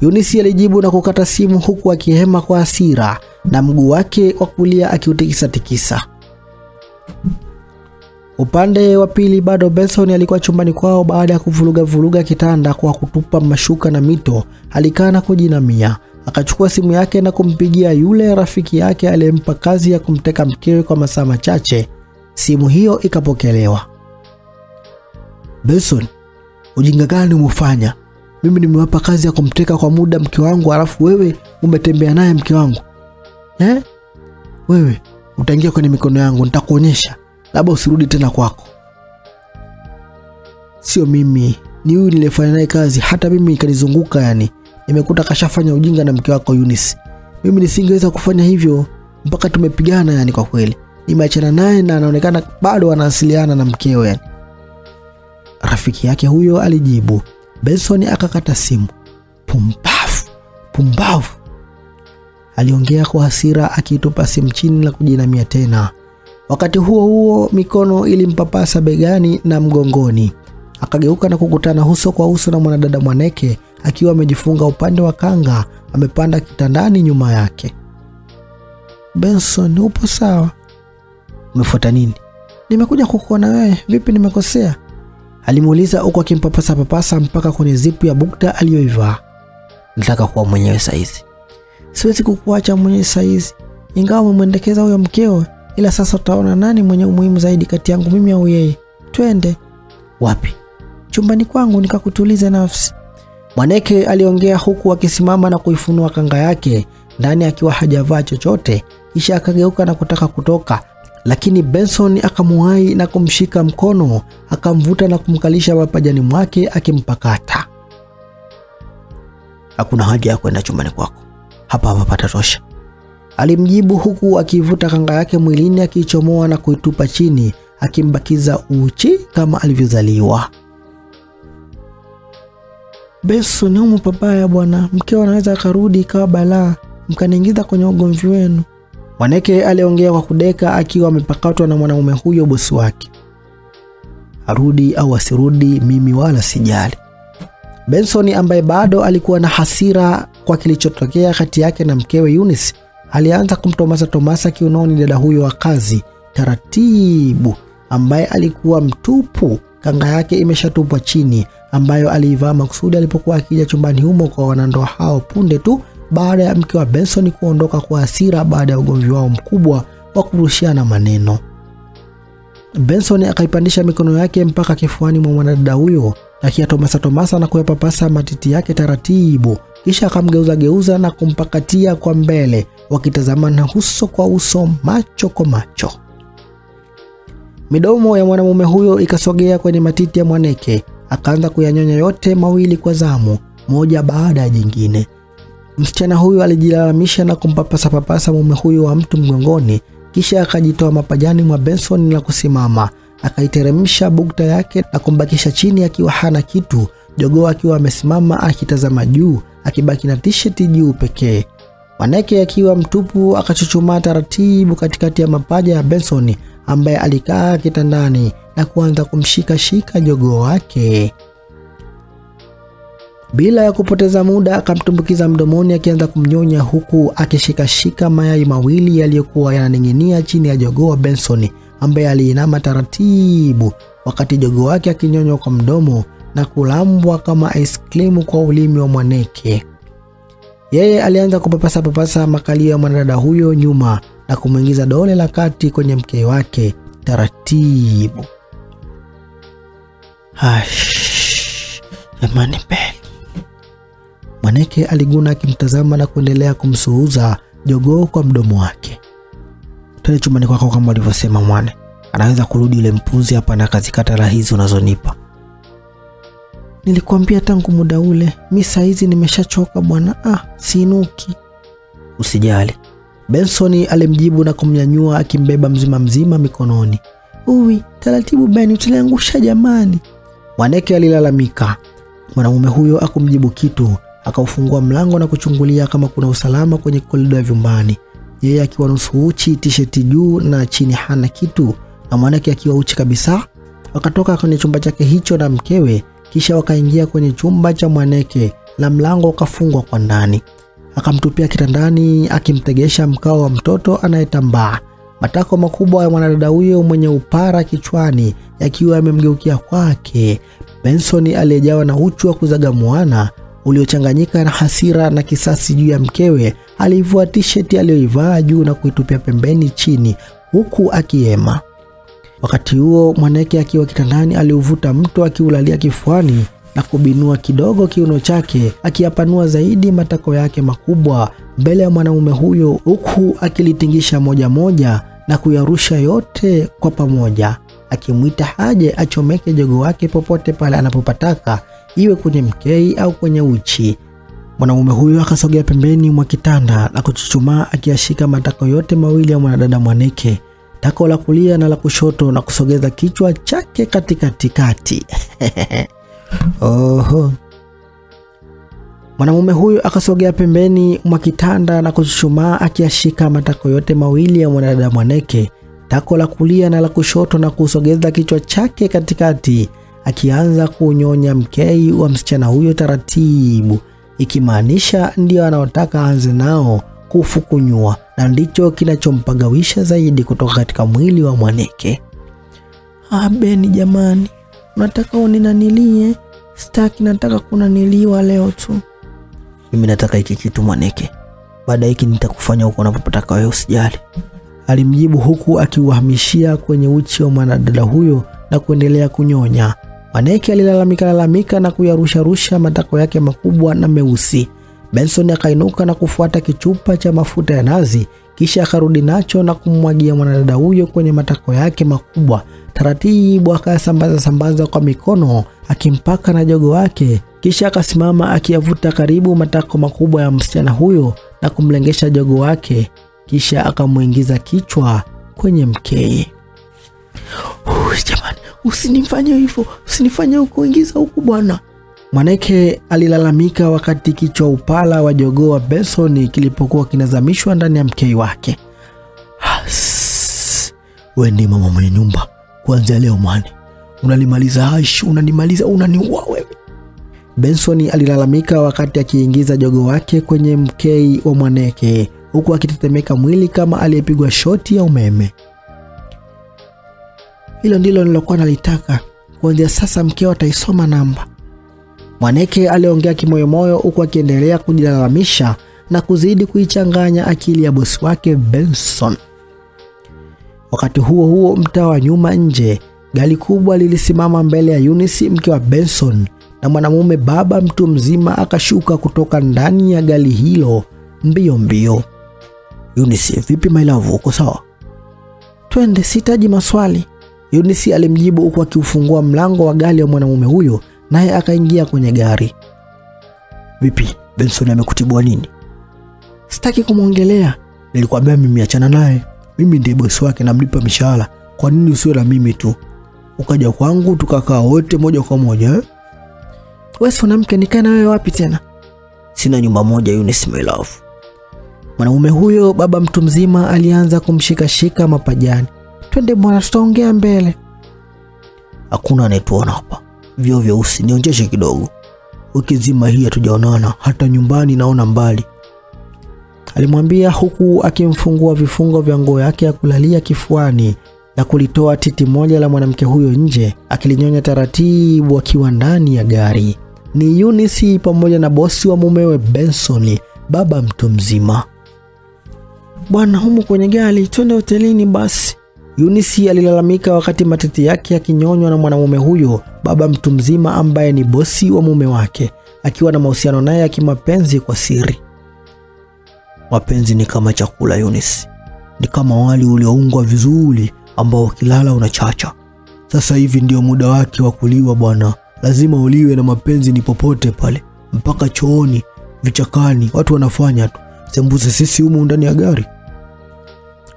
Yunisi alijibu na kukata simu huku akihema kwa hasira na mguu wake wa kulia akiutikisa tikisa. Upande wa pili bado Benson alikuwa chumbani kwao baada ya kuvuruga vuruga kitanda kwa kutupa mashuka na mito. Alikaa na kujinamia, akachukua simu yake na kumpigia yule rafiki yake aliyempa kazi ya kumteka mkewe kwa masaa machache. Simu hiyo ikapokelewa. Benson, ujinga gani umefanya? Mimi nimewapa kazi ya kumteka kwa muda mke wangu, alafu wewe umetembea naye mke wangu eh? Wewe utaingia kwenye mikono yangu, nitakuonyesha labda usirudi tena kwako. Sio mimi, ni huyu nilifanya naye kazi. Hata mimi ikanizunguka, yani nimekuta kashafanya ujinga na mke wako Eunice. Mimi nisingeweza kufanya hivyo mpaka tumepigana, yani kwa kweli nimeachana naye na anaonekana bado anawasiliana na mkeo yani. Rafiki yake huyo alijibu. Benson akakata simu. Pumbavu, pumbavu, aliongea kwa hasira akiitupa simu chini na kujinamia tena. Wakati huo huo, mikono ilimpapasa begani na mgongoni. Akageuka na kukutana huso kwa uso na mwanadada Mwaneke akiwa amejifunga upande wa kanga, amepanda kitandani nyuma yake. Benson, upo sawa? Umefuata nini? Nimekuja kukuona wewe. Vipi, nimekosea? Alimuuliza huku akimpapasa papasa mpaka kwenye zipu ya bukta aliyoivaa. Nataka kuwa mwenyewe saizi. Siwezi kukuacha mwenyewe saizi, ingawa umemwendekeza huyo mkeo, ila sasa utaona nani mwenye umuhimu zaidi kati yangu mimi au yeye. Twende. Wapi? Chumbani kwangu nikakutulize nafsi. Mwaneke aliongea huku akisimama na kuifunua kanga yake ndani akiwa hajavaa chochote, kisha akageuka na kutaka kutoka, lakini Benson akamuhai na kumshika mkono, akamvuta na kumkalisha mapajani mwake akimpakata. Hakuna haja ya kwenda chumbani kwako, hapa hapa patatosha, alimjibu huku akivuta kanga yake mwilini, akiichomoa na kuitupa chini, akimbakiza uchi kama alivyozaliwa. Benson, umu pabaya bwana, mkeo anaweza akarudi ikawa balaa, mkaniingiza kwenye ugomvi wenu. Mwaneke aliongea kwa kudeka akiwa amepakatwa na mwanaume huyo bosi wake. Arudi au asirudi, mimi wala sijali. Benson ambaye bado alikuwa na hasira kwa kilichotokea kati yake na mkewe Eunice, alianza kumtomasa tomasa kiunoni dada huyo wa kazi taratibu, ambaye alikuwa mtupu, kanga yake imeshatupwa chini, ambayo aliivaa makusudi alipokuwa akija chumbani humo kwa wanandoa hao punde tu baada ya mke wa Benson kuondoka kwa hasira baada ya ugomvi wao mkubwa wa kurushiana maneno. Benson akaipandisha mikono yake mpaka kifuani mwa mwanadada huyo akiyatomasa tomasa na kuyapapasa matiti yake taratibu, kisha akamgeuza geuza na kumpakatia kwa mbele, wakitazamana uso kwa uso, macho kwa macho. Midomo ya mwanamume huyo ikasogea kwenye matiti ya Mwaneke, akaanza kuyanyonya yote mawili kwa zamu, moja baada ya jingine. Msichana huyu alijilalamisha na kumpapasa papasa mume huyo wa mtu mgongoni, kisha akajitoa mapajani mwa Benson na kusimama, akaiteremsha bukta yake na kumbakisha chini akiwa hana kitu, jogoo akiwa amesimama akitazama juu, akibaki na tisheti juu pekee. Maneke akiwa mtupu akachuchumaa taratibu katikati ya mapaja ya Benson ambaye alikaa kitandani na kuanza kumshika shika jogoo wake. Bila ya kupoteza muda akamtumbukiza mdomoni akianza kumnyonya huku akishikashika mayai mawili yaliyokuwa yananing'inia chini ya jogoo wa Benson ambaye aliinama taratibu wakati jogoo wake akinyonywa kwa mdomo na kulambwa kama ice cream kwa ulimi wa Mwaneke. Yeye alianza kupapasa papasa makalio ya mwanadada huyo nyuma na kumwingiza dole la kati kwenye mke wake taratibu. Hash, jamani pe Mwaneke aliguna akimtazama na kuendelea kumsuuza jogoo kwa mdomo wake. Twende chumbani kwako kama walivyosema mwane, anaweza kurudi yule mpuzi hapa na kazikata la hizi unazonipa. Nilikwambia tangu muda ule, mi saa hizi nimeshachoka bwana. Ah, sinuki. Usijali, Benson alimjibu na kumnyanyua akimbeba mzima mzima mikononi. Uwi, taratibu Ben, utaliangusha jamani. Mwaneke alilalamika. Mwanamume huyo akumjibu kitu, akaufungua mlango na kuchungulia kama kuna usalama kwenye korido ya vyumbani, yeye akiwa nusu uchi, tisheti juu na chini hana kitu, na Mwaneke akiwa uchi kabisa. Wakatoka kwenye chumba chake hicho na mkewe, kisha wakaingia kwenye chumba cha Mwaneke na mlango ukafungwa kwa ndani. Akamtupia kitandani akimtegesha mkao wa mtoto anayetambaa. Matako makubwa ya mwanadada huyo mwenye upara kichwani yakiwa yamemgeukia kwake. Benson aliyejawa na uchu wa kuzagamuana uliochanganyika na hasira na kisasi juu ya mkewe, alivua tisheti aliyoivaa juu na kuitupia pembeni chini, huku akiema. Wakati huo Mwaneke akiwa kitandani aliuvuta mto akiulalia kifuani na kubinua kidogo kiuno chake akiyapanua zaidi matako yake makubwa mbele ya mwanaume huyo, huku akilitingisha moja moja na kuyarusha yote kwa pamoja, akimwita haje achomeke jogo wake popote pale anapopataka, iwe kwenye mkei au kwenye uchi. Mwanamume huyo akasogea pembeni mwa kitanda na kuchuchumaa akiashika matako yote mawili ya mwanadada Mwaneke, tako la kulia na la kushoto, na kusogeza kichwa chake katikati kati. *laughs* Oho. Mwanamume huyo akasogea pembeni mwa kitanda na kuchuchumaa akiashika matako yote mawili ya mwanadada Mwaneke, tako la kulia na la kushoto, na kusogeza kichwa chake katikati, akianza kunyonya mkei wa msichana huyo taratibu, ikimaanisha ndio anaotaka aanze nao kufukunyua, na ndicho kinachompagawisha zaidi kutoka katika mwili wa Mwaneke. Abeni Beni jamani, unataka uninanilie? Staki, nataka kunaniliwa leo tu. Mimi nataka hiki kitu Mwaneke, baada hiki nitakufanya huko unapopataka wewe, usijali, alimjibu huku akiuhamishia kwenye uchi wa mwanadada huyo na kuendelea kunyonya. Mwaneke alilalamika lalamika na kuyarusharusha matako yake makubwa na meusi. Benson akainuka na kufuata kichupa cha mafuta ya nazi, kisha akarudi nacho na kumwagia mwanadada huyo kwenye matako yake makubwa. Taratibu akayasambaza sambaza kwa mikono akimpaka na jogo wake, kisha akasimama akiyavuta karibu matako makubwa ya msichana huyo na kumlengesha jogo wake, kisha akamwingiza kichwa kwenye mkei. Jamani, usinifanye hivyo, usinifanye ukuingiza huku bwana. Mwaneke alilalamika wakati kichwa upala wa jogoo wa Benson kilipokuwa kinazamishwa ndani ya mkei wake. We ni mama mwenye nyumba, kuanzia leo mwani unalimaliza ashi unanimaliza, unaniua wewe. Benson alilalamika wakati akiingiza jogoo wake kwenye mkei wa Mwaneke huku akitetemeka mwili kama aliyepigwa shoti ya umeme. Hilo ndilo nilokuwa nalitaka. Kuanzia sasa mkeo ataisoma namba. Mwaneke aliongea kimoyomoyo huku akiendelea kujilalamisha na kuzidi kuichanganya akili ya bosi wake Benson. Wakati huo huo, mtaa wa nyuma nje, gari kubwa lilisimama mbele ya Eunice, mke wa Benson, na mwanamume baba mtu mzima akashuka kutoka ndani ya gari hilo mbio mbio. Eunice, vipi my uko sawa? Twende, sihitaji maswali. Eunice alimjibu huku akiufungua mlango wa gari ya mwanamume huyo, naye akaingia kwenye gari. Vipi, Benson amekutibua nini? Sitaki kumwongelea. Nilikwambia mimi achana naye, mimi ndiye bosi wake, namlipa mishahara. Kwa nini usiwe na mimi tu, ukaja kwangu tukakaa wote moja kwa moja eh? Wewe mwanamke, nikae na wewe wapi tena? Sina nyumba moja, Eunice my love. Mwanamume huyo baba mtu mzima alianza kumshikashika mapajani. Twende bwana, tutaongea mbele. Hakuna anayetuona hapa, vyo vyeusi, nionjeshe kidogo. Wiki nzima hii hatujaonana, hata nyumbani naona mbali, alimwambia huku akimfungua vifungo vya nguo yake ya kulalia kifuani na kulitoa titi moja la mwanamke huyo nje, akilinyonya taratibu akiwa ndani ya gari. Ni Eunice pamoja na bosi wa mumewe Benson, baba mtu mzima. Bwana, humu kwenye gari, twende hotelini basi. Eunice alilalamika wakati matiti yake yakinyonywa na mwanamume huyo baba mtu mzima ambaye ni bosi wa mume wake, akiwa na mahusiano naye ya kimapenzi kwa siri. Mapenzi ni kama chakula Yunisi, ni kama wali ulioungwa vizuri ambao ukilala unachacha. Sasa hivi ndio muda wake wa kuliwa bwana, lazima uliwe na mapenzi ni popote pale, mpaka chooni, vichakani, watu wanafanya tu. Sembuse sisi humu ndani ya gari.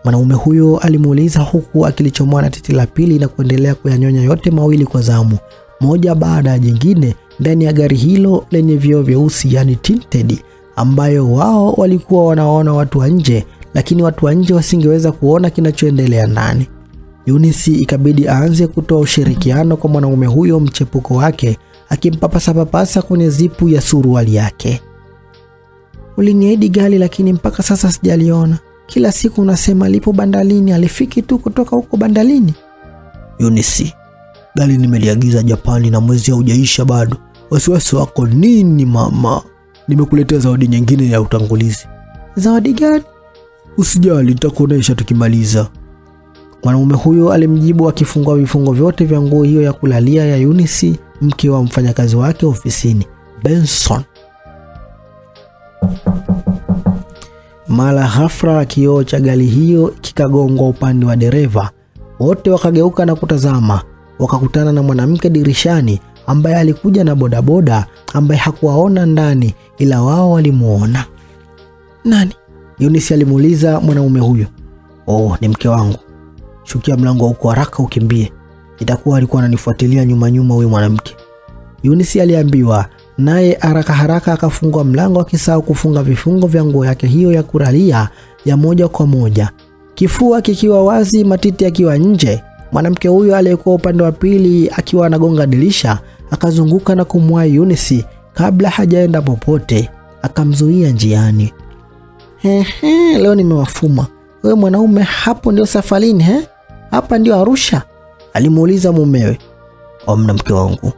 Mwanaume huyo alimuuliza huku akilichomoa na titi la pili na kuendelea kuyanyonya yote mawili kwa zamu. moja baada ya jingine ndani ya gari hilo lenye vioo vyeusi, yani tinted, ambayo wao walikuwa wanaona watu wa nje, lakini watu wa nje wasingeweza kuona kinachoendelea ndani. Yunisi ikabidi aanze kutoa ushirikiano kwa mwanaume huyo mchepuko wake, akimpapasapapasa kwenye zipu ya suruali yake. Uliniahidi gari lakini mpaka sasa sijaliona. Kila siku unasema lipo bandalini, alifiki tu kutoka huko bandalini. Yunisi, gari nimeliagiza Japani na mwezi haujaisha bado. Wasiwasi wako nini mama? Nimekuletea zawadi nyingine ya utangulizi. Zawadi gani? Usijali, nitakuonesha tukimaliza. Mwanamume huyo alimjibu akifungua vifungo vyote vya nguo hiyo ya kulalia ya yunisi mke wa mfanyakazi wake ofisini Benson. Mara ghafla kioo cha gari hiyo kikagongwa upande wa dereva. Wote wakageuka na kutazama, wakakutana na mwanamke dirishani ambaye alikuja na bodaboda ambaye hakuwaona ndani, ila wao walimuona. Nani? yunisi alimuuliza mwanaume huyo. Oh, ni mke wangu. Shukia mlango huko haraka ukimbie. Itakuwa alikuwa ananifuatilia nyuma nyuma huyu mwanamke. yunisi aliambiwa, naye haraka haraka akafungua mlango akisahau kufunga vifungo vya nguo yake hiyo ya kuralia ya moja kwa moja, kifua kikiwa wazi, matiti akiwa nje. Mwanamke huyo aliyekuwa upande wa pili akiwa anagonga dirisha akazunguka na kumwahi Eunice kabla hajaenda popote, akamzuia njiani. Hehe, leo nimewafuma. Wewe mwanaume, hapo ndio safarini he? Hapa ndio Arusha? alimuuliza mumewe. Amna mke wangu,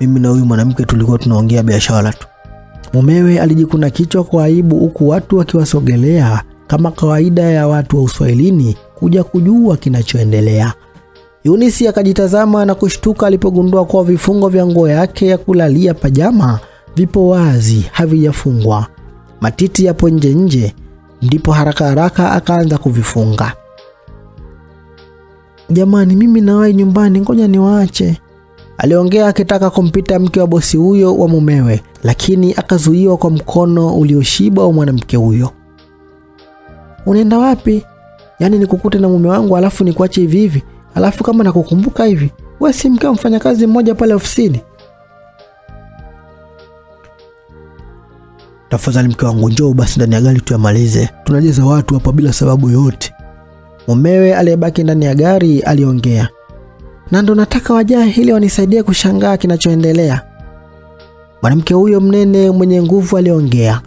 mimi na huyu mwanamke tulikuwa tunaongea biashara tu. Mumewe alijikuna kichwa kwa aibu, huku watu wakiwasogelea kama kawaida ya watu wa Uswahilini kuja kujua kinachoendelea. Yunisi akajitazama na kushtuka alipogundua kuwa vifungo vya nguo yake ya kulalia pajama vipo wazi, havijafungwa. Matiti yapo nje nje, ndipo haraka haraka akaanza kuvifunga. Jamani, mimi nawahi nyumbani, ngoja niwaache, aliongea akitaka kumpita mke wa bosi huyo wa mumewe, lakini akazuiwa kwa mkono ulioshiba wa mwanamke huyo. Unaenda wapi? Yaani nikukute na mume wangu alafu nikuache hivi hivi? Alafu kama nakukumbuka hivi, wewe si mke wa mfanyakazi mmoja pale ofisini? Tafadhali mke wangu, njoo basi ndani ya gari tuyamalize. tunajeza watu hapa bila sababu yoyote. Mumewe aliyebaki ndani ya gari aliongea, na ndo nataka wajae ili wanisaidie kushangaa kinachoendelea. Mwanamke huyo mnene mwenye nguvu aliongea.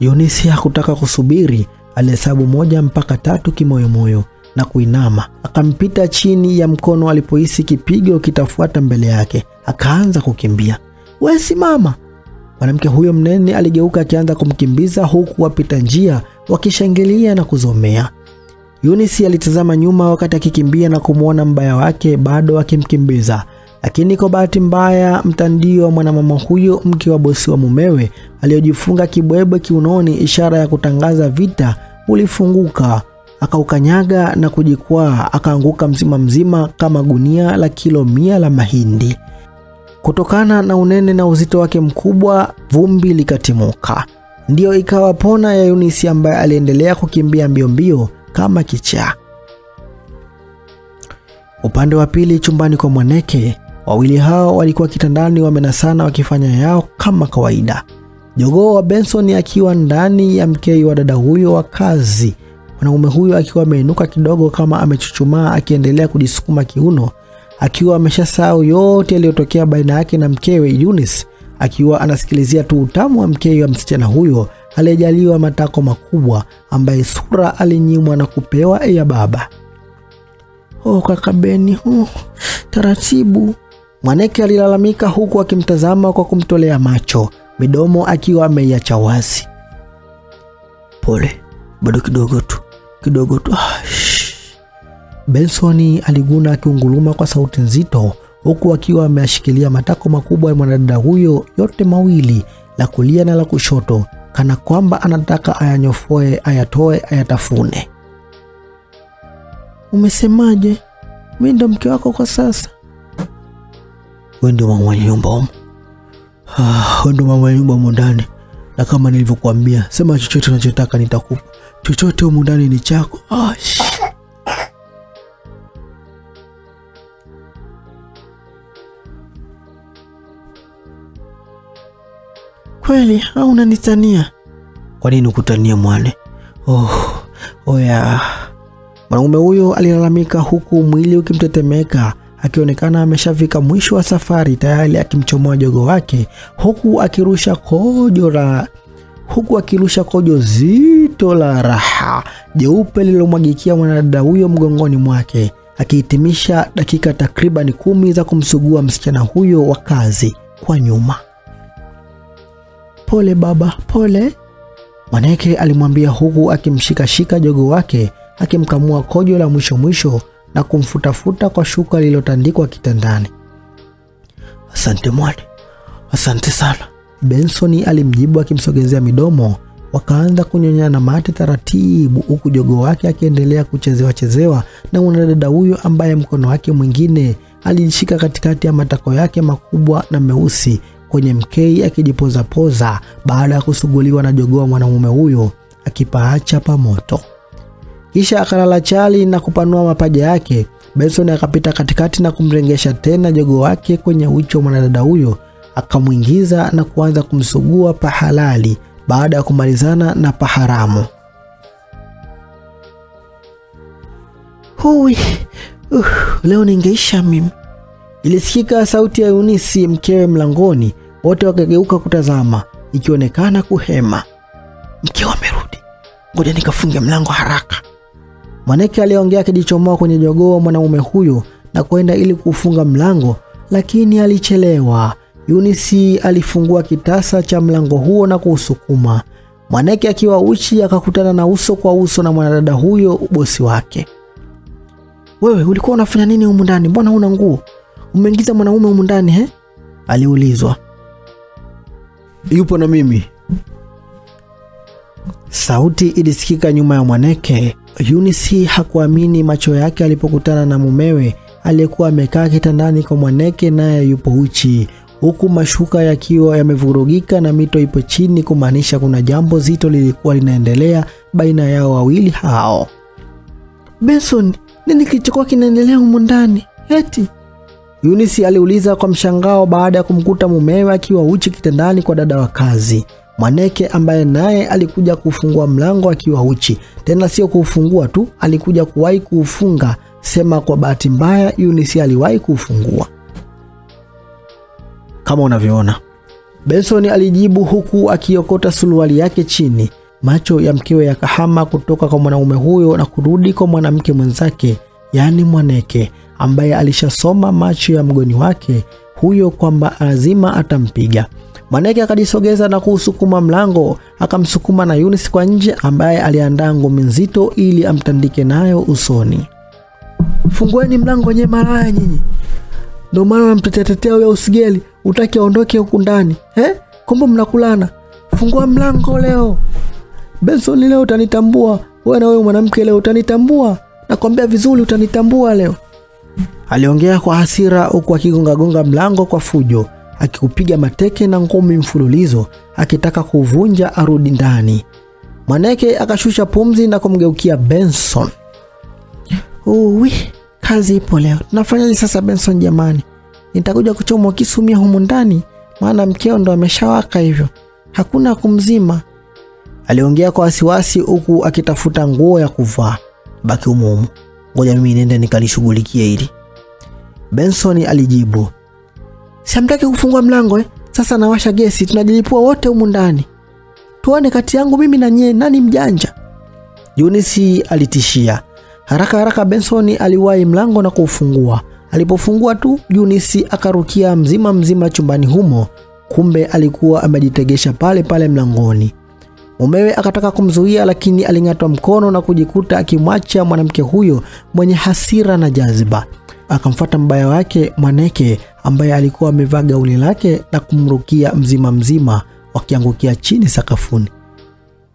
Yunisi hakutaka kusubiri, alihesabu moja mpaka tatu kimoyomoyo na kuinama, akampita chini ya mkono alipohisi kipigo kitafuata mbele yake, akaanza kukimbia. We simama! Mwanamke huyo mnene aligeuka akianza kumkimbiza huku wapita njia wakishangilia na kuzomea. Eunice alitazama nyuma wakati akikimbia na kumwona mbaya wake bado akimkimbiza, lakini kwa bahati mbaya mtandio wa mwanamama huyo, mke wa bosi wa mumewe, aliyojifunga kibwebwe kiunoni, ishara ya kutangaza vita, ulifunguka akaukanyaga na kujikwaa, akaanguka mzima mzima kama gunia la kilo mia la mahindi. Kutokana na unene na uzito wake mkubwa, vumbi likatimuka. Ndiyo ikawa pona ya yunisi ambaye aliendelea kukimbia mbio mbio kama kichaa. Upande wa pili, chumbani kwa Mwaneke, wawili hao walikuwa kitandani wamenasana wakifanya yao kama kawaida. Jogoo wa Benson akiwa ndani ya mkei wa dada huyo wa kazi, mwanaume huyo akiwa ameinuka kidogo kama amechuchumaa, akiendelea kujisukuma kiuno, akiwa ameshasahau yote yaliyotokea baina yake na mkewe Eunice, akiwa anasikilizia tu utamu wa mkewe wa msichana huyo aliyejaliwa matako makubwa, ambaye sura alinyimwa na kupewa ya baba. Oh, kaka Beni, oh, taratibu, Mwaneke alilalamika huku akimtazama kwa kumtolea macho, midomo akiwa ameiacha wazi. Pole, bado kidogo tu, kidogo tu. Ah, Bensoni Benson aliguna akiunguluma kwa sauti nzito, huku akiwa ameashikilia matako makubwa ya mwanadada huyo yote mawili, la kulia na la kushoto, kana kwamba anataka ayanyofoe, ayatoe, ayatafune. Umesemaje? Mi ndo mke wako kwa sasa? we ndio mama nyumba humu. Ah, we ndio mama nyumba umu ndani, na kama nilivyokuambia, sema chochote unachotaka nitakupa. Chochote humu ndani ni chako. Ah, Kweli au unanitania? Kwa nini ukutania mwane? Oh, oya. Mwanaume huyo alilalamika huku mwili ukimtetemeka akionekana ameshafika mwisho wa safari tayari akimchomoa jogo wake huku akirusha kojo la huku akirusha kojo zito la raha jeupe lililomwagikia mwanadada huyo mgongoni mwake akihitimisha dakika takriban kumi za kumsugua msichana huyo wa kazi kwa nyuma. Pole baba, pole, Mwaneke alimwambia huku akimshikashika jogo wake akimkamua kojo la mwisho mwisho na kumfutafuta kwa shuka lililotandikwa kitandani. Asante mwali, asante sana, Benson alimjibu akimsogezea midomo. Wakaanza kunyonyana mate taratibu, huku jogo wake akiendelea kuchezewa chezewa na mwanadada huyo ambaye mkono wake mwingine alijishika katikati ya matako yake makubwa na meusi kwenye mkei akijipozapoza baada ya kusuguliwa na jogoa mwanamume huyo akipaacha pamoto. Kisha akalala chali na kupanua mapaja yake. Benson akapita katikati na kumrengesha tena jogoo wake kwenye ucho mwanadada huyo, akamwingiza na kuanza kumsugua pahalali baada ya kumalizana na paharamu. Hui, uh, leo ningeisha mimi. Ilisikika sauti ya Yunisi mkewe mlangoni, wote wakageuka kutazama, ikionekana kuhema. Mke amerudi, ngoja nikafunge mlango haraka. Mwaneke aliongea akijichomoa kwenye jogoo mwanamume huyo na kwenda ili kufunga mlango, lakini alichelewa. Yunisi alifungua kitasa cha mlango huo na kuusukuma. Mwaneke akiwa uchi akakutana na uso kwa uso na mwanadada huyo, bosi wake. Wewe ulikuwa unafanya nini humu ndani? Mbona huna nguo? Umeingiza mwanaume humu ndani he? aliulizwa. Yupo na mimi. Sauti ilisikika nyuma ya Mwaneke. Yunisi hakuamini macho yake alipokutana na mumewe aliyekuwa amekaa kitandani kwa Mwaneke, naye yupo uchi, huku mashuka yakiwa yamevurugika na mito ipo chini, kumaanisha kuna jambo zito lilikuwa linaendelea baina yao wawili hao. Benson, nini kilichokuwa kinaendelea humu ndani? Eti Yunisi aliuliza kwa mshangao baada ya kumkuta mumewe akiwa uchi kitandani kwa dada wa kazi. Mwaneke ambaye naye alikuja kufungua mlango akiwa uchi, tena sio kuufungua tu, alikuja kuwahi kuufunga. Sema kwa bahati mbaya, Yunisi aliwahi kuufungua kama unavyoona. Benson alijibu huku akiokota suruali yake chini. Macho ya mkewe yakahama kutoka kwa mwanaume huyo na kurudi kwa mwanamke mwenzake, yaani Mwaneke ambaye alishasoma macho ya mgoni wake huyo kwamba lazima atampiga. Mwaneke akajisogeza na kuusukuma mlango, akamsukuma na Yunis kwa nje, ambaye aliandaa ngumi nzito ili amtandike nayo usoni. fungueni mlango wenye maraya nyinyi, ndio maana unamtetetea huyo usigeli, utaki aondoke huku ndani eh? Kumbe mnakulana. Fungua mlango leo. Benson, leo utanitambua wewe, na wewe mwanamke, leo utanitambua. Nakwambia vizuri, utanitambua leo. Aliongea kwa hasira huku akigongagonga mlango kwa fujo, akikupiga mateke na ngumi mfululizo, akitaka kuvunja arudi ndani. Mwaneke akashusha pumzi na kumgeukia Benson. Uwi, kazi ipo leo. Tunafanyaje sasa Benson jamani? Nitakuja kuchomwa kisumia humu ndani, maana mkeo ndo ameshawaka hivyo, hakuna kumzima. Aliongea kwa wasiwasi huku akitafuta nguo ya kuvaa. Baki humo, ngoja mimi niende nikalishughulikie hili. Benson alijibu. Siamtaki kufungua mlango eh? Sasa nawasha gesi, tunajilipua wote humu ndani, tuone kati yangu mimi na nyie nani mjanja. Yunisi alitishia. Haraka haraka Benson aliwahi mlango na kuufungua. Alipofungua tu, Yunisi akarukia mzima mzima chumbani humo, kumbe alikuwa amejitegesha pale pale mlangoni. Mumewe akataka kumzuia, lakini aling'atwa mkono na kujikuta akimwacha mwanamke huyo mwenye hasira na jaziba. Akamfuata mbaya wake Mwaneke ambaye alikuwa amevaa gauni lake na kumrukia mzima mzima, wakiangukia chini sakafuni.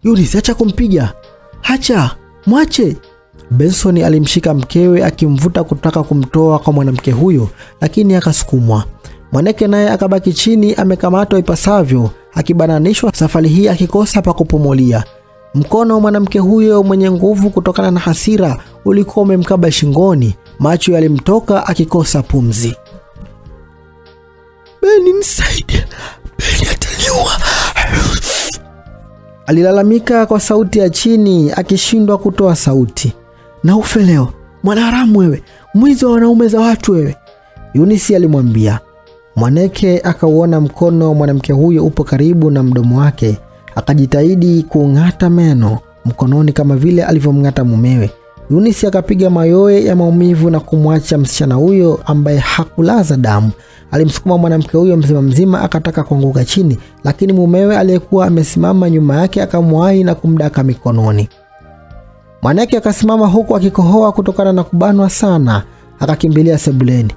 Yunis, acha kumpiga, hacha, mwache. Benson alimshika mkewe akimvuta kutaka kumtoa kwa mwanamke huyo, lakini akasukumwa. Mwaneke naye akabaki chini amekamatwa ipasavyo, akibananishwa, safari hii akikosa pa kupumulia. Mkono wa mwanamke huyo mwenye nguvu kutokana na hasira ulikuwa umemkaba shingoni, macho yalimtoka akikosa pumzi. Beni, nisaidie. Beni ataniua. Alilalamika kwa sauti ya chini akishindwa kutoa sauti. Na ufe leo, mwanaharamu wewe, mwizi wa wanaume za watu wewe, Yunisi alimwambia. Mwaneke akauona mkono wa mwanamke huyo upo karibu na mdomo wake, akajitahidi kuung'ata meno mkononi kama vile alivyomng'ata mumewe. Yunisi akapiga mayoe ya maumivu na kumwacha msichana huyo ambaye hakulaza damu. Alimsukuma mwanamke huyo mzima mzima, akataka kuanguka chini, lakini mumewe aliyekuwa amesimama nyuma yake akamwahi na kumdaka mikononi. mwaneke akasimama huku akikohoa kutokana na kubanwa sana, akakimbilia sebuleni.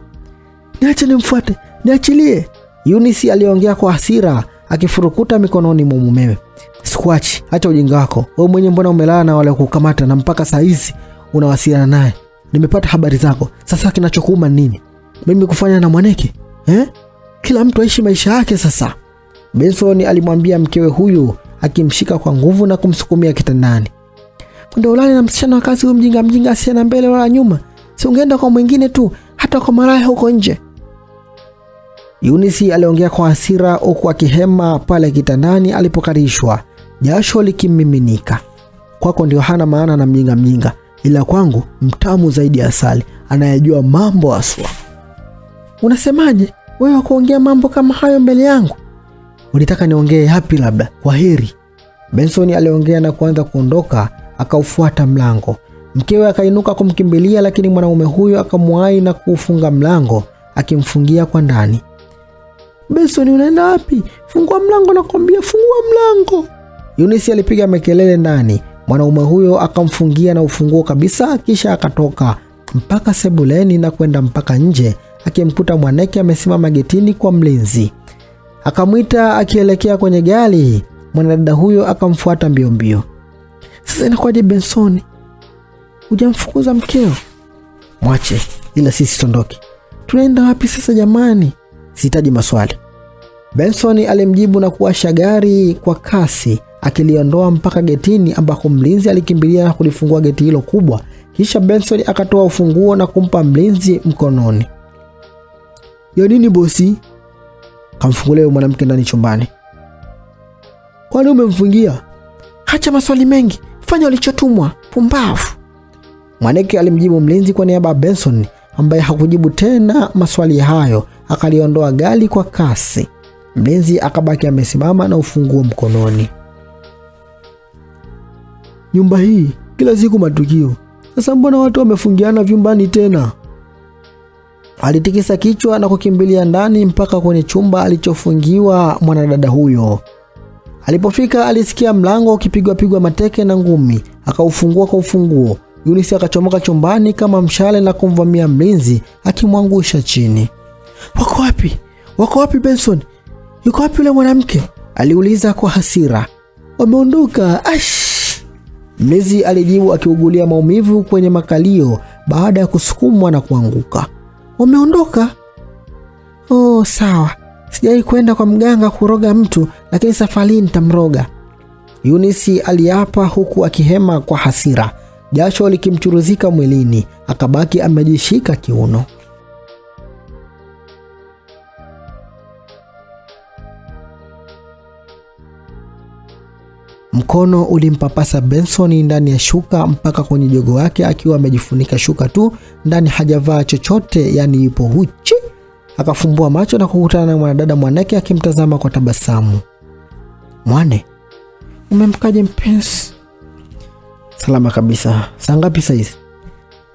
Niache nimfuate, niachilie! Yunisi aliongea kwa hasira, akifurukuta mikononi mwa mumewe. Squatch, acha ujinga wako wewe mwenye. Mbona umelala na wale kukamata na mpaka saa hizi unawasiliana naye? Nimepata habari zako, sasa kinachokuuma ni nini? Mimi kufanya na Mwaneke eh? Kila mtu aishi maisha yake sasa. Benson alimwambia mkewe huyu akimshika kwa nguvu na kumsukumia kitandani. Ndio ulale na msichana wa kazi huyu mjinga mjinga asiye na mbele wala nyuma, si ungeenda kwa mwingine tu, hata kwa maraya huko nje. Yunisi aliongea kwa hasira huku akihema pale kitandani alipokarishwa, jasho likimmiminika. Kwako ndio hana maana na mjinga mjinga, ila kwangu mtamu zaidi ya asali, anayejua mambo aswa. Unasemaje wewe wa kuongea mambo kama hayo mbele yangu? Ulitaka niongee yapi? Labda kwa heri. Benson aliongea na kuanza kuondoka, akaufuata mlango. Mkewe akainuka kumkimbilia, lakini mwanaume huyo akamwahi na kuufunga mlango, akimfungia kwa ndani. Benson, unaenda wapi? Fungua mlango, nakwambia, fungua mlango. Yunisi alipiga makelele ndani. Mwanaume huyo akamfungia na ufunguo kabisa, kisha akatoka mpaka sebuleni na kwenda mpaka nje, akimkuta Mwaneke amesimama getini kwa mlinzi. Akamwita akielekea kwenye gari. Mwanadada huyo akamfuata mbio mbio. Sasa inakuwaje Benson, hujamfukuza mkeo? Mwache, ila sisi tondoke. Tunaenda wapi sasa jamani? Sihitaji maswali. Benson alimjibu na kuwasha gari kwa kasi akiliondoa mpaka getini ambako mlinzi alikimbilia na kulifungua geti hilo kubwa. Kisha Benson akatoa ufunguo na kumpa mlinzi mkononi. Ya nini bosi? Kamfungulia mwanamke ndani chumbani. Kwani umemfungia? Hacha maswali mengi, fanya ulichotumwa, pumbavu. Mwanamke alimjibu mlinzi kwa niaba ya Benson ambaye hakujibu tena maswali hayo, akaliondoa gari kwa kasi. Mlinzi akabaki amesimama na ufunguo mkononi. Nyumba hii kila siku matukio, sasa mbona watu wamefungiana vyumbani tena? Alitikisa kichwa na kukimbilia ndani mpaka kwenye chumba alichofungiwa mwanadada huyo. Alipofika alisikia mlango ukipigwa pigwa mateke na ngumi, akaufungua kwa ufunguo. Yunisi akachomoka chumbani kama mshale na kumvamia mlinzi akimwangusha chini. Wako wapi? Wako wapi Benson? Yuko wapi yule mwanamke? aliuliza kwa hasira. Wameondoka. Ash! Mlezi alijibu akiugulia maumivu kwenye makalio baada ya kusukumwa na kuanguka. Wameondoka? Oh, sawa. Sijai kwenda kwa mganga kuroga mtu, lakini safari nitamroga. Yunisi aliapa huku akihema kwa hasira, jasho likimchuruzika mwilini, akabaki amejishika kiuno. Mkono ulimpapasa Benson ndani ya shuka mpaka kwenye jogo wake, akiwa amejifunika shuka tu, ndani hajavaa chochote, yani yupo huchi. Akafumbua macho na kukutana na mwanadada Mwaneke akimtazama kwa tabasamu. Mwane, umemkaje mpenzi? Salama kabisa. Saa ngapi saizi?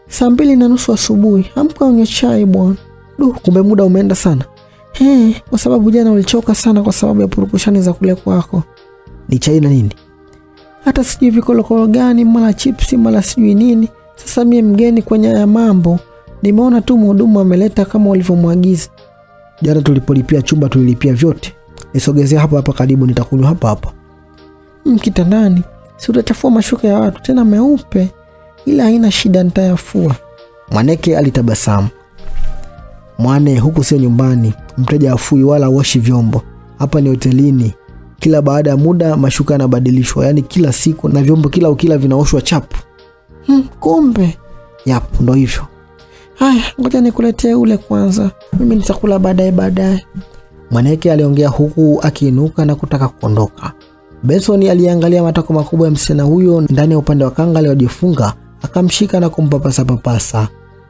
Saa mbili na nusu asubuhi. Amka unywe chai bwana. Du, kumbe muda umeenda sana. He, kwa sababu jana ulichoka sana kwa sababu ya purukushani za kule kwako. Ni chai na nini? Hata sijui vikolokolo gani, mara chipsi, mala sijui nini. Sasa mie mgeni kwenye ya mambo, nimeona tu mhudumu ameleta kama ulivyomwagiza. Jana tulipolipia chumba tulilipia vyote. Nisogezea hapa hapa karibu, nitakunywa hapa hapa. Mkitandani kitandani si utachafua mashuka ya watu tena meupe, ila haina shida, nitayafua. Mwaneke alitabasamu. Mwane, huku sio nyumbani, mteja afui wala washi vyombo. Hapa ni hotelini. Kila baada ya muda mashuka yanabadilishwa, yaani kila siku, na vyombo kila ukila vinaoshwa chapu. Hmm, kumbe yap, ndo hivyo. Haya, ngoja nikuletee ule kwanza, mimi nitakula baadaye baadaye. Mwaneke aliongea huku akiinuka na kutaka kuondoka. Benson aliangalia matako makubwa ya msichana huyo ndani ya upande wa kanga aliyojifunga, akamshika na kumpapasa papasa.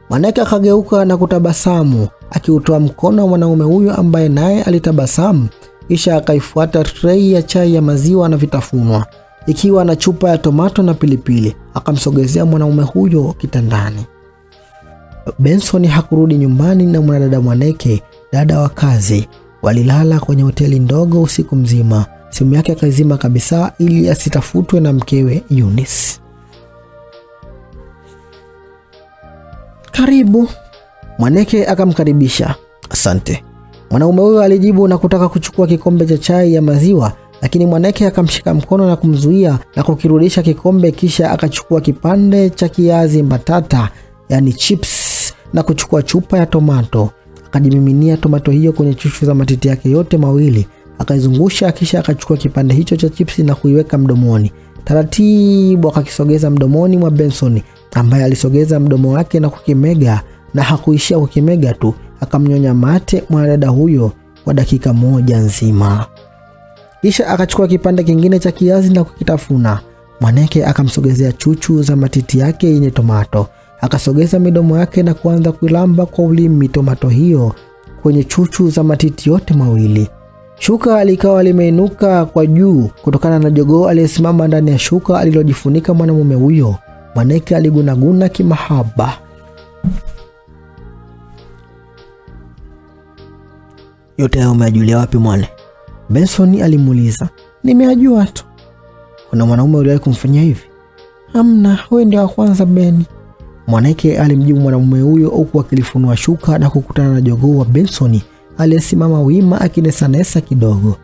Mwanake akageuka na kutabasamu akiutoa mkono wa mwanaume huyo ambaye naye alitabasamu, kisha akaifuata trei ya chai ya maziwa na vitafunwa ikiwa na chupa ya tomato na pilipili, akamsogezea mwanaume huyo kitandani. Benson hakurudi nyumbani na mwanadada Mwaneke, dada wa kazi. Walilala kwenye hoteli ndogo usiku mzima. Simu yake akaizima kabisa ili asitafutwe na mkewe Eunice. Karibu. Mwaneke akamkaribisha. Asante. Mwanaume huyo alijibu na kutaka kuchukua kikombe cha chai ya maziwa, lakini Mwaneke akamshika mkono na kumzuia na kukirudisha kikombe, kisha akachukua kipande cha kiazi mbatata, yani chips, na kuchukua chupa ya tomato. Akajimiminia tomato hiyo kwenye chuchu za matiti yake yote mawili, akaizungusha, kisha akachukua kipande hicho cha chipsi na kuiweka mdomoni. Taratibu akakisogeza mdomoni mwa Benson ambaye alisogeza mdomo wake na kukimega, na hakuishia kukimega tu, akamnyonya mate mwanadada huyo kwa dakika moja nzima. Kisha akachukua kipande kingine cha kiazi na kukitafuna. Mwaneke akamsogezea chuchu za matiti yake yenye tomato, akasogeza midomo yake na kuanza kuilamba kwa ulimi tomato hiyo kwenye chuchu za matiti yote mawili. Shuka likawa limeinuka kwa juu kutokana na jogoo aliyesimama ndani ya shuka alilojifunika mwanamume huyo. Mwaneke aligunaguna kimahaba. Yote hayo umeajulia wapi mwane? Benson alimuuliza. Nimeajua tu. Kuna mwanaume uliwahi kumfanyia hivi? Hamna, wewe ndio wa kwanza Beni. Mwanake alimjibu mwanamume huyo huku akilifunua shuka na kukutana na jogoo wa Benson aliyesimama wima akinesanesa kidogo.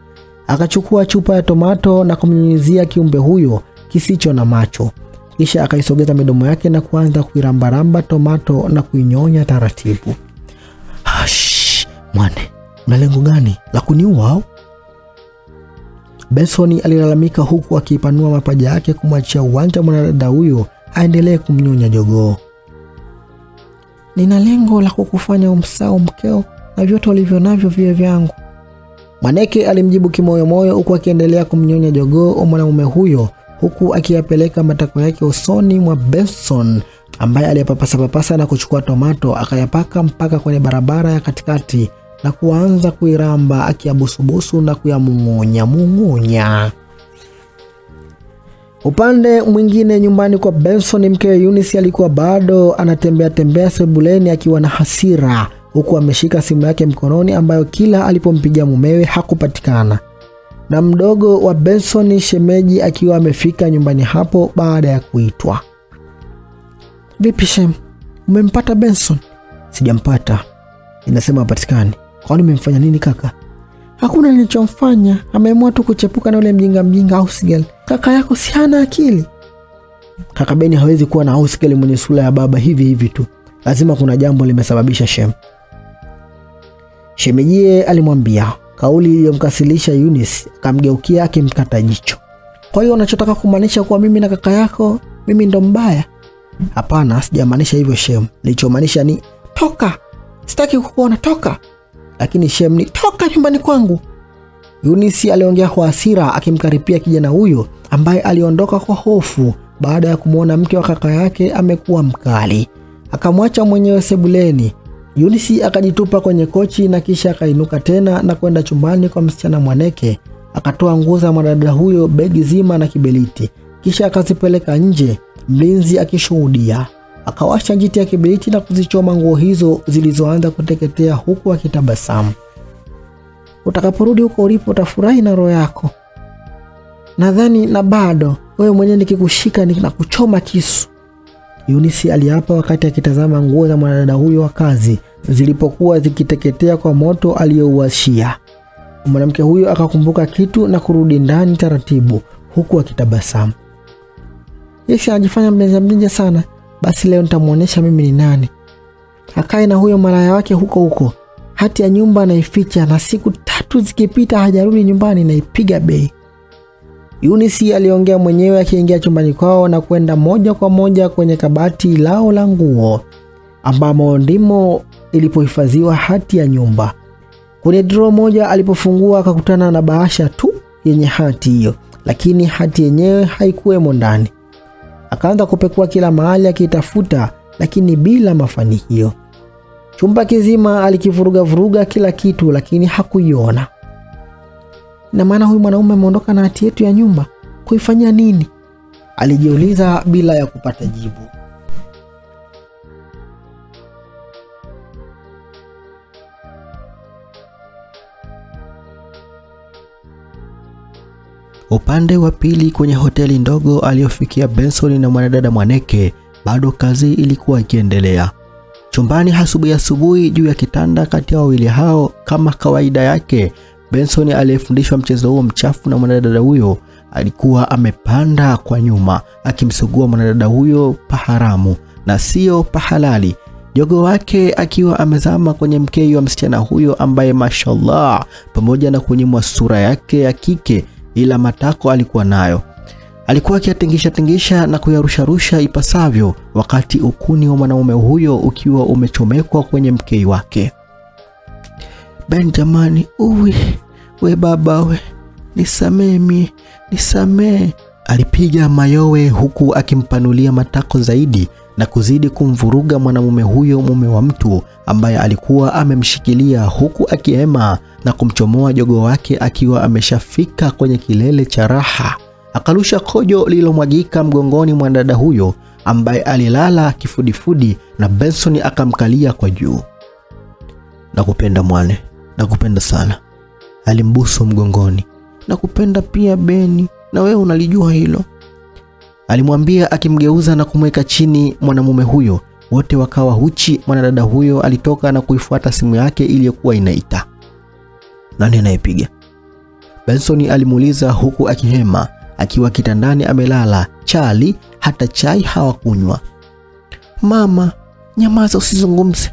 Akachukua chupa ya tomato na kumnyunyizia kiumbe huyo kisicho na macho, kisha akaisogeza midomo yake na kuanza kuirambaramba tomato na kuinyonya taratibu. Hash, mwane, una lengo gani la kuniua au? Benson alilalamika huku akiipanua mapaja yake kumwachia uwanja mwanadada huyo aendelee kumnyonya jogoo. Nina lengo la kukufanya umsao mkeo na vyote ulivyo navyo viwe vyangu. Mwaneke alimjibu kimoyomoyo huku akiendelea kumnyonya jogoo wa mwanamume huyo huku akiyapeleka matako yake usoni mwa Benson ambaye aliyapapasapapasa na kuchukua tomato akayapaka mpaka kwenye barabara ya katikati na kuanza kuiramba akiyabusubusu na kuyamung'unya mung'unya. Upande mwingine nyumbani kwa Benson, mkewe Eunice alikuwa bado anatembea tembea sebuleni akiwa na hasira, huku ameshika simu yake mkononi ambayo kila alipompigia mumewe hakupatikana, na mdogo wa Benson, shemeji, akiwa amefika nyumbani hapo baada ya kuitwa. Vipi Shem, umempata Benson? Sijampata, inasema hapatikani. Kwani umemfanya nini kaka? Hakuna nilichomfanya, ameamua tu kuchepuka na ule mjinga mjinga Ausgel. Kaka yako si hana akili? Kaka Beni hawezi kuwa na Ausgel mwenye sura ya baba hivi hivi tu, lazima kuna jambo limesababisha Shem. Shemejie alimwambia, kauli iliyomkasilisha Eunice, akamgeukia akimkata jicho. Kwa hiyo unachotaka kumaanisha kuwa mimi na kaka yako mimi ndo mbaya? Hapana, sijamaanisha hivyo Shem. Nilichomaanisha ni Toka, sitaki kukuona, toka. Lakini Shemni, Toka nyumbani kwangu. Yunisi aliongea kwa hasira akimkaripia kijana huyo ambaye aliondoka kwa hofu baada ya kumwona mke wa kaka yake amekuwa mkali. Akamwacha mwenyewe sebuleni. Yunisi akajitupa kwenye kochi na kisha akainuka tena na kwenda chumbani kwa msichana Mwaneke. Akatoa nguo za mwanadada huyo, begi zima na kibeliti, kisha akazipeleka nje, mlinzi akishuhudia. Akawasha njiti ya kibiriti na kuzichoma nguo hizo zilizoanza kuteketea huku akitabasamu. Utakaporudi huko ulipo utafurahi na roho yako. Nadhani na bado wewe mwenyewe nikikushika na kuchoma kisu. Yunisi aliapa wakati akitazama nguo za mwanadada huyo wa kazi zilipokuwa zikiteketea kwa moto aliyouashia. Mwanamke huyo akakumbuka kitu na kurudi ndani taratibu huku akitabasamu. Yesi anajifanya mjanja mjanja sana. Basi leo nitamwonyesha mimi ni nani. Akae na huyo malaya wake huko huko. Hati ya nyumba anaificha na siku tatu zikipita hajarudi nyumbani naipiga bei. Yunisi aliongea mwenyewe akiingia chumbani kwao na kwenda moja kwa moja kwenye kabati lao la nguo ambamo ndimo ilipohifadhiwa hati ya nyumba. Kwenye draw moja alipofungua akakutana na bahasha tu yenye hati hiyo. lakini hati yenyewe haikuwemo ndani. Akaanza kupekua kila mahali akitafuta, lakini bila mafanikio. Chumba kizima alikivuruga vuruga kila kitu, lakini hakuiona. Na maana huyu mwanaume ameondoka na hati yetu ya nyumba, kuifanyia nini? Alijiuliza bila ya kupata jibu. Upande wa pili kwenye hoteli ndogo aliyofikia Benson na mwanadada Mwaneke, bado kazi ilikuwa ikiendelea. Chumbani asubuhi asubuhi, juu ya kitanda kati ya wawili hao, kama kawaida yake, Benson aliyefundishwa mchezo huo mchafu na mwanadada huyo alikuwa amepanda kwa nyuma akimsugua mwanadada huyo paharamu na sio pahalali, jogo wake akiwa amezama kwenye mkei wa msichana huyo ambaye mashallah, pamoja na kunyimwa sura yake ya kike ila matako alikuwa nayo. Alikuwa akiyatingisha tingisha na kuyarusharusha ipasavyo, wakati ukuni wa mwanaume huyo ukiwa umechomekwa kwenye mkei wake. Ben, jamani, uwi we baba we, nisamee mie, nisamee. Alipiga mayowe huku akimpanulia matako zaidi na kuzidi kumvuruga mwanamume huyo, mume wa mtu ambaye alikuwa amemshikilia huku akiema na kumchomoa jogo wake akiwa ameshafika kwenye kilele cha raha. Akarusha kojo lililomwagika mgongoni mwa dada huyo ambaye alilala kifudifudi, na Benson akamkalia kwa juu. Nakupenda mwane, nakupenda sana. Alimbusu mgongoni. Nakupenda pia Beni, na wewe unalijua hilo, alimwambia akimgeuza na kumweka chini mwanamume huyo. Wote wakawa huchi. Mwanadada huyo alitoka na kuifuata simu yake iliyokuwa inaita. Nani anayepiga? Benson alimuuliza huku akihema, akiwa kitandani amelala chali, hata chai hawakunywa. Mama, nyamaza, usizungumze.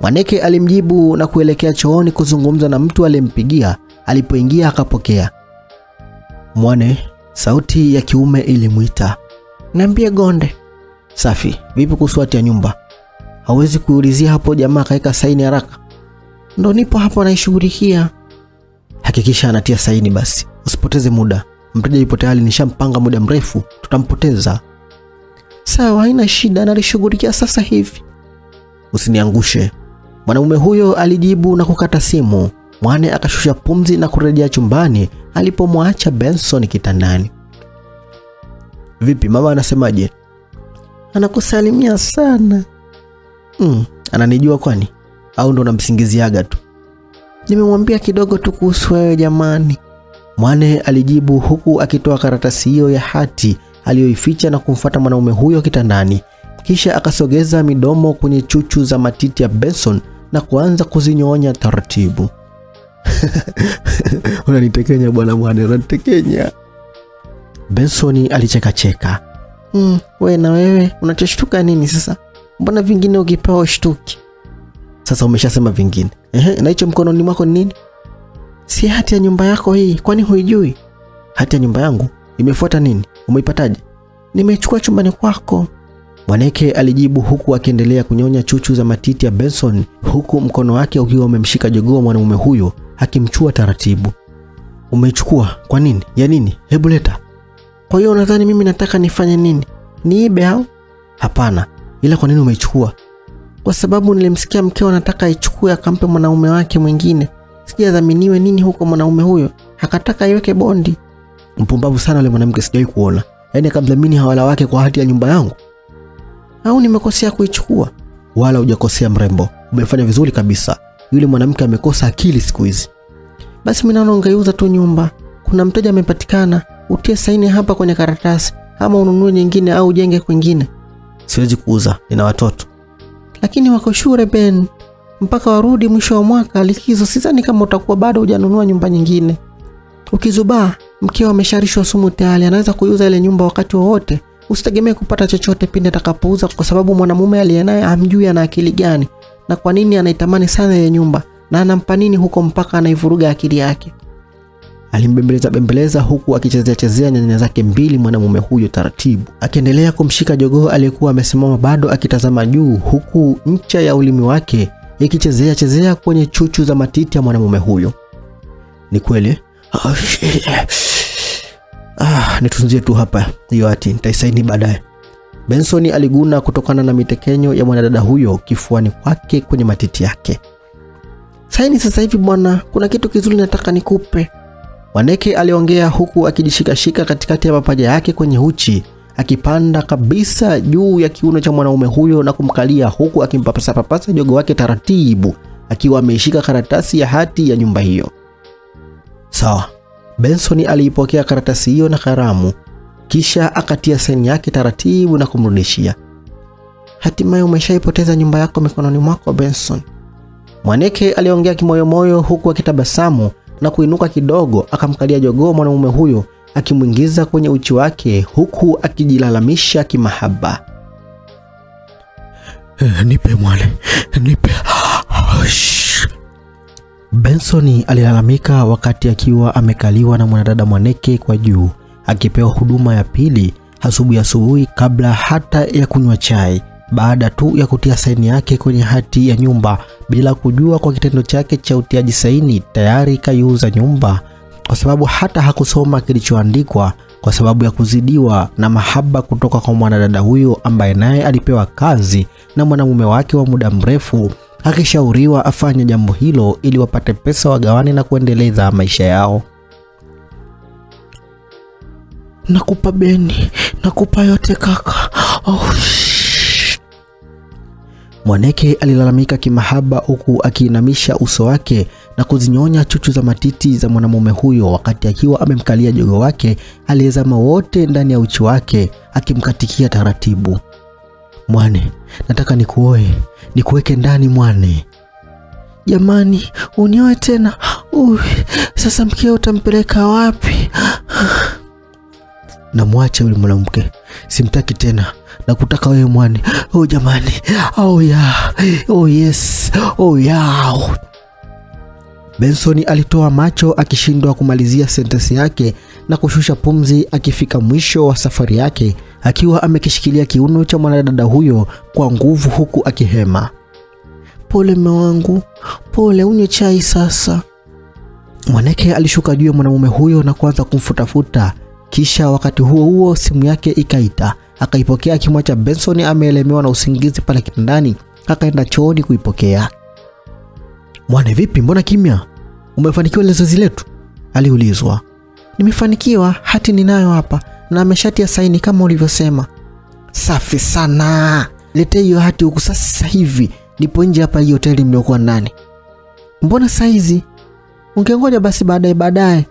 Mwaneke alimjibu na kuelekea chooni kuzungumza na mtu aliyempigia. Alipoingia akapokea. Mwane, sauti ya kiume ilimwita. Niambie Gonde. Safi, vipi kuhusu hati ya nyumba? Hawezi kuulizia hapo, jamaa kaweka saini haraka. Ndo nipo hapo naishughulikia. Hakikisha anatia saini basi, usipoteze muda. Mteja yupo tayari, nishampanga muda mrefu, tutampoteza. Sawa, haina shida, nalishughulikia sasa hivi. Usiniangushe. Mwanamume huyo alijibu na kukata simu. Mwane akashusha pumzi na kurejea chumbani alipomwacha Benson kitandani. Vipi, mama anasemaje? Anakusalimia sana. Mm, ananijua kwani au ndo namsingiziaga tu? Nimemwambia kidogo tu kuhusu wewe jamani. Mwane alijibu huku akitoa karatasi hiyo ya hati aliyoificha na kumfuata mwanaume huyo kitandani, kisha akasogeza midomo kwenye chuchu za matiti ya Benson na kuanza kuzinyoonya taratibu. *laughs* Unanitekenya bwana Mwane, unanitekenya. Benson alichekacheka. Mm, we na wewe unachoshtuka nini sasa? Mbona vingine ukipewa shtuki? Sasa umeshasema vingine. Ehe, na hicho mkononi mwako ni nini? Si hati ya nyumba yako hii, kwani huijui? Hati ya nyumba yangu imefuata nini? Umeipataje? Nimechukua chumbani kwako. Mwaneke alijibu huku akiendelea kunyonya chuchu za matiti ya Benson huku mkono wake ukiwa umemshika jogoo mwanamume huyo akimchua taratibu. Umeichukua kwa nini? Ya nini? Hebu leta. Kwa hiyo unadhani mimi nataka nifanye nini? Niibe au? Hapana. Ila kwa nini umeichukua? Kwa sababu nilimsikia mkeo anataka aichukue akampe mwanaume wake mwingine. Sijadhaminiwe nini huko mwanaume huyo, akataka iweke bondi. Mpumbavu sana yule mwanamke, sijawahi kuona. Yaani akamdhamini hawala wake kwa hati ya nyumba yangu. Au nimekosea kuichukua? Wala hujakosea mrembo, umefanya vizuri kabisa. Yule mwanamke amekosa akili siku hizi. Basi mimi naona ungeiuza tu nyumba. Kuna mteja amepatikana, utie saini hapa kwenye karatasi, ama ununue nyingine au ujenge kwingine. Siwezi kuuza, nina watoto. Lakini wako shule Ben, mpaka warudi mwisho wa mwaka likizo. Sidhani kama utakuwa bado hujanunua nyumba nyingine. Ukizubaa, mkeo amesharishwa sumu tayari, anaweza kuiuza ile nyumba wakati wowote. Usitegemee kupata chochote pindi atakapouza, kwa sababu mwanamume aliye naye hamjui ana akili gani na kwa nini anaitamani sana ile nyumba na anampa nini huko mpaka anaivuruga akili yake. Alimbembeleza bembeleza huku akichezea chezea nyanya zake mbili mwanamume huyo taratibu, akiendelea kumshika jogoo aliyekuwa amesimama bado akitazama juu, huku ncha ya ulimi wake ikichezea chezea kwenye chuchu za matiti ya mwanamume huyo. Ni kweli ah, nitunzie tu hapa hiyo hati, nitaisaini baadaye. Benson aliguna kutokana na mitekenyo ya mwanadada huyo kifuani kwake kwenye matiti yake. Saini sasa hivi bwana, kuna kitu kizuri nataka nikupe. Waneke aliongea huku akijishikashika katikati ya mapaja yake kwenye uchi, akipanda kabisa juu ya kiuno cha mwanaume huyo na kumkalia huku akimpapasa papasa jogo wake taratibu, akiwa ameishika karatasi ya hati ya nyumba hiyo. Sawa. Benson aliipokea karatasi hiyo na karamu, kisha akatia saini yake taratibu na kumrudishia. Hatimaye umeshaipoteza nyumba yako mikononi mwako Benson. Mwaneke aliongea kimoyomoyo huku akitabasamu na kuinuka kidogo, akamkalia jogoo mwanamume huyo akimwingiza kwenye uchi wake huku akijilalamisha kimahaba. Eh, nipe mwale nipe. bensoni Benson alilalamika wakati akiwa amekaliwa na mwanadada Mwaneke kwa juu, akipewa huduma ya pili asubuhi asubuhi kabla hata ya kunywa chai, baada tu ya kutia saini yake kwenye hati ya nyumba bila kujua kwa kitendo chake cha utiaji saini tayari kaiuza nyumba, kwa sababu hata hakusoma kilichoandikwa kwa sababu ya kuzidiwa na mahaba kutoka kwa mwanadada huyo ambaye naye alipewa kazi na mwanamume wake wa muda mrefu akishauriwa afanye jambo hilo ili wapate pesa wagawane na kuendeleza maisha yao. Nakupa beni, nakupa yote kaka. Oh. Mwaneke alilalamika kimahaba huku akiinamisha uso wake na kuzinyonya chuchu za matiti za mwanamume huyo wakati akiwa amemkalia jogo wake aliyezama wote ndani ya uchi wake akimkatikia taratibu. Mwane, nataka nikuoe, nikuweke ndani mwane. Jamani, unioe tena? Uy, sasa mkeo utampeleka wapi? Namwacha yule mwanamke, simtaki tena, nakutaka wewe mwani. *gasps* Oh jamani, oh yeah, oh yes, oh yeah. Benson alitoa macho akishindwa kumalizia sentensi yake na kushusha pumzi akifika mwisho wa safari yake akiwa amekishikilia kiuno cha mwanadada huyo kwa nguvu huku akihema. Pole mme wangu, pole, unywe chai sasa. Mwaneke alishuka juu ya mwanamume huyo na kuanza kumfutafuta, kisha wakati huo huo simu yake ikaita. Akaipokea akimwacha Benson ameelemewa na usingizi pale kitandani, akaenda chooni kuipokea. Mwane, vipi, mbona kimya? Umefanikiwa ile zoezi letu? aliulizwa. Nimefanikiwa, hati ninayo hapa na ameshatia saini kama ulivyosema. Safi sana, letee hiyo hati huku sasa hivi. Nipo nje hapa hii hoteli mliokuwa ndani. Mbona saizi? Ungengoja basi baadaye baadaye.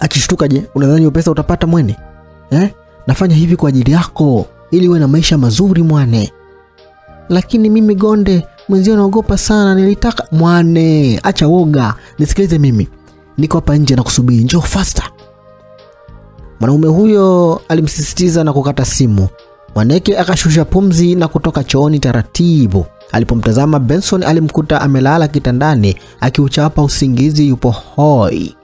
Akishtuka, je, unadhani hiyo pesa utapata mwene eh? Nafanya hivi kwa ajili yako ili uwe na maisha mazuri mwane. Lakini mimi Gonde mwenzio naogopa sana, nilitaka Mwane, acha woga, nisikilize mimi, niko hapa nje na kusubiri, njoo faster. Mwanaume huyo alimsisitiza na kukata simu. Mwaneke akashusha pumzi na kutoka chooni taratibu. Alipomtazama Benson alimkuta amelala kitandani akiuchapa usingizi, yupo hoi.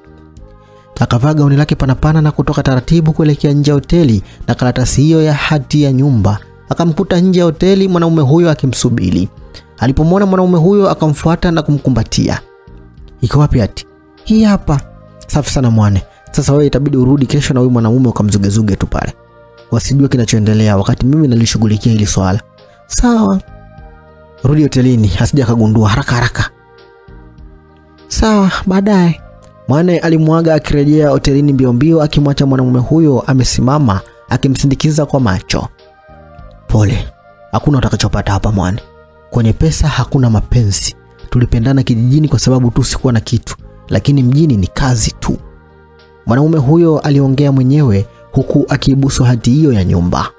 Akavaa gauni lake panapana na kutoka taratibu kuelekea nje ya hoteli na karatasi hiyo ya hati ya nyumba. Akamkuta nje ya hoteli mwanaume huyo akimsubiri. Alipomwona mwanaume huyo akamfuata na kumkumbatia. Iko wapi hati? hii hapa. Safi sana mwane. Sasa wewe itabidi urudi kesho na huyu mwanaume ukamzugezuge tu pale, wasijue kinachoendelea wakati mimi nalishughulikia hili swala. Sawa Rudi hotelini asija akagundua haraka haraka. sawa, baadaye. Mwane alimwaga akirejea hotelini mbio mbio, akimwacha mwanamume huyo amesimama akimsindikiza kwa macho. Pole, hakuna utakachopata hapa mwane. Kwenye pesa hakuna mapenzi. Tulipendana kijijini kwa sababu tu sikuwa na kitu, lakini mjini ni kazi tu. Mwanamume huyo aliongea mwenyewe huku akiibusu hati hiyo ya nyumba.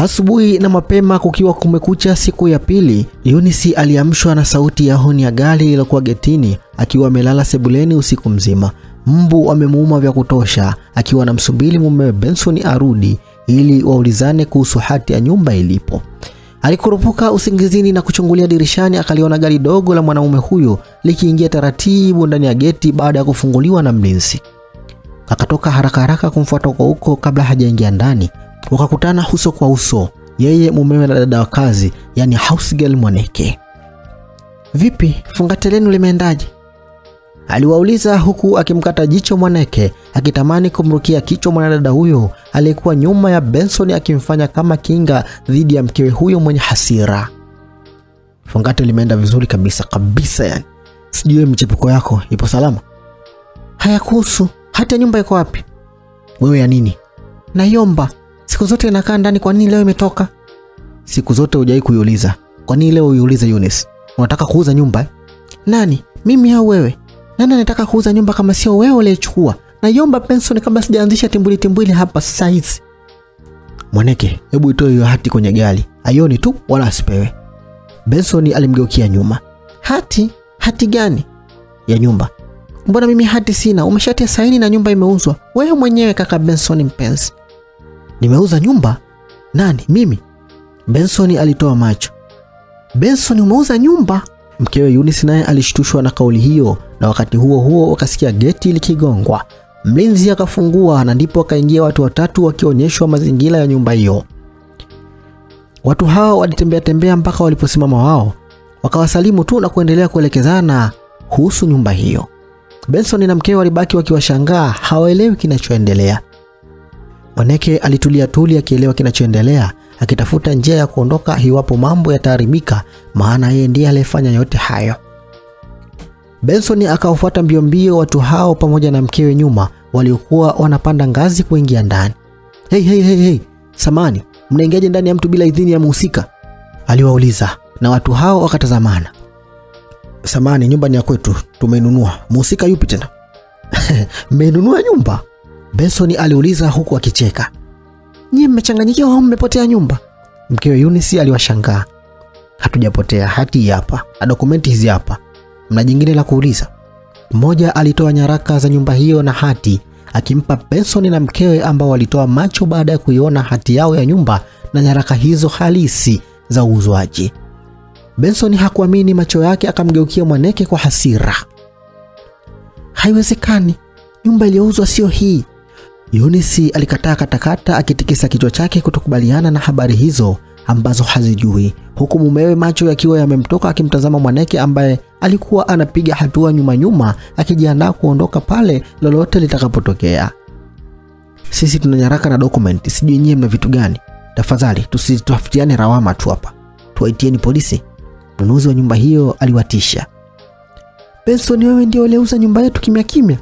Asubuhi na mapema kukiwa kumekucha siku ya pili, yunisi aliamshwa na sauti ya honi ya gari lililokuwa getini akiwa amelala sebuleni usiku mzima. Mbu amemuuma vya kutosha akiwa anamsubiri mumewe Benson arudi ili waulizane kuhusu hati ya nyumba ilipo. Alikurupuka usingizini na kuchungulia dirishani akaliona gari dogo la mwanaume huyo likiingia taratibu ndani ya geti baada ya kufunguliwa na mlinzi. Akatoka haraka haraka kumfuata kwa huko kabla hajaingia ndani. Wakakutana uso kwa uso, yeye mumewe na dada wa kazi, yani house girl Mwaneke. Vipi, fungate lenu limeendaje? Aliwauliza huku akimkata jicho Mwaneke, akitamani kumrukia kichwa mwanadada huyo aliyekuwa nyuma ya Benson, akimfanya kama kinga dhidi ya mkewe huyo mwenye hasira. Fungate limeenda vizuri kabisa kabisa, yani sijui michepuko yako ipo salama. Hayakuhusu. Hata nyumba iko wapi? Wewe ya nini? Naiomba. Siku zote inakaa ndani, kwa nini leo imetoka? Siku zote hujai kuiuliza, kwa nini leo uiulize? Eunice, unataka kuuza nyumba eh? Nani, mimi au wewe? Nani anataka kuuza nyumba kama sio wewe uliyechukua? Naiomba Benson, kabla sijaanzisha timbwili timbwili hapa sasa hizi. Mwaneke, hebu itoe hiyo hati kwenye gari, aioni tu wala asipewe. Benson alimgeukia nyuma. Hati? Hati gani? Ya nyumba. Mbona mimi hati sina? Umeshatia saini na nyumba imeuzwa. Wewe mwenyewe kaka Benson mpenzi. Nimeuza nyumba? Nani? Mimi? Benson alitoa macho. Benson, umeuza nyumba? Mkewe Eunice naye alishtushwa na kauli hiyo, na wakati huo huo wakasikia geti likigongwa. Mlinzi akafungua na ndipo wakaingia watu watatu wakionyeshwa mazingira ya nyumba hiyo. Watu hao walitembea tembea mpaka waliposimama wao, wakawasalimu tu na kuendelea kuelekezana kuhusu nyumba hiyo. Benson na mkewe walibaki wakiwashangaa, hawaelewi kinachoendelea. Mwaneke alitulia tuli akielewa kinachoendelea, akitafuta njia ya kuondoka iwapo mambo yataharibika, maana yeye ndiye aliyefanya yote hayo. Benson akawafuata mbio mbio watu hao pamoja na mkewe nyuma, waliokuwa wanapanda ngazi kuingia ndani. Hey, hey, hey, hey. Samani, mnaingiaje ndani ya mtu bila idhini ya muhusika? Aliwauliza, na watu hao wakatazamana. Samani, nyumba ni ya kwetu, tumeinunua. Muhusika yupi tena? *laughs* Mmeinunua nyumba? Benson aliuliza huku akicheka. Nyie mmechanganyikiwa au mmepotea nyumba? Mkewe Eunice aliwashangaa. Hatujapotea, hati hapa na dokumenti hizi hapa. Mna jingine la kuuliza? Mmoja alitoa nyaraka za nyumba hiyo na hati akimpa Benson na mkewe ambao walitoa macho baada ya kuiona hati yao ya nyumba na nyaraka hizo halisi za uuzwaji. Benson hakuamini macho yake, akamgeukia Mwaneke kwa hasira. Haiwezekani, nyumba iliyouzwa sio hii. Eunice alikataa katakata, akitikisa kichwa chake kutokubaliana na habari hizo ambazo hazijui, huku mumewe macho yakiwa yamemtoka akimtazama Mwaneke ambaye alikuwa anapiga hatua nyuma nyuma, akijiandaa kuondoka pale lolote litakapotokea. Sisi tuna nyaraka na dokumenti, sijui nyie mna vitu gani? Tafadhali tusitafutiane rawama tu hapa, tuwaitieni polisi. Mnunuzi wa nyumba hiyo aliwatisha. Benson, wewe ndio uliuza nyumba yetu kimya kimya?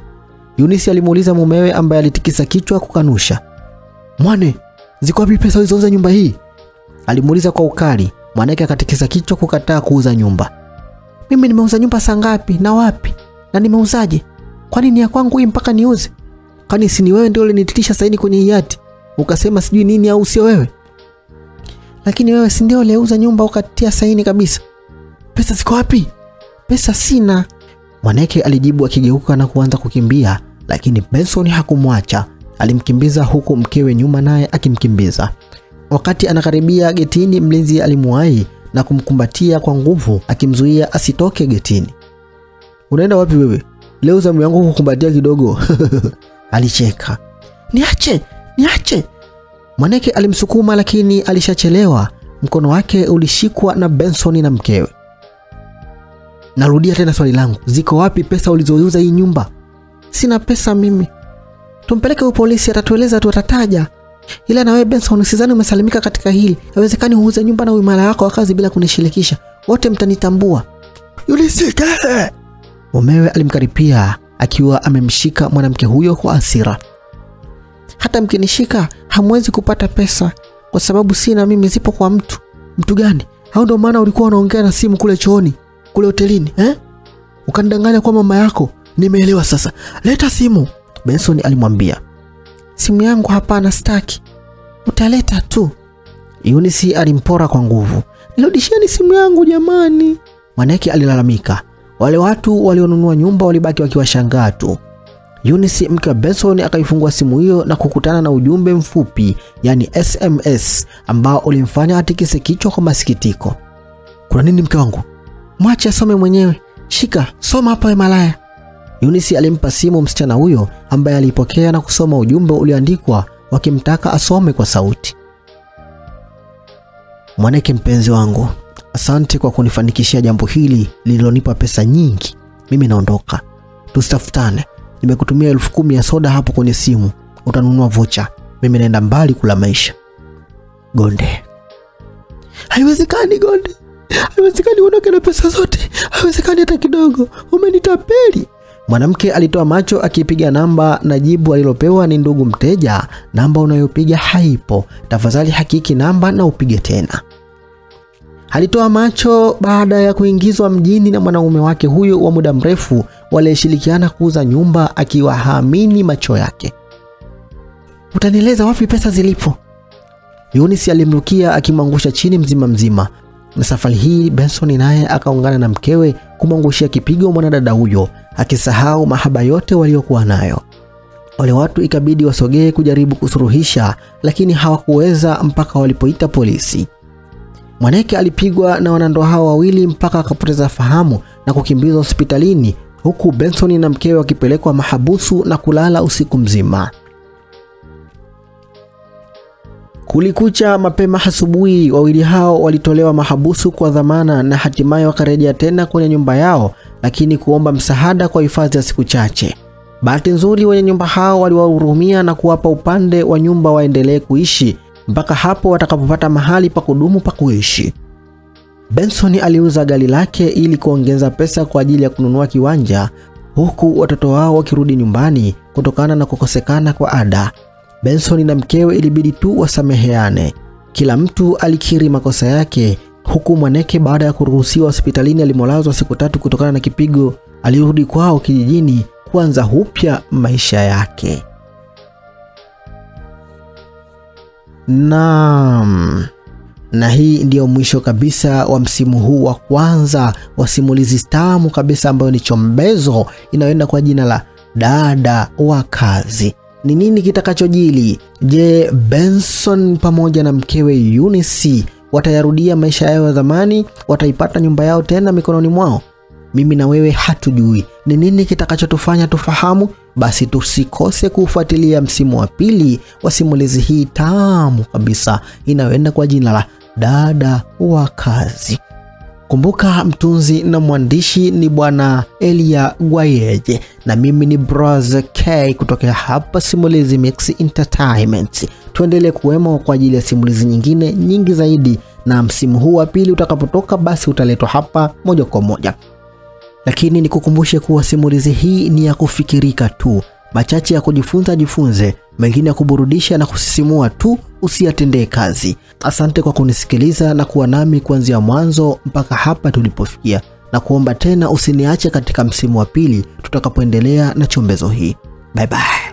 Eunice alimuuliza mumewe ambaye alitikisa kichwa kukanusha. Mwane, ziko wapi pesa ulizouza nyumba hii? Alimuuliza kwa ukali. Mwanake akatikisa kichwa kukataa kuuza nyumba. Mimi nimeuza nyumba saa ngapi na wapi? Na nimeuzaje? Kwani ni ya kwangu hii mpaka niuze? Kwani si ni wewe ndio ulinititisha saini kwenye hiati? Ukasema sijui nini au sio wewe? Lakini wewe si ndio uliuza nyumba ukatia saini kabisa? Pesa ziko wapi? Pesa sina. Mwanake alijibu akigeuka na kuanza kukimbia, lakini Benson hakumwacha. Alimkimbiza huku mkewe nyuma naye akimkimbiza. Wakati anakaribia getini, mlinzi alimuwahi na kumkumbatia kwa nguvu, akimzuia asitoke getini. Unaenda wapi wewe? Leo zamu yangu kukumbatia kidogo. *laughs* Alicheka. Niache, niache. Mwaneke alimsukuma lakini alishachelewa. Mkono wake ulishikwa na Benson na mkewe. Narudia tena swali langu, ziko wapi pesa ulizouza hii nyumba? Sina pesa mimi. Tumpeleke huyo polisi, atatueleza tu, atataja. Ila na wewe Benson, usizani umesalimika katika hili. Haiwezekani uuze nyumba na uimara wako wa kazi bila kunishirikisha. Wote mtanitambua. Yulisike! Mumewe alimkaripia akiwa amemshika mwanamke huyo kwa asira Hata mkinishika hamwezi kupata pesa kwa sababu sina mimi, zipo kwa mtu. Mtu gani? Au ndio maana ulikuwa unaongea na simu kule chooni kule hotelini eh? Ukanidanganya kwa mama yako. Nimeelewa sasa, leta simu, Benson alimwambia. Simu yangu hapana, staki. Utaleta tu. Eunice alimpora kwa nguvu. Nirudishieni simu yangu jamani, Mwaneke alilalamika. Wale watu walionunua nyumba walibaki wakiwashangaa tu. Eunice mke wa Benson akaifungua simu hiyo na kukutana na ujumbe mfupi, yani SMS, ambao ulimfanya atikise kichwa kwa masikitiko. Kuna nini mke wangu? Mwache asome mwenyewe. Shika, soma hapa, we malaya. Eunice alimpa simu msichana huyo ambaye alipokea na kusoma ujumbe ulioandikwa wakimtaka asome kwa sauti. Mwanake mpenzi wangu, asante kwa kunifanikishia jambo hili lililonipa pesa nyingi. Mimi naondoka. tusitafutane. Nimekutumia elfu kumi ya soda hapo kwenye simu, utanunua vocha. Mimi naenda mbali kula maisha. Gonde, haiwezekani Gonde, haiwezekani uondoke na pesa zote, haiwezekani hata kidogo, umenitapeli. Mwanamke alitoa macho akipiga namba na jibu alilopewa ni ndugu mteja, namba unayopiga haipo, tafadhali hakiki namba na upige tena. Alitoa macho baada ya kuingizwa mjini na mwanaume wake huyo wa muda mrefu waliyeshirikiana kuuza nyumba, akiwa haamini macho yake. Utanieleza wapi pesa zilipo? Yunis alimrukia akimwangusha chini mzima mzima, na safari hii Benson naye akaungana na mkewe kumwangushia kipigo mwanadada huyo, akisahau mahaba yote waliokuwa nayo. Wale watu ikabidi wasogee kujaribu kusuruhisha, lakini hawakuweza mpaka walipoita polisi. Mwaneke alipigwa na wanandoa hao wawili mpaka akapoteza fahamu na kukimbizwa hospitalini, huku Benson na mkewe wakipelekwa mahabusu na kulala usiku mzima. Kulikucha mapema asubuhi, wawili hao walitolewa mahabusu kwa dhamana na hatimaye wakarejea tena kwenye nyumba yao, lakini kuomba msaada kwa hifadhi ya siku chache. Bahati nzuri, wenye nyumba hao waliwahurumia na kuwapa upande wa nyumba waendelee kuishi mpaka hapo watakapopata mahali pa kudumu pa kuishi. Benson aliuza gari lake ili kuongeza pesa kwa ajili ya kununua kiwanja, huku watoto wao wakirudi nyumbani kutokana na kukosekana kwa ada. Benson na mkewe ilibidi tu wasameheane. Kila mtu alikiri makosa yake, huku Mwaneke baada ya kuruhusiwa hospitalini alimolazwa siku tatu kutokana na kipigo, alirudi kwao kijijini kuanza upya maisha yake. Naam. Na hii ndiyo mwisho kabisa wa msimu huu wa kwanza wa simulizi tamu kabisa ambayo ni chombezo inayoenda kwa jina la Dada wa Kazi. Ni nini kitakachojili? Je, Benson pamoja na mkewe Eunice watayarudia maisha yao ya zamani? Wataipata nyumba yao tena mikononi mwao? Mimi na wewe hatujui ni nini kitakachotufanya tufahamu. Basi tusikose kufuatilia msimu wa pili wa simulizi hii tamu kabisa inayoenda kwa jina la Dada wa Kazi. Kumbuka mtunzi na mwandishi ni bwana Elia Gwayeje na mimi ni Bros K kutokea hapa Simulizi Mix Entertainment. Tuendelee kuwemo kwa ajili ya simulizi nyingine nyingi zaidi, na msimu huu wa pili utakapotoka, basi utaletwa hapa moja kwa moja lakini nikukumbushe kuwa simulizi hii ni ya kufikirika tu, machache ya kujifunza jifunze, mengine ya kuburudisha na kusisimua tu, usiyatendee kazi. Asante kwa kunisikiliza na kuwa nami kuanzia mwanzo mpaka hapa tulipofikia, na kuomba tena usiniache katika msimu wa pili tutakapoendelea na chombezo hii. Bye bye.